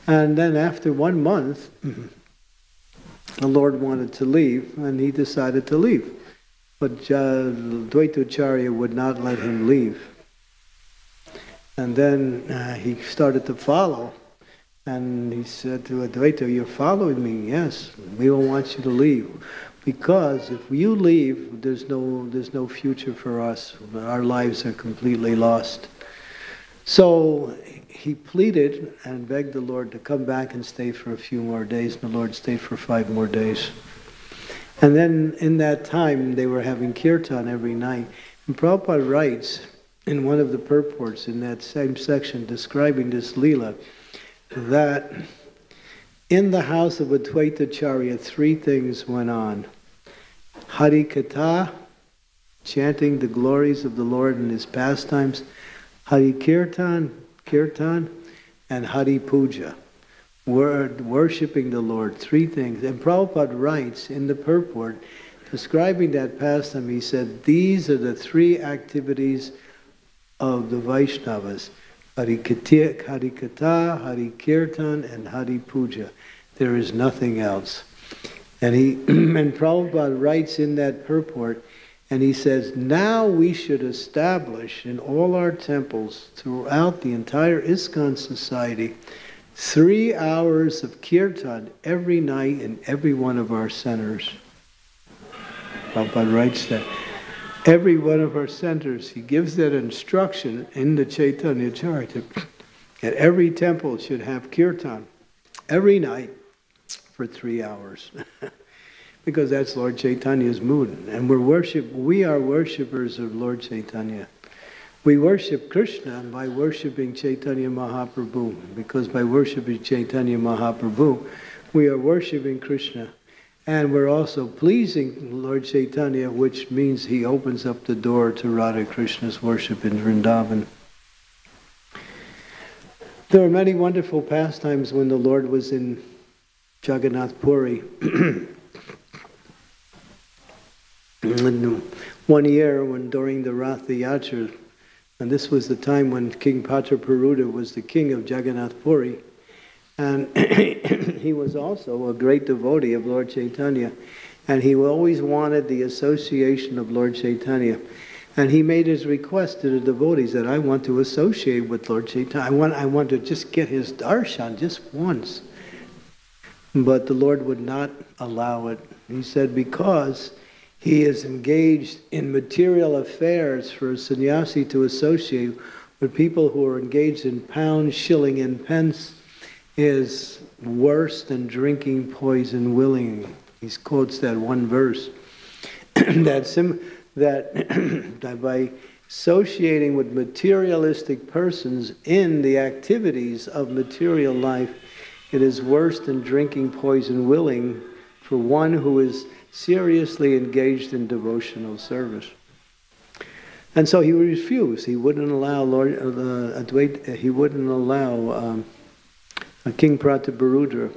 And then after one month, the Lord wanted to leave, and he decided to leave. But uh, Dvaitacharya would not let him leave. And then uh, he started to follow. And he said to Advaita, You're following me? Yes. We don't want you to leave. Because if you leave, there's no, there's no future for us. Our lives are completely lost. So he pleaded and begged the Lord to come back and stay for a few more days. And the Lord stayed for five more days. And then in that time, they were having kirtan every night. And Prabhupada writes in one of the purports in that same section describing this Leela that in the house of Advaitacharya, three things went on. Hari Katha, chanting the glories of the Lord and his pastimes, Hari Kirtan, Kirtan, and Hari Puja, worshipping the Lord, three things. And Prabhupada writes in the purport, describing that pastime, he said, these are the three activities of the Vaishnavas Hari Katha, Hari Kirtan, and Hari Puja. There is nothing else. And he and Prabhupada writes in that purport, and he says, now we should establish in all our temples throughout the entire ISKCON society three hours of kirtan every night in every one of our centers. Prabhupada writes that every one of our centers, he gives that instruction in the Chaitanya Charita that every temple should have kirtan every night for three hours. because that's Lord Chaitanya's mood. And we're worship we are worshippers of Lord Chaitanya. We worship Krishna by worshiping Chaitanya Mahaprabhu, because by worshiping Chaitanya Mahaprabhu, we are worshiping Krishna. And we're also pleasing Lord Chaitanya, which means he opens up the door to Radha Krishna's worship in Vrindavan. There are many wonderful pastimes when the Lord was in Jagannath Puri. one year, when during the Ratha Yatra, and this was the time when King Prataparudra was the king of Jagannath Puri, and um, he was also a great devotee of Lord Chaitanya. And he always wanted the association of Lord Chaitanya. And he made his request to the devotees that I want to associate with Lord Chaitanya. I want, I want to just get his darshan just once. But the Lord would not allow it. He said, because he is engaged in material affairs for a sannyasi to associate with people who are engaged in pounds, shilling, and pence is worse than drinking poison willingly. He quotes that one verse. that, sim- that, that by associating with materialistic persons in the activities of material life, it is worse than drinking poison willing for one who is seriously engaged in devotional service. And so he refused. He wouldn't allow Lord uh, Advait, he wouldn't allow um, King Prataparudra.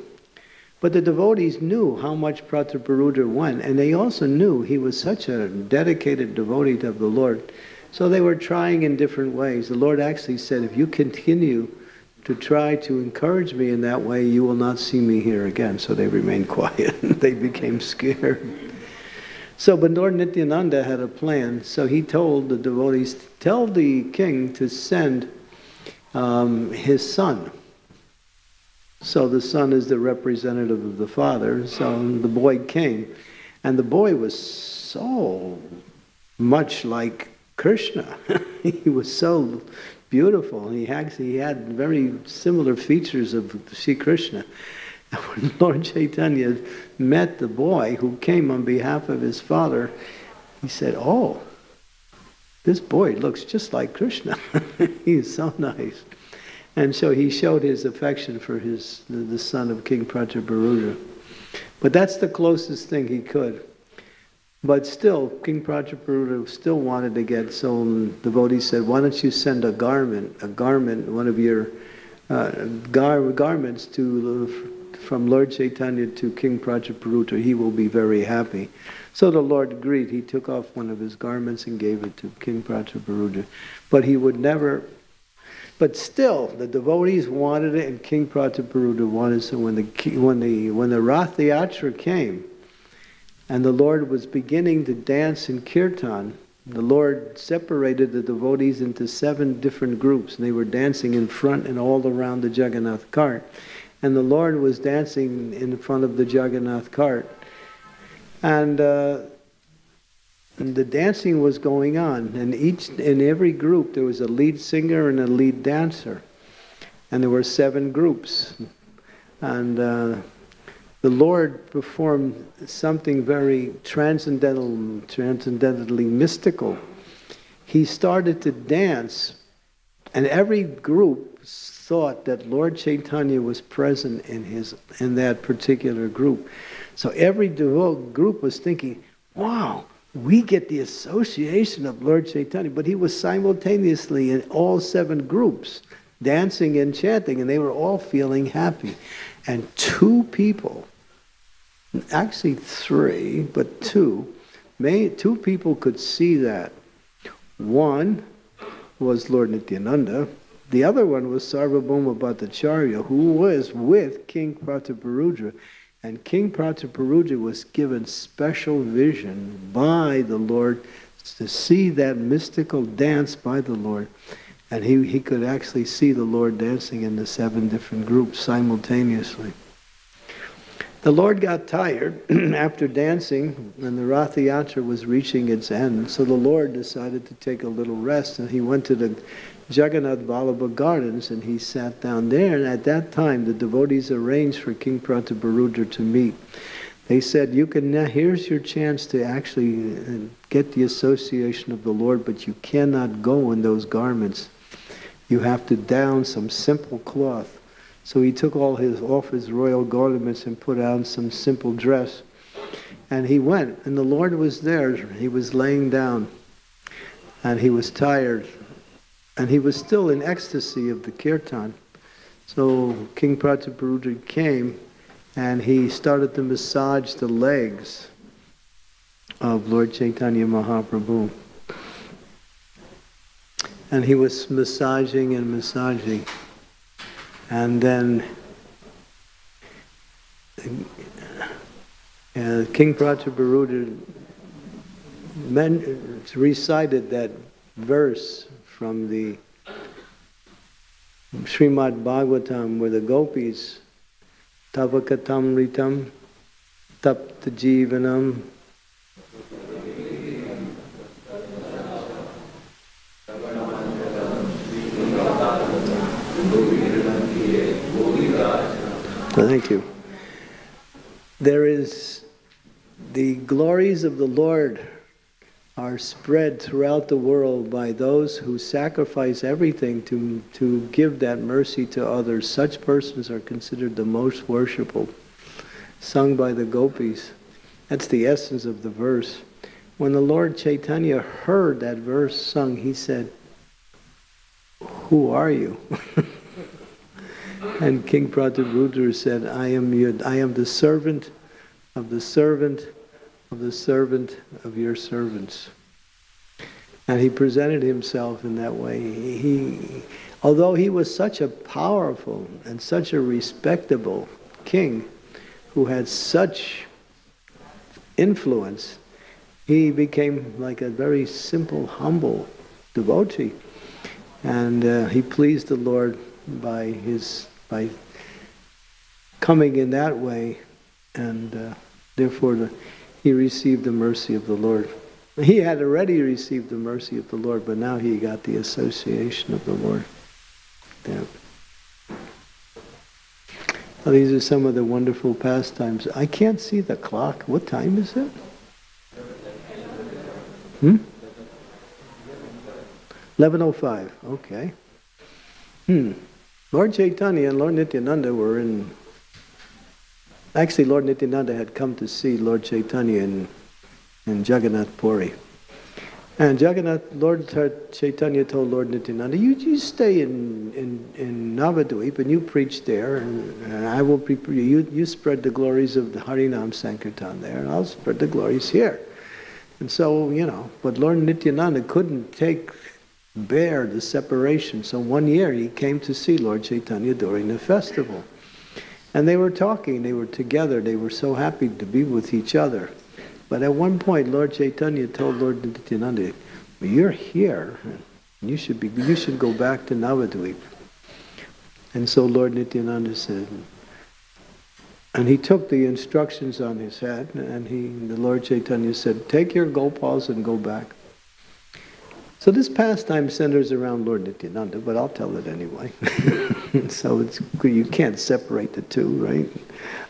But the devotees knew how much Prataparudra won, and they also knew he was such a dedicated devotee of the Lord. So they were trying in different ways. The Lord actually said, if you continue to try to encourage me in that way, you will not see me here again. So they remained quiet. they became scared. So, but Nityananda had a plan. So he told the devotees, tell the king to send um, his son so the son is the representative of the father. So the boy came. And the boy was so much like Krishna. he was so beautiful. He actually had very similar features of Sri Krishna. And when Lord Chaitanya met the boy who came on behalf of his father, he said, Oh, this boy looks just like Krishna. He's so nice. And so he showed his affection for his the, the son of King Prataparudra. But that's the closest thing he could. But still, King Prataparudra still wanted to get, so the devotee said, why don't you send a garment, a garment, one of your uh, gar- garments to, from Lord Chaitanya to King Prataparudra, he will be very happy. So the Lord agreed. He took off one of his garments and gave it to King Prataparudra. But he would never, but still, the devotees wanted it and King Prataparudra wanted it. So when the, when the, when the Rath Yatra came and the Lord was beginning to dance in Kirtan, the Lord separated the devotees into seven different groups, and they were dancing in front and all around the Jagannath cart. And the Lord was dancing in front of the Jagannath cart. And, uh, and the dancing was going on, and each in every group there was a lead singer and a lead dancer, and there were seven groups, and uh, the Lord performed something very transcendental, transcendentally mystical. He started to dance, and every group thought that Lord Chaitanya was present in his in that particular group. So every devotee group was thinking, "Wow, we get the association of Lord Chaitanya," but he was simultaneously in all seven groups, dancing and chanting, and they were all feeling happy. And two people actually three, but two, may, two people could see that. One was Lord Nityananda. The other one was Sarvabhauma Bhattacharya, who was with King Prataparudra. And King Prataparudra was given special vision by the Lord to see that mystical dance by the Lord. And he, he could actually see the Lord dancing in the seven different groups simultaneously. The Lord got tired after dancing, and the Rath Yatra was reaching its end. So the Lord decided to take a little rest, and he went to the Jagannath Vallabha Gardens, and he sat down there. And at that time, the devotees arranged for King Prataparudra to meet. They said, "You can now. Here's your chance to actually uh, get the association of the Lord, but you cannot go in those garments. You have to down some simple cloth." So he took all his off his royal garments and put on some simple dress. And he went, and the Lord was there. He was laying down, and he was tired, and he was still in ecstasy of the kirtan. So King Prataparudra came, and he started to massage the legs of Lord Chaitanya Mahaprabhu. And he was massaging and massaging. And then uh, King Prataparudra recited that verse from the Srimad Bhagavatam where the gopis Tava Kathamritam Tapta Jivanam Thank you. There is the glories of the Lord are spread throughout the world by those who sacrifice everything to, to give that mercy to others. Such persons are considered the most worshipful. Sung by the gopis. That's the essence of the verse. When the Lord Chaitanya heard that verse sung, he said, Who are you? And King Prataparudra said, I am, your, I am the servant of the servant of the servant of your servants. And he presented himself in that way. He, although he was such a powerful and such a respectable king who had such influence, he became like a very simple, humble devotee. And uh, he pleased the Lord by his by coming in that way, and uh, therefore the, he received the mercy of the Lord. He had already received the mercy of the Lord, but now he got the association of the Lord. Yeah. Well, these are some of the wonderful pastimes. I can't see the clock. What time is it? Hmm? 11.05. Okay. Hmm. Lord Chaitanya and Lord Nityananda were in. Actually, Lord Nityananda had come to see Lord Chaitanya in, in Jagannath Puri. And Jagannath, Lord Chaitanya told Lord Nityananda, you, you stay in, in, in Navadvip and you preach there, and, and I will pre- you, you spread the glories of the Harinam Sankirtan there, and I'll spread the glories here. And so, you know, but Lord Nityananda couldn't take, bear the separation. So one year he came to see Lord Chaitanya during the festival. And they were talking, they were together, they were so happy to be with each other. But at one point, Lord Chaitanya told Lord Nityananda, "You're here. You should be. You should go back to Navadvip." And so Lord Nityananda said, and he took the instructions on his head, and he, the Lord Chaitanya said, "Take your gopals and go back." So this pastime centers around Lord Nityananda, but I'll tell it anyway. so it's you can't separate the two, right?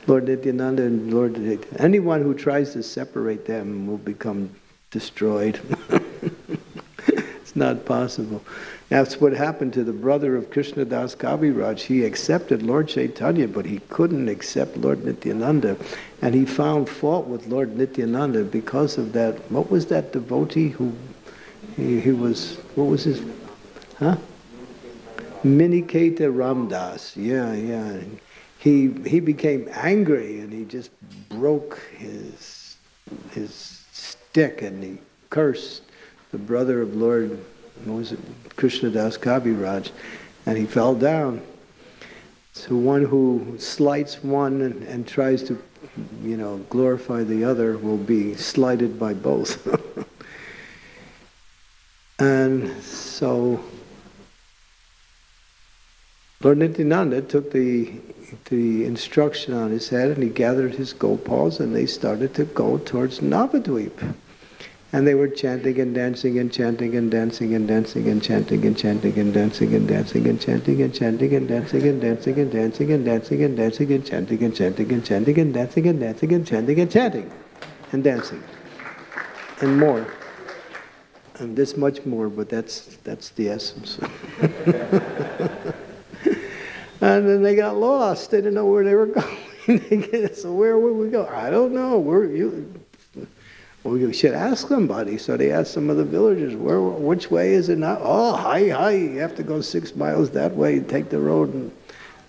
Lord Nityananda and Lord Nityananda. Anyone who tries to separate them will become destroyed. it's not possible. That's what happened to the brother of Krishna Das Kaviraj. He accepted Lord Chaitanya, but he couldn't accept Lord Nityananda. And he found fault with Lord Nityananda because of that. What was that devotee who he, was, what was his, huh? Miniketa Ramdas. Yeah, yeah. He, he became angry and he just broke his, his stick and he cursed the brother of Lord, what was it, Krishnadas Kaviraj, and he fell down. So one who slights one and, and tries to, you know, glorify the other will be slighted by both. And so Lord Nityananda took the, the instruction on his head and he gathered his gopals and they started to go towards Navadvip. And they were chanting and dancing and chanting and dancing and dancing and chanting and chanting and dancing and dancing and chanting and chanting and dancing and dancing and dancing and dancing and dancing and chanting and chanting and chanting and dancing and dancing and chanting and chanting and dancing and more and this much more, but that's that's the essence. and then they got lost. They didn't know where they were going. so where would we go? I don't know. Where you? Well, we should ask somebody. So they asked some of the villagers, where, which way is it now? Oh, hi, hi. You have to go six miles that way take the road and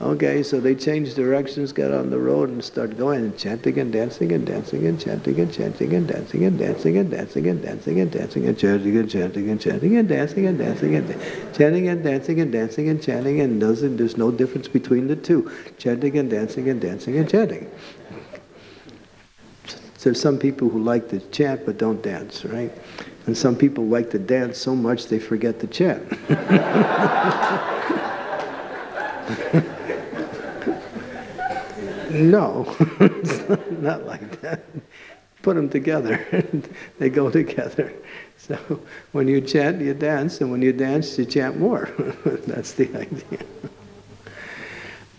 Okay, so they changed directions, got on the road, and started going and chanting and dancing and dancing and chanting and chanting and dancing and dancing and dancing and dancing and dancing and chanting and chanting and chanting and dancing and dancing and chanting and dancing and dancing and chanting and doesn't there's no difference between the two. Chanting and dancing and dancing and chanting. There's some people who like to chant but don't dance, right? And some people like to dance so much they forget to chant. No, not like that. Put them together, and they go together. So when you chant, you dance, and when you dance, you chant more. That's the idea.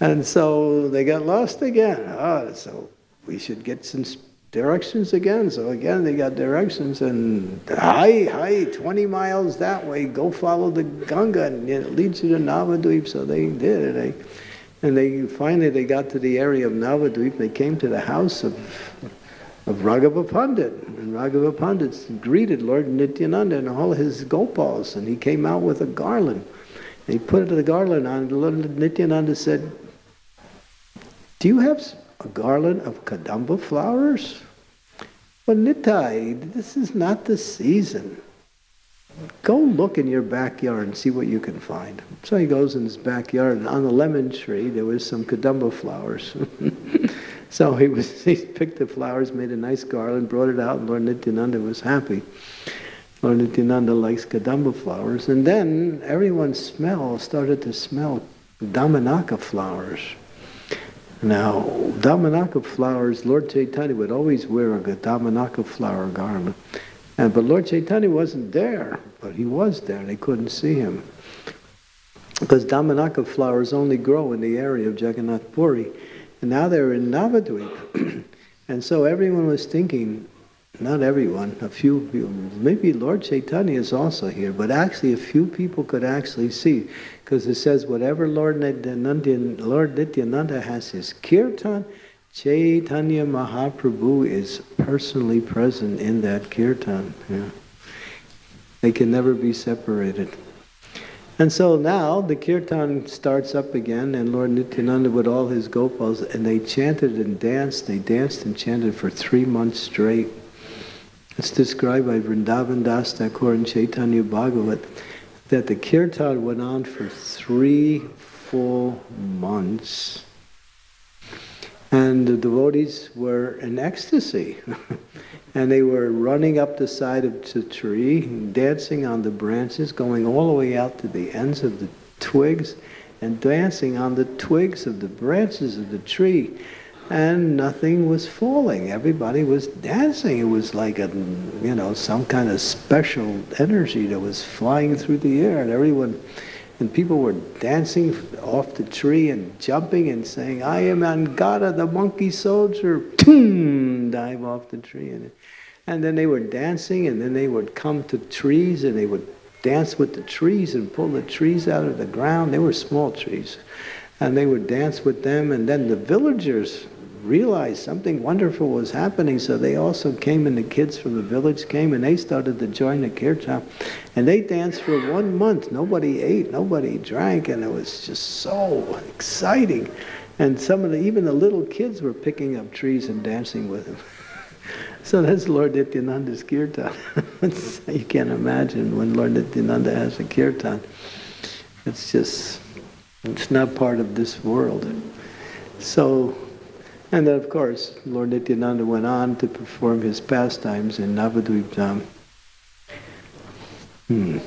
And so they got lost again. Oh, so we should get some directions again. So again, they got directions, and hi, hi, 20 miles that way, go follow the Ganga, and it leads you to Navadvip. So they did. They, and they finally they got to the area of Navadvip. They came to the house of of Raghava Pandit. And Raghava Pandit greeted Lord Nityananda and all his gopals, and he came out with a garland. And he put the garland on, and Lord Nityananda said, Do you have a garland of kadamba flowers? But Nitai, this is not the season go look in your backyard and see what you can find. So he goes in his backyard, and on the lemon tree there was some kadamba flowers. so he was he picked the flowers, made a nice garland, brought it out, and Lord Nityananda was happy. Lord Nityananda likes kadamba flowers, and then everyone's smell started to smell Damanaka flowers. Now, Damanaka flowers, Lord Chaitanya would always wear a Damanaka flower garland. And, but Lord Chaitanya wasn't there, but he was there. They couldn't see him. Because Damanaka flowers only grow in the area of Jagannath Puri. And now they're in Navadvip. and so everyone was thinking, not everyone, a few people, maybe Lord Chaitanya is also here, but actually a few people could actually see. Because it says, whatever Lord Nityananda, Lord Nityananda has his kirtan, Chaitanya Mahaprabhu is personally present in that kirtan. Yeah. They can never be separated. And so now the kirtan starts up again, and Lord Nityananda with all his gopals, and they chanted and danced. They danced and chanted for three months straight. It's described by Vrindavan Das Thakur and Chaitanya Bhagavat that the kirtan went on for three full months. And the devotees were in ecstasy. and they were running up the side of the tree, dancing on the branches, going all the way out to the ends of the twigs, and dancing on the twigs of the branches of the tree. And nothing was falling. Everybody was dancing. It was like a, you know, some kind of special energy that was flying through the air, and everyone and people were dancing off the tree and jumping and saying, I am Angada, the monkey soldier. Boom! Dive off the tree. And, and then they were dancing, and then they would come to trees and they would dance with the trees and pull the trees out of the ground. They were small trees. And they would dance with them, and then the villagers realized something wonderful was happening, so they also came, and the kids from the village came, and they started to join the kirtan. And they danced for one month. Nobody ate, nobody drank, and it was just so exciting. And some of the, even the little kids were picking up trees and dancing with them. so that's Lord Nityananda's kirtan. you can't imagine when Lord Nityananda has a kirtan. It's just, it's not part of this world. So and then, of course, Lord Nityananda went on to perform his pastimes in Navadvip. Hmm.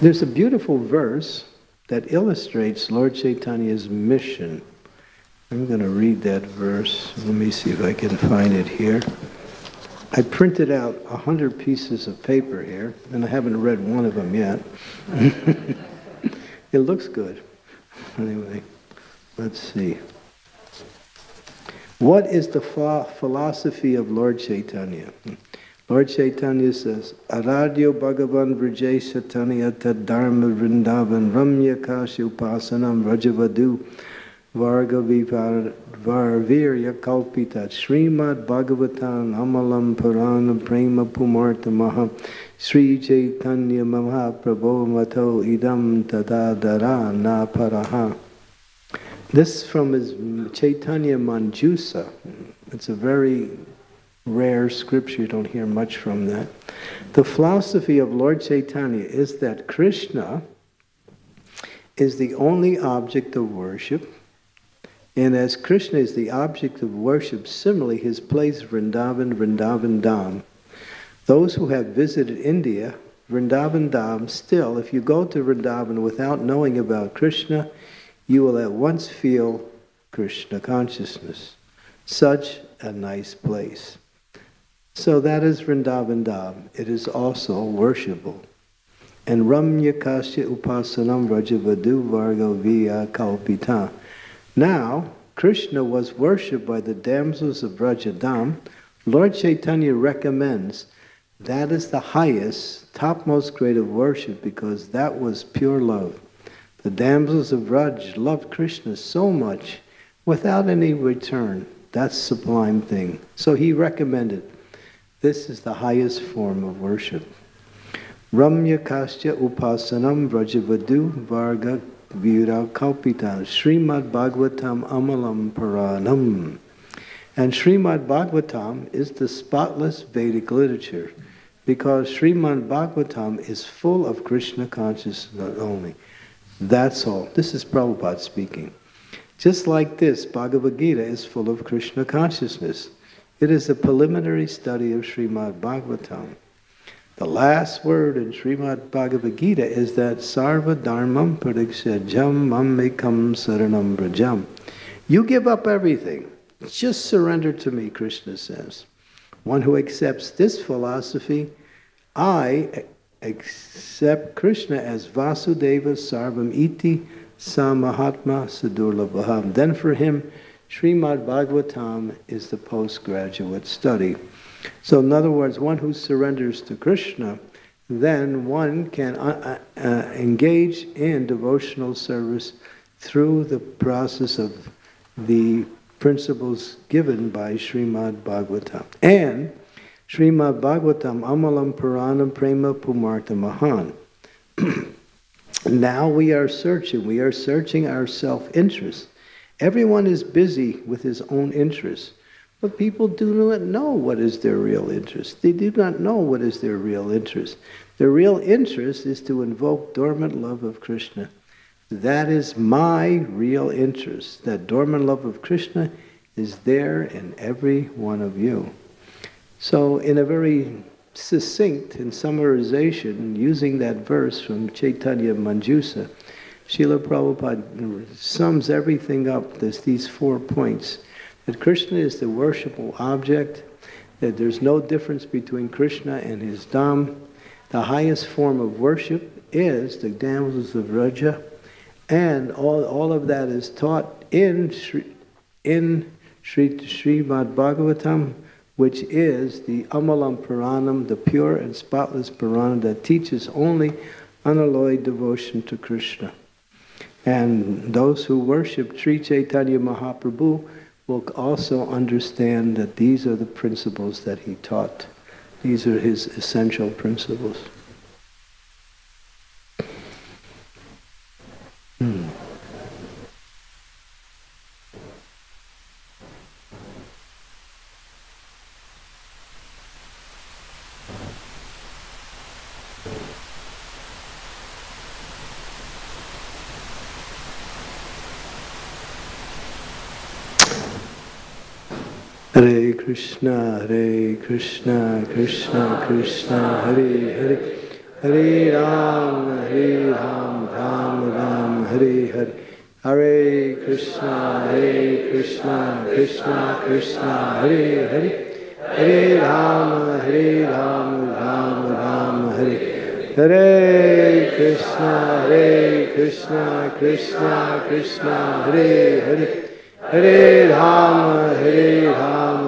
There's a beautiful verse that illustrates Lord Chaitanya's mission. I'm going to read that verse. Let me see if I can find it here. I printed out a hundred pieces of paper here, and I haven't read one of them yet. it looks good. Anyway. Let's see. What is the philosophy of Lord Chaitanya? Lord Chaitanya says, Aradyo Bhagavan Vrijay Chaitanya Tad Dhama Vrindavan Ramya Kashi Upasanam Rajavadu Varga Varvirya Kalpita Srimad Bhagavatam Amalam Purana Prema Pumarta Maha Sri Chaitanya Mahaprabho Mato Idam Tadadara Na Paraha this from his Chaitanya Manjusa. It's a very rare scripture, you don't hear much from that. The philosophy of Lord Chaitanya is that Krishna is the only object of worship, and as Krishna is the object of worship, similarly his place Vrindavan, Vrindavan Dham. Those who have visited India, Vrindavan Dham, still, if you go to Vrindavan without knowing about Krishna, you will at once feel Krishna consciousness. Such a nice place. So that is Vrindavan Dham. It is also worshipable. And Ramya Kasya Upasanam Rajavadu Varga Via Kalpita. Now, Krishna was worshipped by the damsels of Rajadam. Lord Chaitanya recommends that is the highest, topmost grade of worship because that was pure love. The damsels of Raj loved Krishna so much without any return. That's sublime thing. So he recommended this is the highest form of worship. Ramya Kastya Upasanam Vrajavadu Varga Vira Kalpita Srimad Bhagavatam Amalam Paranam. And Srimad Bhagavatam is the spotless Vedic literature because Srimad Bhagavatam is full of Krishna consciousness only. That's all. This is Prabhupada speaking. Just like this, Bhagavad Gita is full of Krishna consciousness. It is a preliminary study of Srimad Bhagavatam. The last word in Srimad Bhagavad Gita is that Sarva Dharmam Parityajya Mamekam Saranam Brajam. You give up everything. Just surrender to me, Krishna says. One who accepts this philosophy, I accept Krishna as Vasudeva Sarvam Iti Samahatma Sadurlabham. Then for him, Srimad Bhagavatam is the postgraduate study. So, in other words, one who surrenders to Krishna, then one can uh, uh, uh engage in devotional service through the process of the principles given by Srimad Bhagavatam. And Srimad Bhagavatam Amalam Puranam Prema Pumartha Mahan. now we are searching, we are searching our self interest. Everyone is busy with his own interests, but people do not know what is their real interest. They do not know what is their real interest. Their real interest is to invoke dormant love of Krishna. That is my real interest. That dormant love of Krishna is there in every one of you. So, in a very succinct and summarization, using that verse from Chaitanya Manjusa, Srila Prabhupada sums everything up. There's these four points that Krishna is the worshipful object, that there's no difference between Krishna and his Dham. The highest form of worship is the damsels of Raja, and all, all of that is taught in Sri, in Sri, Srimad Bhagavatam, which is the Amalam Puranam, the pure and spotless Purana that teaches only unalloyed devotion to Krishna. And those who worship Sri Chaitanya Mahaprabhu will also understand that these are the principles that he taught. These are his essential principles. Hmm. Hare Krishna, Hare Krishna, Krishna Krishna, Hare Hare, Hare Ram, Hare Ram, Ram Ram, Hare Hare. Hare Krishna, Hare Krishna, Krishna Krishna, Hare Hare. Hare Ram, Hare Ram, Ram Ram, Hare. Hare Krishna, Hare Krishna, Krishna Krishna, Hare Hare. Hare Rama, Hare Rama, Rama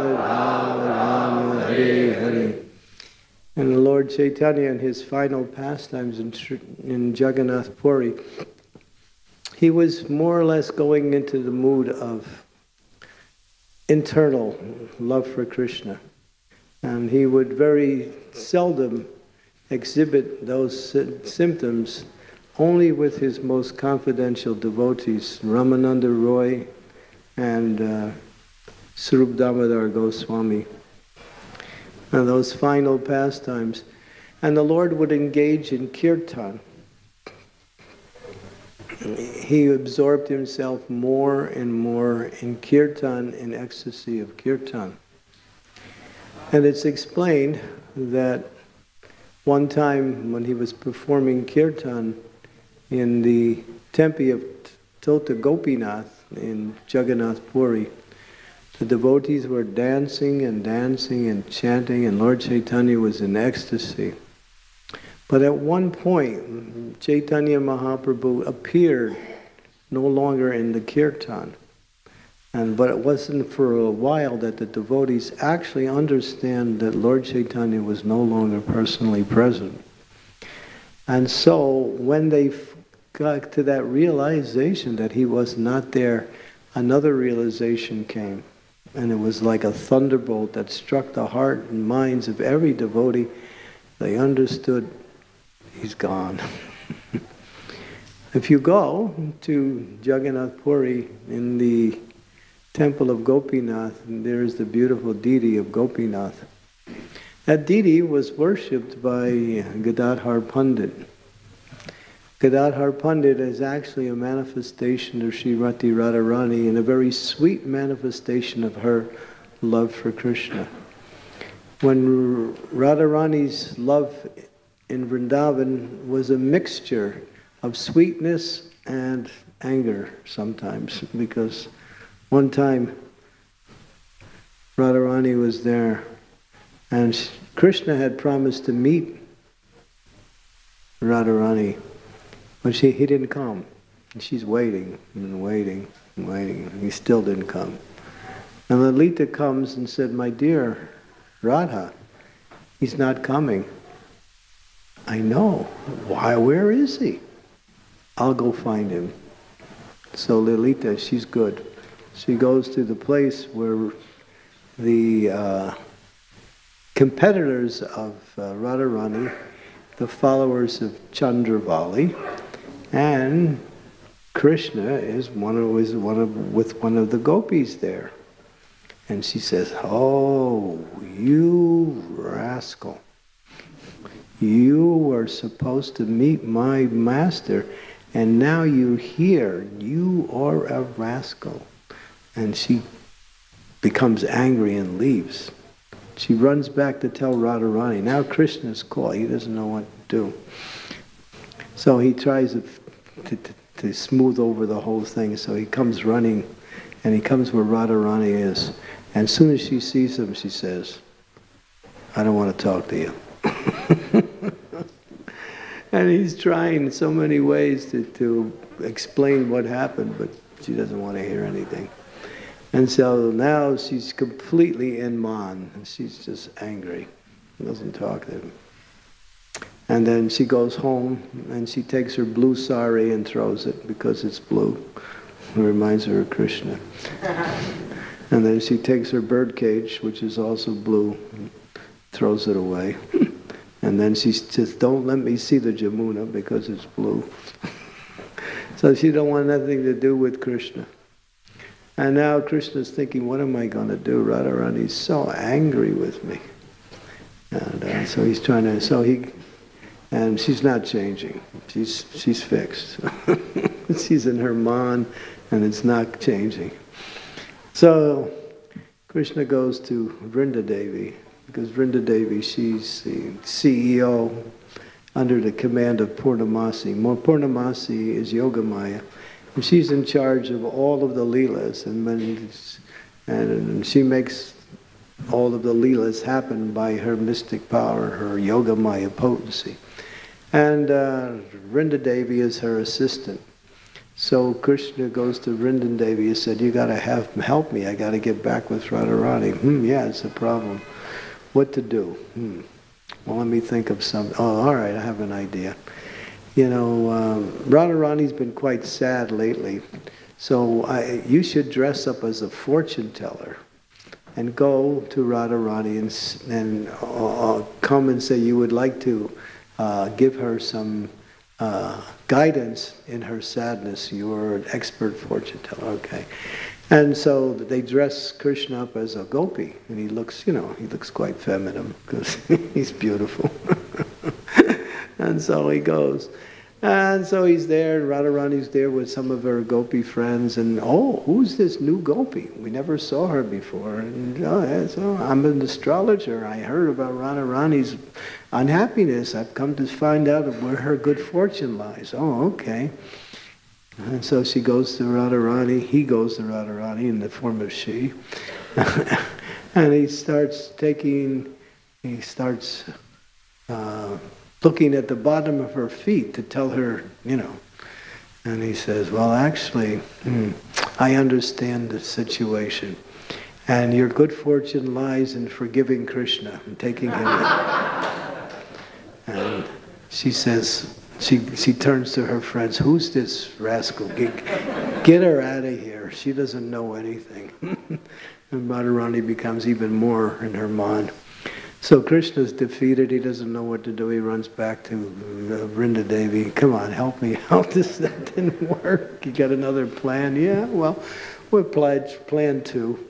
And the Lord Chaitanya, in his final pastimes in, in Jagannath Puri, he was more or less going into the mood of internal love for Krishna. And he would very seldom exhibit those symptoms only with his most confidential devotees, Ramananda Roy, and uh, Goswami. And those final pastimes. And the Lord would engage in kirtan. He absorbed himself more and more in kirtan, in ecstasy of kirtan. And it's explained that one time when he was performing kirtan in the temple of Tota Gopinath, in Jagannath Puri, the devotees were dancing and dancing and chanting, and Lord Chaitanya was in ecstasy. But at one point, Chaitanya Mahaprabhu appeared no longer in the kirtan. And, but it wasn't for a while that the devotees actually understand that Lord Chaitanya was no longer personally present. And so when they got to that realization that he was not there, another realization came. And it was like a thunderbolt that struck the heart and minds of every devotee. They understood he's gone. if you go to Jagannath Puri in the temple of Gopinath, there is the beautiful deity of Gopinath. That deity was worshipped by Gadadhar Pandit. Gadadhar Pandit is actually a manifestation of Srimati Radharani and a very sweet manifestation of her love for Krishna. When Radharani's love in Vrindavan was a mixture of sweetness and anger sometimes, because one time Radharani was there and Krishna had promised to meet Radharani but she, he didn't come. And she's waiting and waiting and waiting. And he still didn't come. And Lalita comes and said, My dear Radha, he's not coming. I know. Why? Where is he? I'll go find him. So Lalita, she's good. She goes to the place where the uh, competitors of uh, Radharani, the followers of Chandravali, and Krishna is one of, was one of, with one of the gopis there. And she says, Oh, you rascal. You were supposed to meet my master, and now you're here. You are a rascal. And she becomes angry and leaves. She runs back to tell Radharani. Now Krishna's caught. He doesn't know what to do. So he tries to, to, to smooth over the whole thing. So he comes running, and he comes where Radharani is. And as soon as she sees him, she says, I don't want to talk to you. and he's trying so many ways to, to explain what happened, but she doesn't want to hear anything. And so now she's completely in and she's just angry, doesn't talk to him. And then she goes home and she takes her blue sari and throws it because it's blue. It reminds her of Krishna. and then she takes her bird cage, which is also blue, and throws it away. and then she says, don't let me see the Jamuna because it's blue. so she don't want nothing to do with Krishna. And now Krishna's thinking, what am I going to do? Radharani's so angry with me. And uh, so he's trying to, so he, and she's not changing. She's, she's fixed. she's in her maan and it's not changing. So Krishna goes to Vrinda Devi because Vrinda Devi, she's the CEO under the command of Purnamasi. Purnamasi is Yogamaya. And she's in charge of all of the leelas, and, when, and she makes all of the leelas happen by her mystic power, her yoga maya potency. And uh, Vrinda Devi is her assistant. So Krishna goes to Vrinda Devi and said, you got to help me. I got to get back with Radharani. Hmm, yeah, it's a problem. What to do? Hmm. Well, let me think of something. Oh, all right, I have an idea you know, um, Radharani's been quite sad lately. So I, you should dress up as a fortune teller and go to Radharani and, and uh, come and say you would like to uh, give her some uh, guidance in her sadness. You are an expert fortune teller, okay. And so they dress Krishna up as a gopi, and he looks, you know, he looks quite feminine because he's beautiful. and so he goes. And so he's there, and Radharani's there with some of her gopi friends, and oh, who's this new gopi? We never saw her before. And oh, so I'm an astrologer. I heard about Radharani's unhappiness. I've come to find out where her good fortune lies. Oh, okay. And so she goes to Radharani, he goes to Radharani in the form of she. and he starts taking, he starts uh, looking at the bottom of her feet to tell her, you know. And he says, Well, actually, hmm, I understand the situation. And your good fortune lies in forgiving Krishna and taking him she says, she, she turns to her friends, Who's this rascal? Get, get her out of here. She doesn't know anything. and Radharani becomes even more in her mind. So Krishna's defeated. He doesn't know what to do. He runs back to uh, Vrinda Devi. Come on, help me out. This that didn't work. You got another plan? Yeah. Well, we applied plan two.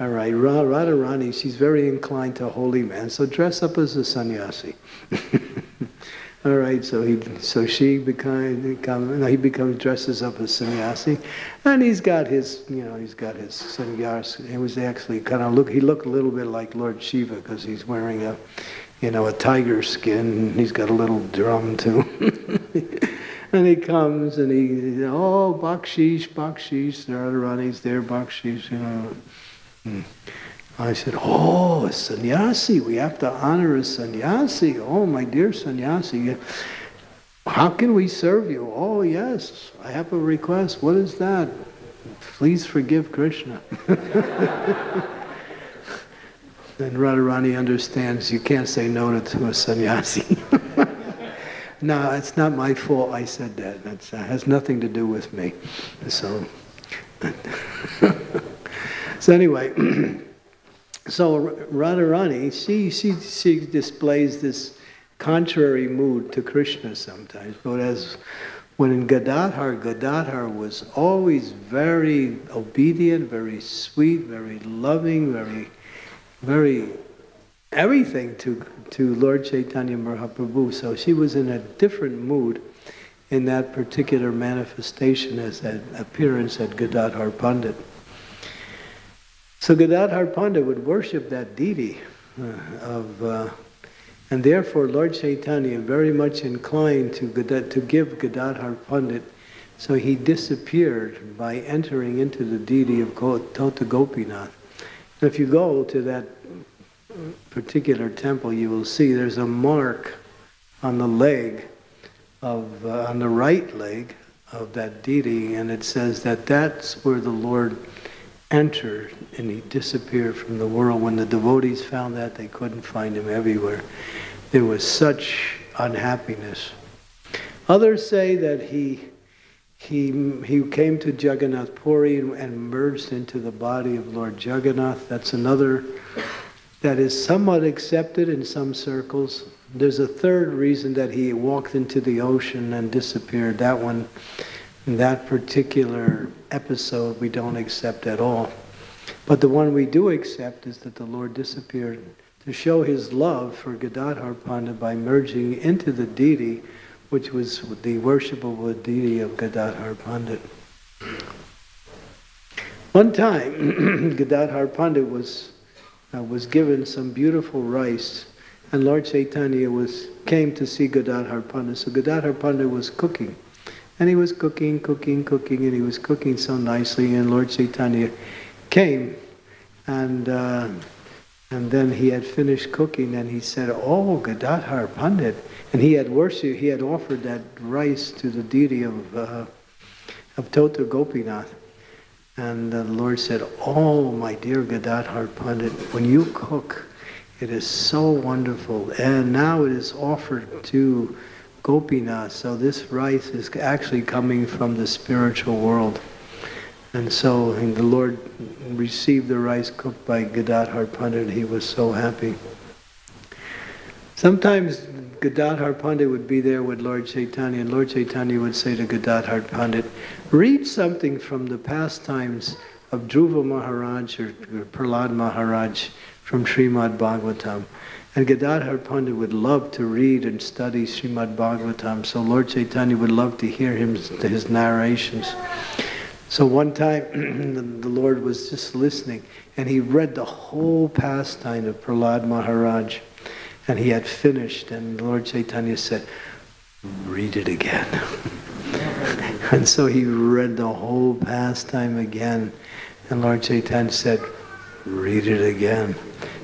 All right, Radharani, she's very inclined to holy man. So dress up as a sannyasi. All right, so he, so she becomes, become, he becomes dresses up as sannyasi, and he's got his, you know, he's got his sannyasi. He was actually kind of look, he looked a little bit like Lord Shiva because he's wearing a, you know, a tiger skin. And he's got a little drum too. and he comes and he, oh, bakshish, bakshish, Radharani's there, bakshish, you know. Hmm. I said, Oh, a sannyasi. We have to honor a sannyasi. Oh, my dear sannyasi. How can we serve you? Oh, yes, I have a request. What is that? Please forgive Krishna. then Radharani understands you can't say no to a sannyasi. no, it's not my fault I said that. It has nothing to do with me. So, so anyway. so Radharani, she, she, she displays this contrary mood to Krishna sometimes. But as when in Gadadhar, Gadadhar was always very obedient, very sweet, very loving, very, very everything to, to Lord Chaitanya Mahaprabhu. So she was in a different mood in that particular manifestation as that appearance at Gadadhar Pandit. So Gadadhar Pandit would worship that deity uh, of uh, and therefore, Lord Chaitanya very much inclined to, to give Gadadhar Pandit, so he disappeared by entering into the deity of Tota Gopinath. If you go to that particular temple, you will see there's a mark on the leg of, uh, on the right leg of that deity, and it says that that's where the Lord entered and he disappeared from the world. When the devotees found that, they couldn't find him everywhere. There was such unhappiness. Others say that he, he, he came to Jagannath Puri and, and merged into the body of Lord Jagannath. That's another that is somewhat accepted in some circles. There's a third reason that he walked into the ocean and disappeared. That one, that particular episode, we don't accept at all. But the one we do accept is that the Lord disappeared to show his love for Gadadhar Pandit by merging into the deity, which was the worshipable deity of Gadadhar Pandit. One time, Gadadhar Pandit was, uh, was given some beautiful rice, and Lord Chaitanya was, came to see Gadadhar Pandit. So Gadadhar Pandit was cooking. And he was cooking, cooking, cooking, and he was cooking so nicely, and Lord Chaitanya came and uh, and then he had finished cooking and he said, Oh, Gadadhar Pandit. And he had worshipped, he had offered that rice to the deity of, uh, of Tota Gopinath. And the Lord said, Oh, my dear Gadadhar Pandit, when you cook, it is so wonderful. And now it is offered to Gopinath. So this rice is actually coming from the spiritual world. And so and the Lord received the rice cooked by Gadadhar Pandit. He was so happy. Sometimes Gadadhar Pandit would be there with Lord Chaitanya, and Lord Chaitanya would say to Gadadhar Pandit, read something from the pastimes of Dhruva Maharaj or Prahlad Maharaj from Srimad Bhagavatam. And Gadadhar Pandit would love to read and study Srimad Bhagavatam, so Lord Chaitanya would love to hear him, his narrations. So one time the Lord was just listening and he read the whole pastime of Prahlad Maharaj and he had finished and Lord Chaitanya said, read it again. and so he read the whole pastime again and Lord Chaitanya said, read it again.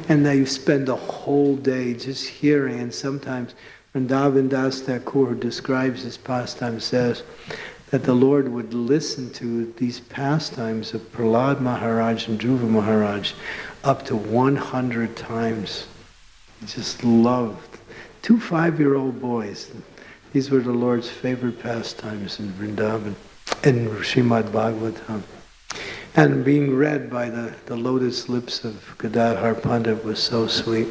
And they spend the whole day just hearing and sometimes Vrindavan Das Thakur, who describes his pastime, says that the Lord would listen to these pastimes of Prahlad Maharaj and Dhruva Maharaj up to 100 times. He just loved. Two five-year-old boys. These were the Lord's favorite pastimes in Vrindavan, in Srimad Bhagavatam. And being read by the, the lotus lips of Gadadhar Pandit was so sweet.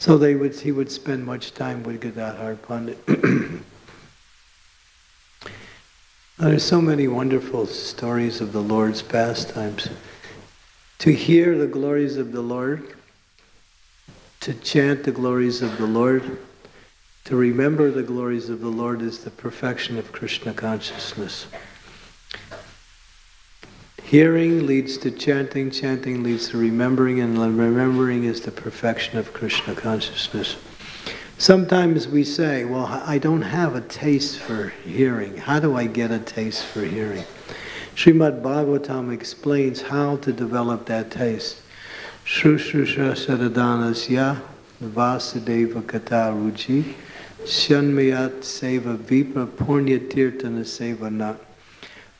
So they would, he would spend much time with Gadadhar Pandit. There are so many wonderful stories of the Lord's pastimes. To hear the glories of the Lord, to chant the glories of the Lord, to remember the glories of the Lord is the perfection of Krishna consciousness. Hearing leads to chanting, chanting leads to remembering, and remembering is the perfection of Krishna consciousness. Sometimes we say, well, I don't have a taste for hearing. How do I get a taste for hearing? Srimad Bhagavatam explains how to develop that taste. Shushrusha Sadadanasya Vasudeva Kata Ruchi Shanmayat Seva Vipa Purnya Tirtana Seva Nat.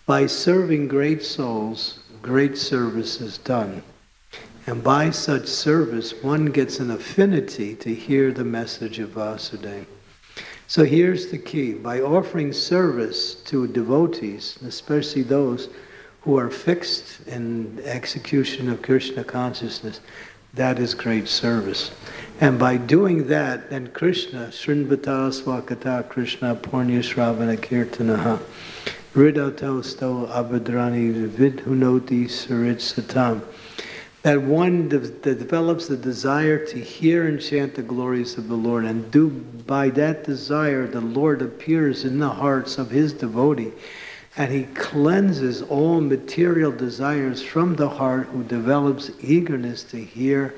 By serving great souls, great service is done. And by such service, one gets an affinity to hear the message of Vasudeva. So here's the key. By offering service to devotees, especially those who are fixed in execution of Krishna consciousness, That is great service. And by doing that, then Krishna, Srinvata Swakata Krishna Purnya Shravana Kirtanaha, Vidhunoti Satam. That one de- that develops the desire to hear and chant the glories of the Lord, and do by that desire, the Lord appears in the hearts of his devotee, and he cleanses all material desires from the heart who develops eagerness to hear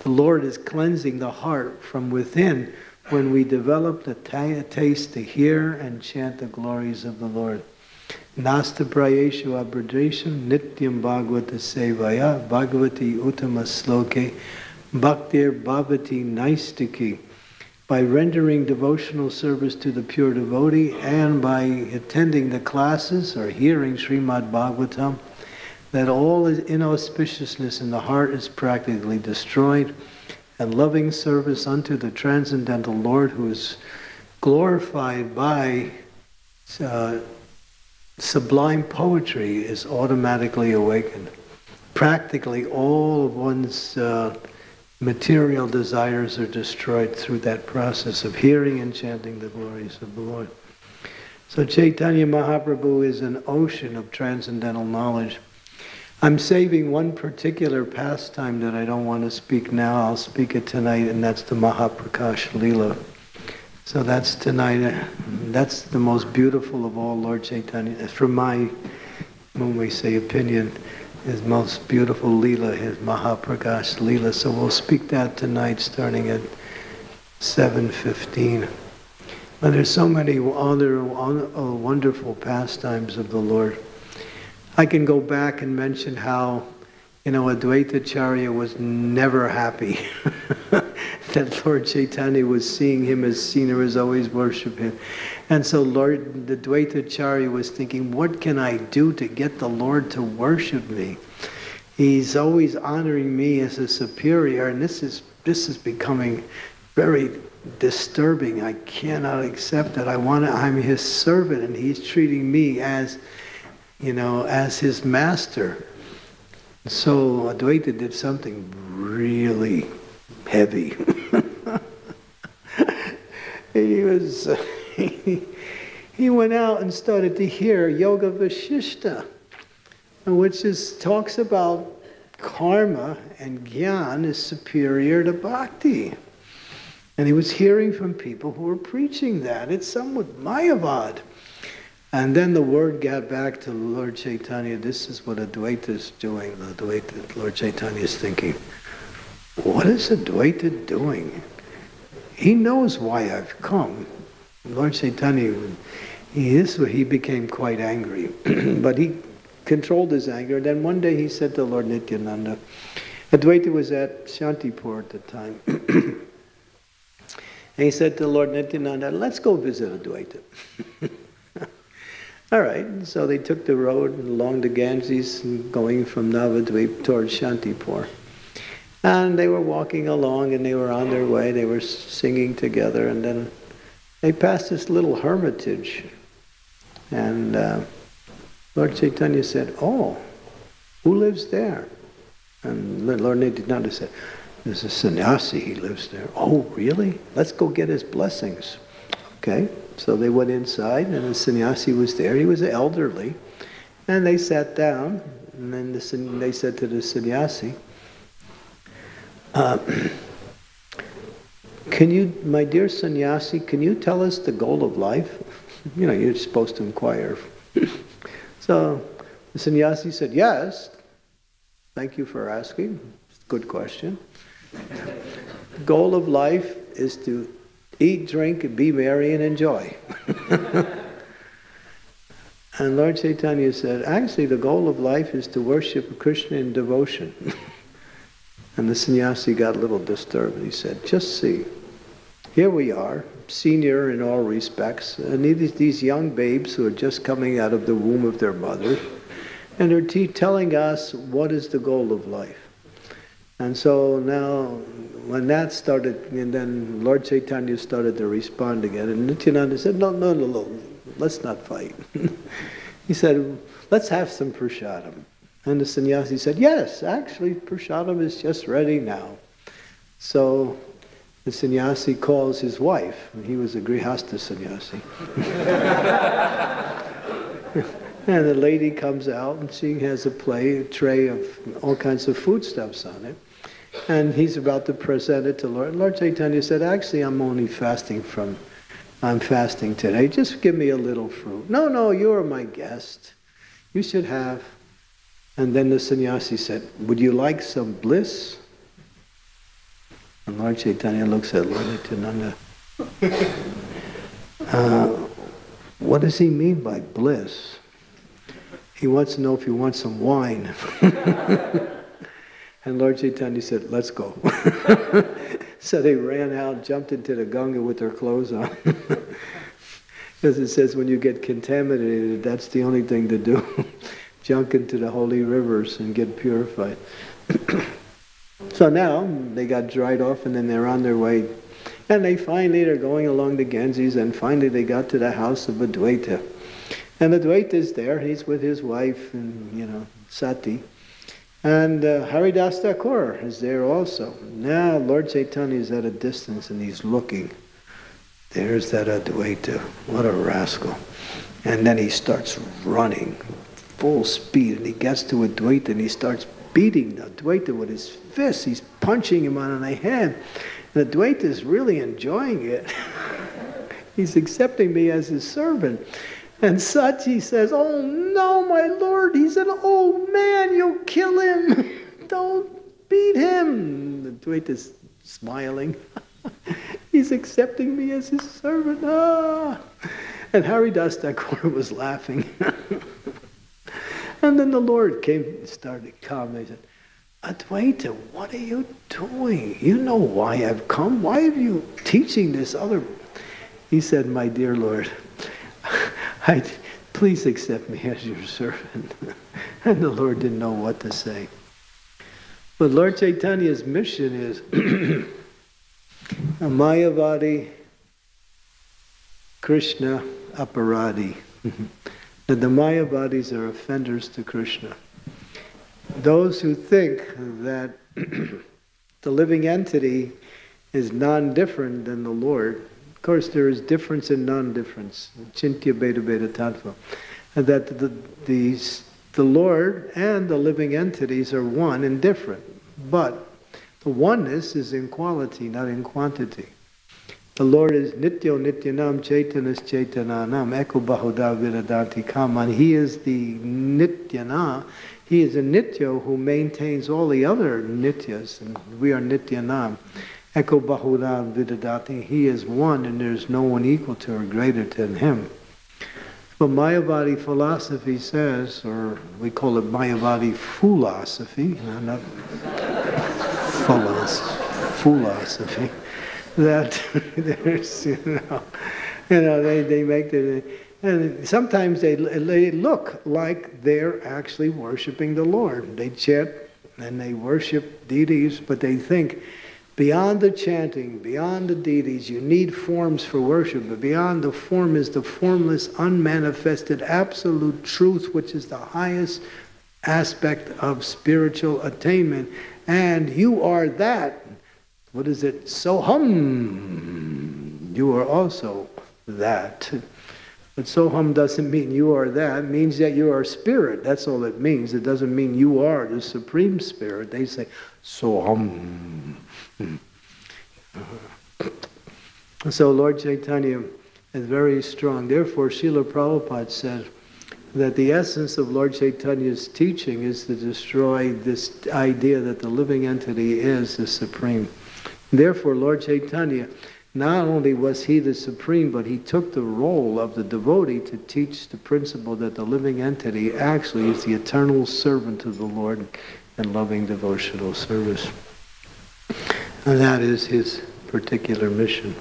the Lord is cleansing the heart from within when we develop the taste to hear and chant the glories of the Lord. Nasta prayeshu abradreshu nityam bhagavata sevaya bhagavati uttama sloke bhaktir bhavati naistiki. By rendering devotional service to the pure devotee and by attending the classes or hearing Srimad Bhagavatam, that all inauspiciousness in the heart is practically destroyed, and loving service unto the transcendental Lord who is glorified by uh, sublime poetry is automatically awakened. Practically all of one's uh, material desires are destroyed through that process of hearing and chanting the glories of the Lord. So Chaitanya Mahaprabhu is an ocean of transcendental knowledge. I'm saving one particular pastime that I don't want to speak now. I'll speak it tonight, and that's the Mahaprakash Lila. So that's tonight. That's the most beautiful of all Lord Chaitanya. From my, when we say opinion, his most beautiful Lila, his Mahaprakash Lila. So we'll speak that tonight starting at 7.15. But there's so many other uh, wonderful pastimes of the Lord. I can go back and mention how, you know, Advaitacharya was never happy that Lord Chaitanya was seeing him as seen as always worship him. And so Lord the Dvaitacharya was thinking, what can I do to get the Lord to worship me? He's always honoring me as a superior, and this is this is becoming very disturbing. I cannot accept it. I want to, I'm his servant, and he's treating me as you know, as his master. So Advaita did something really heavy. he was, uh, he, he went out and started to hear Yoga Vashishta, which is talks about karma and gyan is superior to bhakti. And he was hearing from people who were preaching that. It's somewhat Mayavad. And then the word got back to Lord Chaitanya, this is what Advaita is doing. the Advaita, Lord Chaitanya is thinking, what is Advaita doing? He knows why I've come. Lord Chaitanya, he is he became quite angry. but he controlled his anger. Then one day he said to Lord Nityananda, Advaita was at Shantipur at the time. and he said to Lord Nityananda, let's go visit Advaita. All right, so they took the road along the Ganges, going from Navadvip towards Shantipur. And they were walking along and they were on their way, they were singing together, and then they passed this little hermitage. And uh, Lord Chaitanya said, Oh, who lives there? And Lord Nityananda said, There's a sannyasi, he lives there. Oh, really? Let's go get his blessings. Okay. So they went inside, and the sannyasi was there. He was elderly. And they sat down, and then the, they said to the sannyasi, uh, Can you, my dear sannyasi, can you tell us the goal of life? you know, you're supposed to inquire. so the sannyasi said, Yes. Thank you for asking. Good question. goal of life is to eat, drink, be merry, and enjoy. and Lord Chaitanya said, actually, the goal of life is to worship Krishna in devotion. and the sannyasi got a little disturbed. He said, just see, here we are, senior in all respects, and these, these young babes who are just coming out of the womb of their mother, and they're telling us what is the goal of life. And so now, when that started, and then Lord Chaitanya started to respond again, and Nityananda said, No, no, no, no, let's not fight. he said, Let's have some prasadam. And the sannyasi said, Yes, actually, prasadam is just ready now. So the sannyasi calls his wife. He was a grihasta sannyasi. and the lady comes out and she has a play, a tray of all kinds of foodstuffs on it. And he's about to present it to Lord. Lord Chaitanya said, Actually, I'm only fasting from, I'm fasting today. Just give me a little fruit. No, no, you're my guest. You should have. And then the sannyasi said, Would you like some bliss? And Lord Chaitanya looks at Lord Nityananda. Uh, what does he mean by bliss? He wants to know if you want some wine. and Lord Chaitanya said, let's go. so they ran out, jumped into the Ganga with their clothes on. Because it says when you get contaminated, that's the only thing to do. Jump into the holy rivers and get purified. so now they got dried off and then they're on their way. And they finally, they're going along the Ganges and finally they got to the house of Advaita. And Advaita is there, he's with his wife and, you know, Sati. And uh, Haridas Thakur is there also. Now Lord Chaitanya is at a distance and he's looking. There's that Advaita. What a rascal. And then he starts running full speed and he gets to Advaita and he starts beating the Advaita with his fists. He's punching him on the head. And Advaita is really enjoying it. he's accepting me as his servant. And Sachi says, Oh no, my lord, he's an old man, you'll kill him. Don't beat him. The Dvaita's smiling. he's accepting me as his servant. Ah. And Haridas Thakur was laughing. and then the Lord came and started calmly. He said, Advaita, what are you doing? You know why I've come. Why are you teaching this other? He said, My dear Lord, I, please accept me as your servant. and the Lord didn't know what to say. But Lord Chaitanya's mission is a Mayavadi Krishna Aparadhi. that the Mayavadis are offenders to Krishna. Those who think that the living entity is non different than the Lord course, there is difference in non-difference. Chintya beta beta tattva. And that the, the, the Lord and the living entities are one and different. But the oneness is in quality, not in quantity. The Lord is Nityo Nityanam Chaitanas Chaitananam Eko Bahuda Viradati Kaman. He is the Nityana. He is a Nityo who maintains all the other Nityas, and we are Nityanam. Eko Bahudan Vidadati, he is one and there's no one equal to or greater than him. But Mayavadi philosophy says, or we call it Mayavadi philosophy, not philosophy, that there's, you know, you know, they, they make the, and sometimes they, they look like they're actually worshiping the Lord. They chant and they worship deities, but they think Beyond the chanting, beyond the deities, you need forms for worship, but beyond the form is the formless, unmanifested, absolute truth, which is the highest aspect of spiritual attainment. And you are that. What is it? Soham. You are also that. But soham doesn't mean you are that. It means that you are spirit. That's all it means. It doesn't mean you are the supreme spirit. They say soham. So Lord Chaitanya is very strong. Therefore, Srila Prabhupada said that the essence of Lord Chaitanya's teaching is to destroy this idea that the living entity is the supreme. Therefore, Lord Chaitanya, not only was he the supreme, but he took the role of the devotee to teach the principle that the living entity actually is the eternal servant of the Lord in loving devotional service. And that is his particular mission.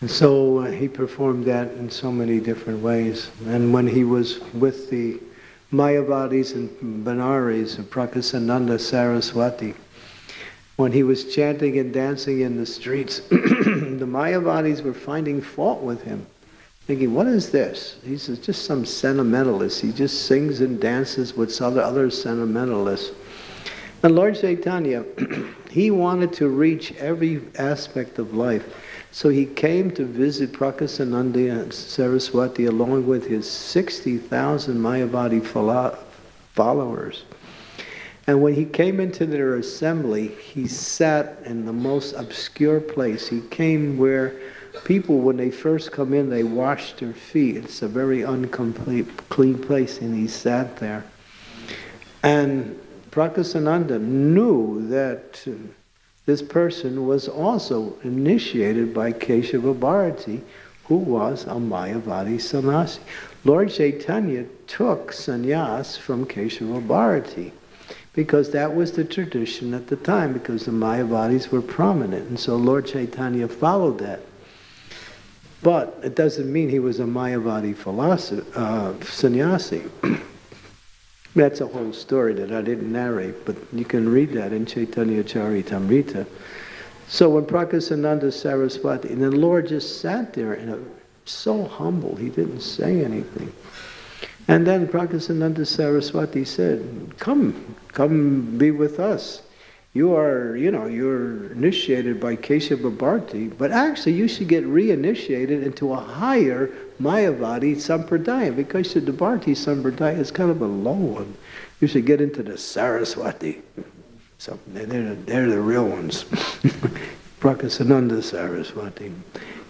And so uh, he performed that in so many different ways. And when he was with the Mayavadis and Banaris of Prakasananda Saraswati, when he was chanting and dancing in the streets, the Mayavadis were finding fault with him. thinking, what is this? He's just some sentimentalist. He just sings and dances with other, other sentimentalists. And Lord Chaitanya, he wanted to reach every aspect of life. So he came to visit Prakasananda and Saraswati along with his 60,000 Mayavadi followers. And when he came into their assembly, he sat in the most obscure place. He came where people, when they first come in, they wash their feet. It's a very uncomplete, clean place, and he sat there. And Prakasananda knew that this person was also initiated by Keshava Bharati, who was a Mayavadi sannyasi. Lord Chaitanya took sannyas from Keshava Bharati because that was the tradition at the time because the Mayavadis were prominent. And so Lord Chaitanya followed that. But it doesn't mean he was a Mayavadi philosopher, uh, sannyasi. That's a whole story that I didn't narrate, but you can read that in Chaitanya Charitamrita. So when Prakasananda Saraswati, and the Lord just sat there and a, so humble, he didn't say anything. And then Prakasananda Saraswati said, Come, come be with us. You are, you know, you're initiated by Keshava Bharati, but actually you should get reinitiated into a higher Mayavadi Sampradaya because the Bharati Sampradaya is kind of a low one. You should get into the Saraswati. So they're, they're the real ones. Prakasananda Saraswati.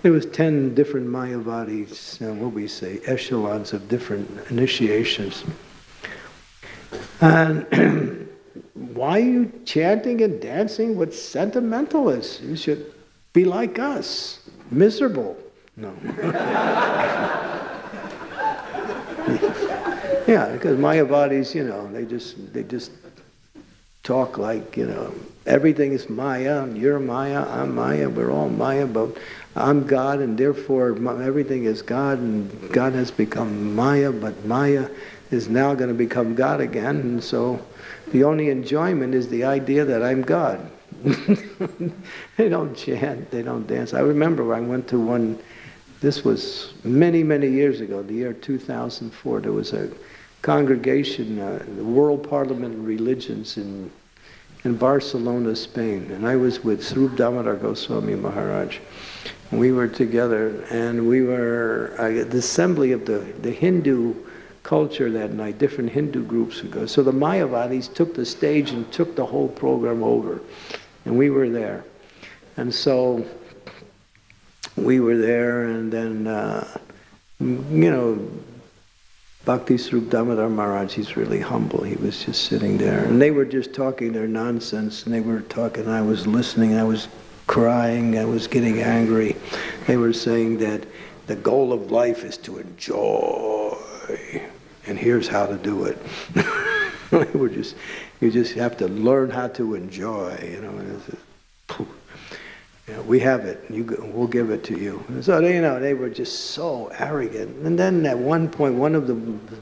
There was ten different Mayavadis, uh, what we say, echelons of different initiations. And why are you chanting and dancing with sentimentalists? You should be like us, miserable. No. yeah, because Mayavadis, you know, they just they just talk like, you know, everything is Maya, you're Maya, I'm Maya, we're all Maya, but I'm God, and therefore everything is God, and God has become Maya, but Maya is now going to become God again, and so the only enjoyment is the idea that I'm God. they don't chant, they don't dance. I remember when I went to one, this was many, many years ago, the year 2004. There was a congregation, uh, the World Parliament of Religions in, in Barcelona, Spain. And I was with Swarup Damodar Goswami Maharaj. We were together, and we were uh, the assembly of the, the Hindu culture that night, different Hindu groups would go. So the Mayavadis took the stage and took the whole program over. And we were there. And so we were there, and then, uh, you know, Bhakti Swarup Damodar Maharaj, he's really humble. He was just sitting there. And they were just talking their nonsense, and they were talking. I was listening, I was crying, I was getting angry. They were saying that the goal of life is to enjoy and here's how to do it. We're just, you just have to learn how to enjoy, you know. Yeah, we have it. You, we'll give it to you. And so you know, they were just so arrogant. And then at one point, one of the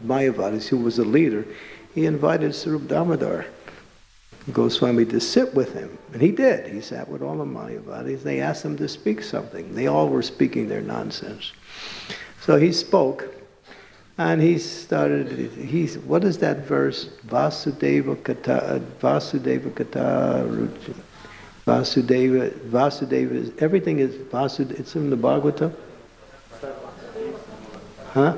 Mayavadis, who was a leader, he invited Swarup Damodar Goswami to sit with him. And he did. He sat with all the Mayavadis. They asked him to speak something. They all were speaking their nonsense. So he spoke. And he started, he's, what is that verse? Vasudeva Kata, Vasudeva Kata, Vasudeva, Vasudeva, is, everything is Vasudeva, it's in the Bhagavatam? Huh?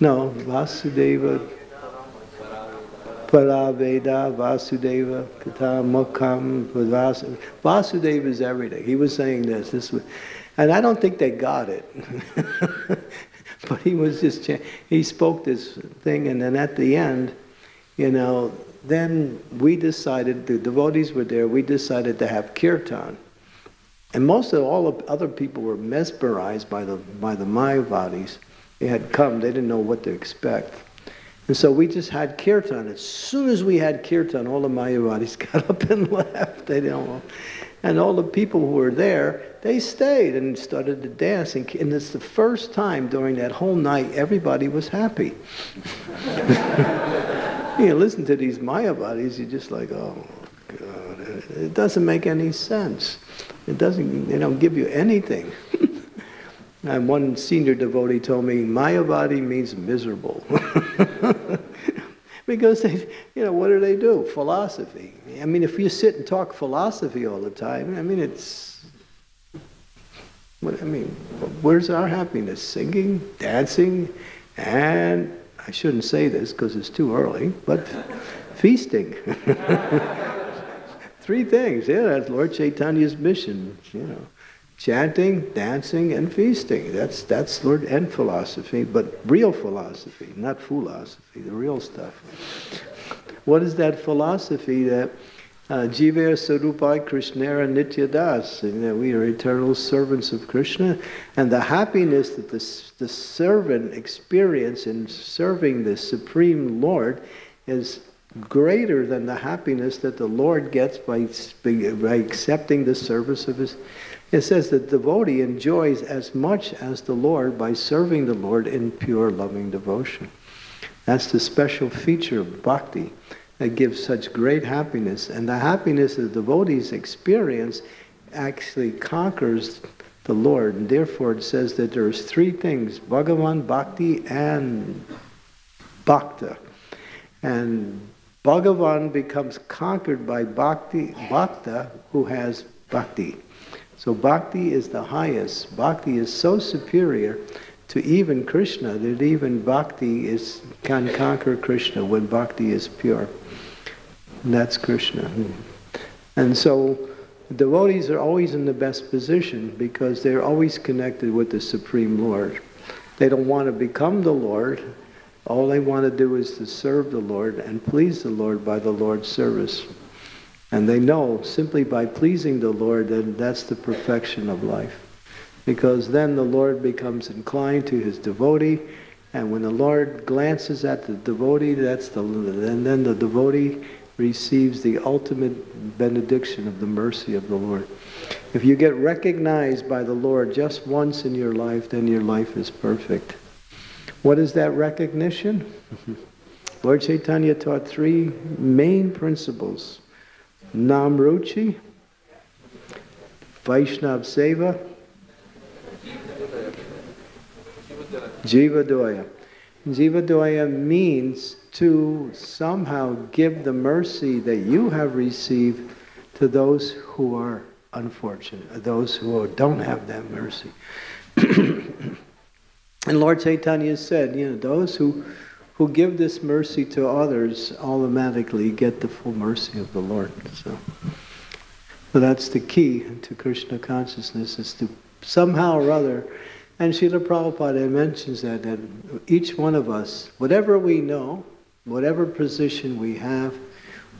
No, Vasudeva, Paraveda, Vasudeva, Kata, Mukham, Vasudeva. Vasudeva is everything. He was saying this. This was, and I don't think they got it. but he was just, he spoke this thing, and then at the end, you know, then we decided, the devotees were there, we decided to have kirtan. And most of all the other people were mesmerized by the, by the Mayavadis. They had come, they didn't know what to expect. And so we just had kirtan. As soon as we had kirtan, all the Mayavadis got up and left. They didn't. And all the people who were there, they stayed and started to dance. And, and it's the first time during that whole night everybody was happy. you know, listen to these Mayavadis, you're just like, oh, God, it doesn't make any sense. It doesn't, they don't give you anything. And one senior devotee told me, Mayavadi means miserable. because they, you know, what do they do? Philosophy. I mean, if you sit and talk philosophy all the time, I mean, it's, what I mean, where's our happiness? Singing, dancing, and I shouldn't say this because it's too early, but feasting. Three things. Yeah, that's Lord Chaitanya's mission. You know, chanting, dancing, and feasting. That's that's Lord and philosophy, but real philosophy, not philosophy, the real stuff. What is that philosophy that uh, Jiva Sarupai Krishnera Nityadas, and that we are eternal servants of Krishna, and the happiness that the, the servant experience in serving the Supreme Lord is greater than the happiness that the Lord gets by, by accepting the service of his. It says that devotee enjoys as much as the Lord by serving the Lord in pure loving devotion. That's the special feature of bhakti that gives such great happiness. And the happiness the devotees experience actually conquers the Lord. And therefore it says that there's three things, Bhagavan, Bhakti, and Bhakta. And Bhagavan becomes conquered by Bhakti, Bhakta, who has Bhakti. So Bhakti is the highest. Bhakti is so superior to even Krishna that even Bhakti is, can conquer Krishna when Bhakti is pure. And that's Krishna. And so devotees are always in the best position because they're always connected with the Supreme Lord. They don't want to become the Lord. All they want to do is to serve the Lord and please the Lord by the Lord's service. And they know simply by pleasing the Lord that that's the perfection of life. Because then the Lord becomes inclined to his devotee, and when the Lord glances at the devotee, that's the and then the devotee receives the ultimate benediction of the mercy of the Lord. If you get recognized by the Lord just once in your life, then your life is perfect. What is that recognition? Lord Chaitanya taught three main principles. Namruchi, Vaishnav Seva, Jiva Doya. Jiva Doya means to somehow give the mercy that you have received to those who are unfortunate, uh, those who don't have that mercy. and Lord Chaitanya said, you know, those who, who give this mercy to others automatically get the full mercy of the Lord. So, so that's the key to Krishna consciousness is to somehow or other and Srila Prabhupada mentions that, that each one of us, whatever we know, whatever position we have,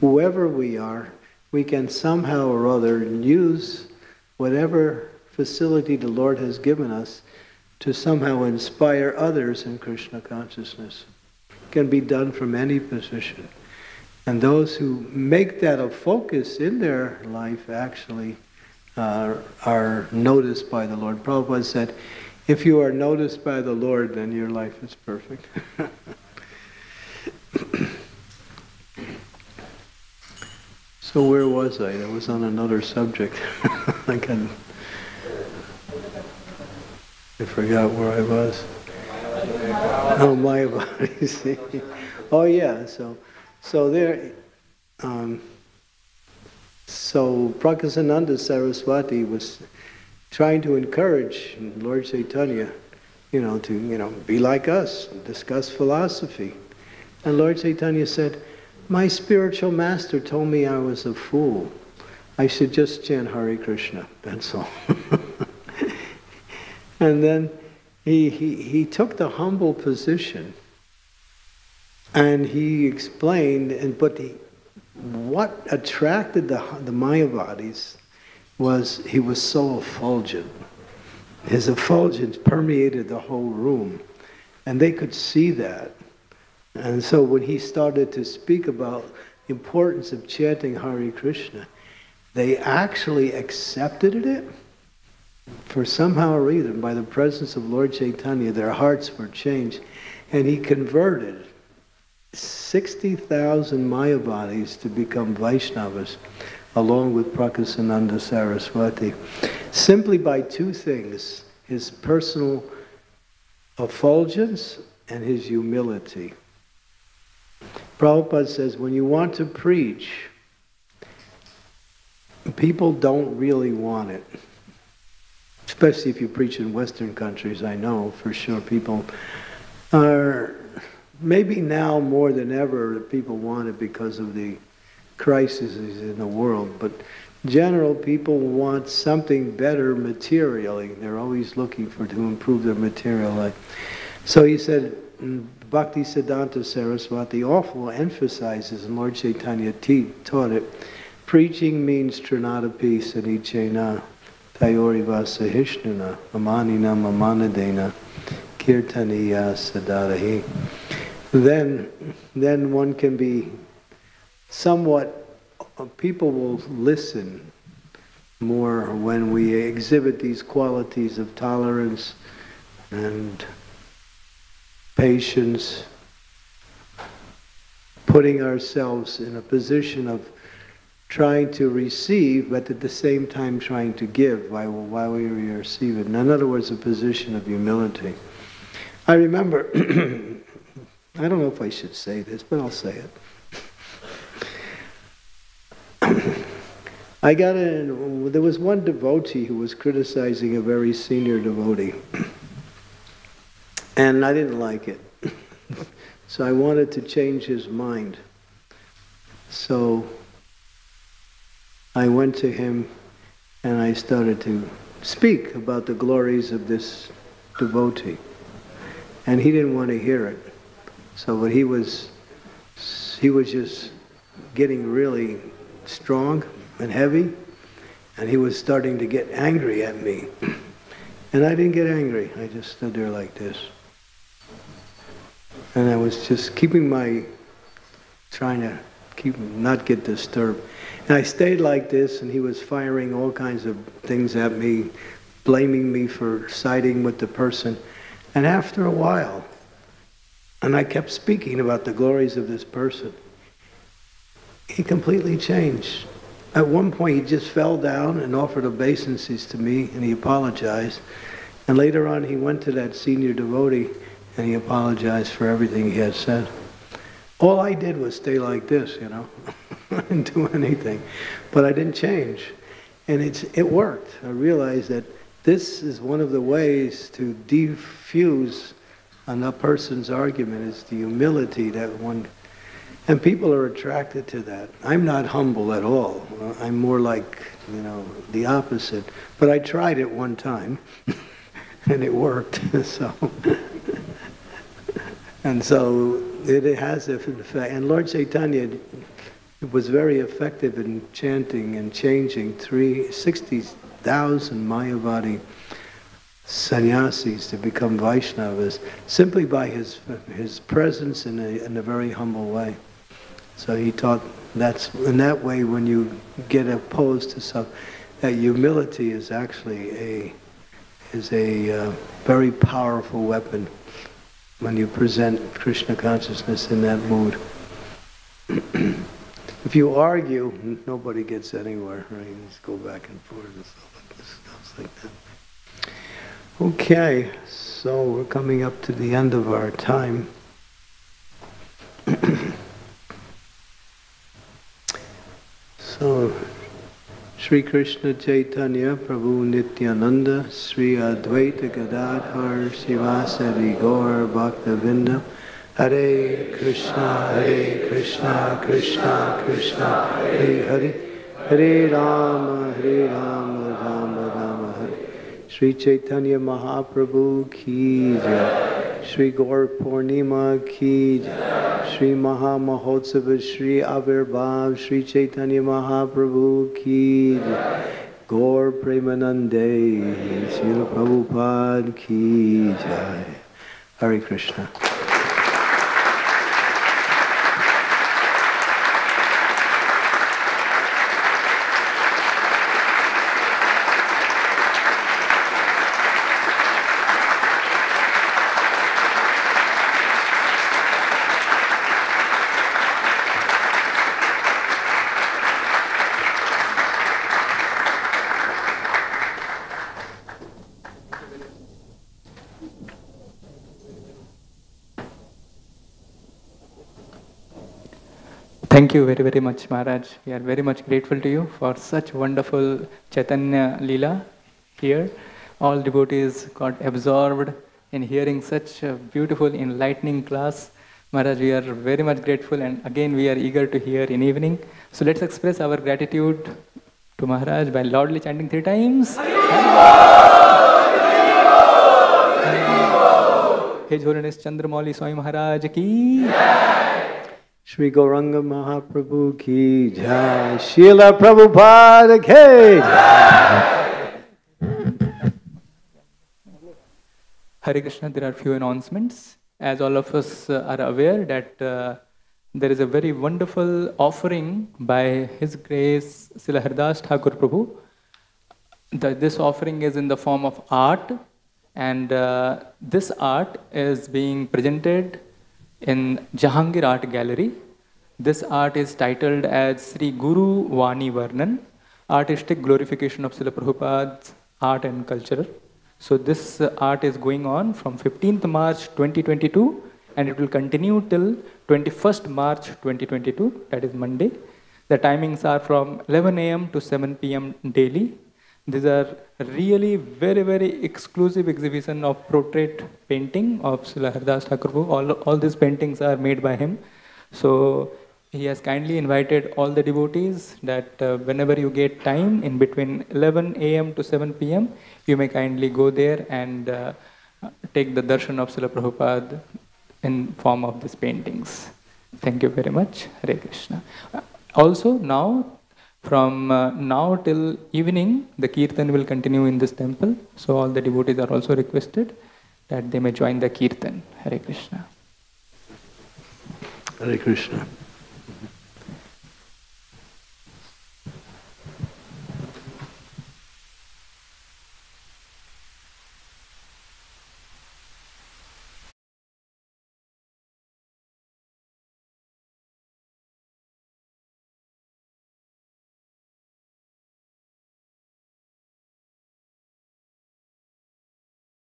whoever we are, we can somehow or other use whatever facility the Lord has given us to somehow inspire others in Krishna consciousness. Can be done from any position. And those who make that a focus in their life actually uh, are noticed by the Lord. Prabhupada said, if you are noticed by the Lord, then your life is perfect. so where was I? I was on another subject. I can I forgot where I was. Oh, my body. See? Oh yeah. So, so there. Um, so Prakasananda Saraswati was trying to encourage Lord Chaitanya, you know, to you know be like us, discuss philosophy. And Lord Chaitanya said, My spiritual master told me I was a fool. I should just chant Hare Krishna, that's all. and then he, he, took the humble position and he explained, and but he, what attracted the, the Mayavadis was he was so effulgent. His effulgence permeated the whole room, and they could see that. And so when he started to speak about the importance of chanting Hare Krishna, they actually accepted it. For somehow or either, by the presence of Lord Chaitanya, their hearts were changed, and he converted 60,000 Mayavadis to become Vaishnavas, along with Prakasananda Saraswati, simply by two things his personal effulgence and his humility. Prabhupada says when you want to preach, people don't really want it. Especially if you preach in Western countries, I know for sure people are maybe now more than ever people want it because of the crises in the world, but general people want something better materially. They're always looking for to improve their material life. So he said, mm, Bhakti Siddhanta Saraswati awful emphasizes, and Lord Chaitanya taught it, preaching means trinadapi sanichena tayorivasa sahishnuna amanina mamanadena kirtaniya sadarahi. Then, then one can be somewhat uh, people will listen more when we exhibit these qualities of tolerance and patience, putting ourselves in a position of trying to receive, but at the same time trying to give while, while we receive it. In other words, a position of humility. I remember, I don't know if I should say this, but I'll say it. I got in, there was one devotee who was criticizing a very senior devotee. And I didn't like it. so I wanted to change his mind. So I went to him and I started to speak about the glories of this devotee. And he didn't want to hear it. So but he was he was just getting really strong and heavy, and he was starting to get angry at me. And I didn't get angry. I just stood there like this. And I was just keeping my, trying to keep, not get disturbed. And I stayed like this, and he was firing all kinds of things at me, blaming me for siding with the person. And after a while, and I kept speaking about the glories of this person, he completely changed. At one point, he just fell down and offered obeisances to me, and he apologized. And later on, he went to that senior devotee and he apologized for everything he had said. All I did was stay like this, you know. Didn't do anything. But I didn't change. And it's, it worked. I realized that this is one of the ways to defuse a person's argument is the humility that one and people are attracted to that. I'm not humble at all. I'm more like, you know, the opposite. But I tried it one time, and it worked. so, and so it has effect. And Lord Chaitanya was very effective in chanting and changing three sixty thousand Mayavadi sannyasis to become Vaishnavas simply by his his presence in a, in a very humble way. So he taught that's in that way when you get opposed to something, that humility is actually a is a uh, very powerful weapon when you present Krishna consciousness in that mood. if you argue, nobody gets anywhere, right? You just go back and forth and stuff like that. Okay, so we're coming up to the end of our time. So, Sri Krishna Chaitanya Prabhu Nityananda Sri Advaita Gadadhar Srivasadi Gaur Bhaktavrinda हरे कृष्णा हरे कृष्णा कृष्णा कृष्णा, हरे हरे। हरे राम हरे राम राम राम, हरे। श्री चैतन्य महाप्रभु की जय। श्री गौर पूर्णिमा की जय। श्री महामहोत्सव, श्री आविर्भाव, श्री चैतन्य महाप्रभु की जय। गौर प्रेमानंदे श्री प्रभुपाद की जय। हरे Krishna. Thank you very, very much, Maharaj. We are very much grateful to you for such wonderful Chaitanya Leela here. All devotees got absorbed in hearing such a beautiful, enlightening class. Maharaj, we are very much grateful and again we are eager to hear in evening. So let's express our gratitude to Maharaj by loudly chanting three times. His Holiness Chandramauli Swami Maharaj ki. Shri Gauranga Mahaprabhu ki jai. Srila Prabhupada ki jai. Hare Krishna, there are few announcements. As all of us uh, are aware that uh, there is a very wonderful offering by His Grace Srila Haridas Thakur Prabhu. The, this offering is in the form of art and uh, this art is being presented in Jahangir Art Gallery. This art is titled as Sri Guru Vani Varnan, Artistic Glorification of Srila Prabhupada's Art and Culture. So this art is going on from 15th March 2022 and it will continue till 21st March 2022, that is Monday. The timings are from 11 a.m. to 7 p.m. daily. These are really very, very exclusive exhibition of portrait painting of Srila Haridas Thakur. All, all these paintings are made by him. So he has kindly invited all the devotees that uh, whenever you get time in between 11 a.m. to 7 p.m., you may kindly go there and uh, take the darshan of Srila Prabhupada in form of these paintings. Thank you very much. Hare Krishna. Uh, Also, now, from uh, now till evening, the kirtan will continue in this temple. So all the devotees are also requested that they may join the kirtan. Hare Krishna. Hare Krishna.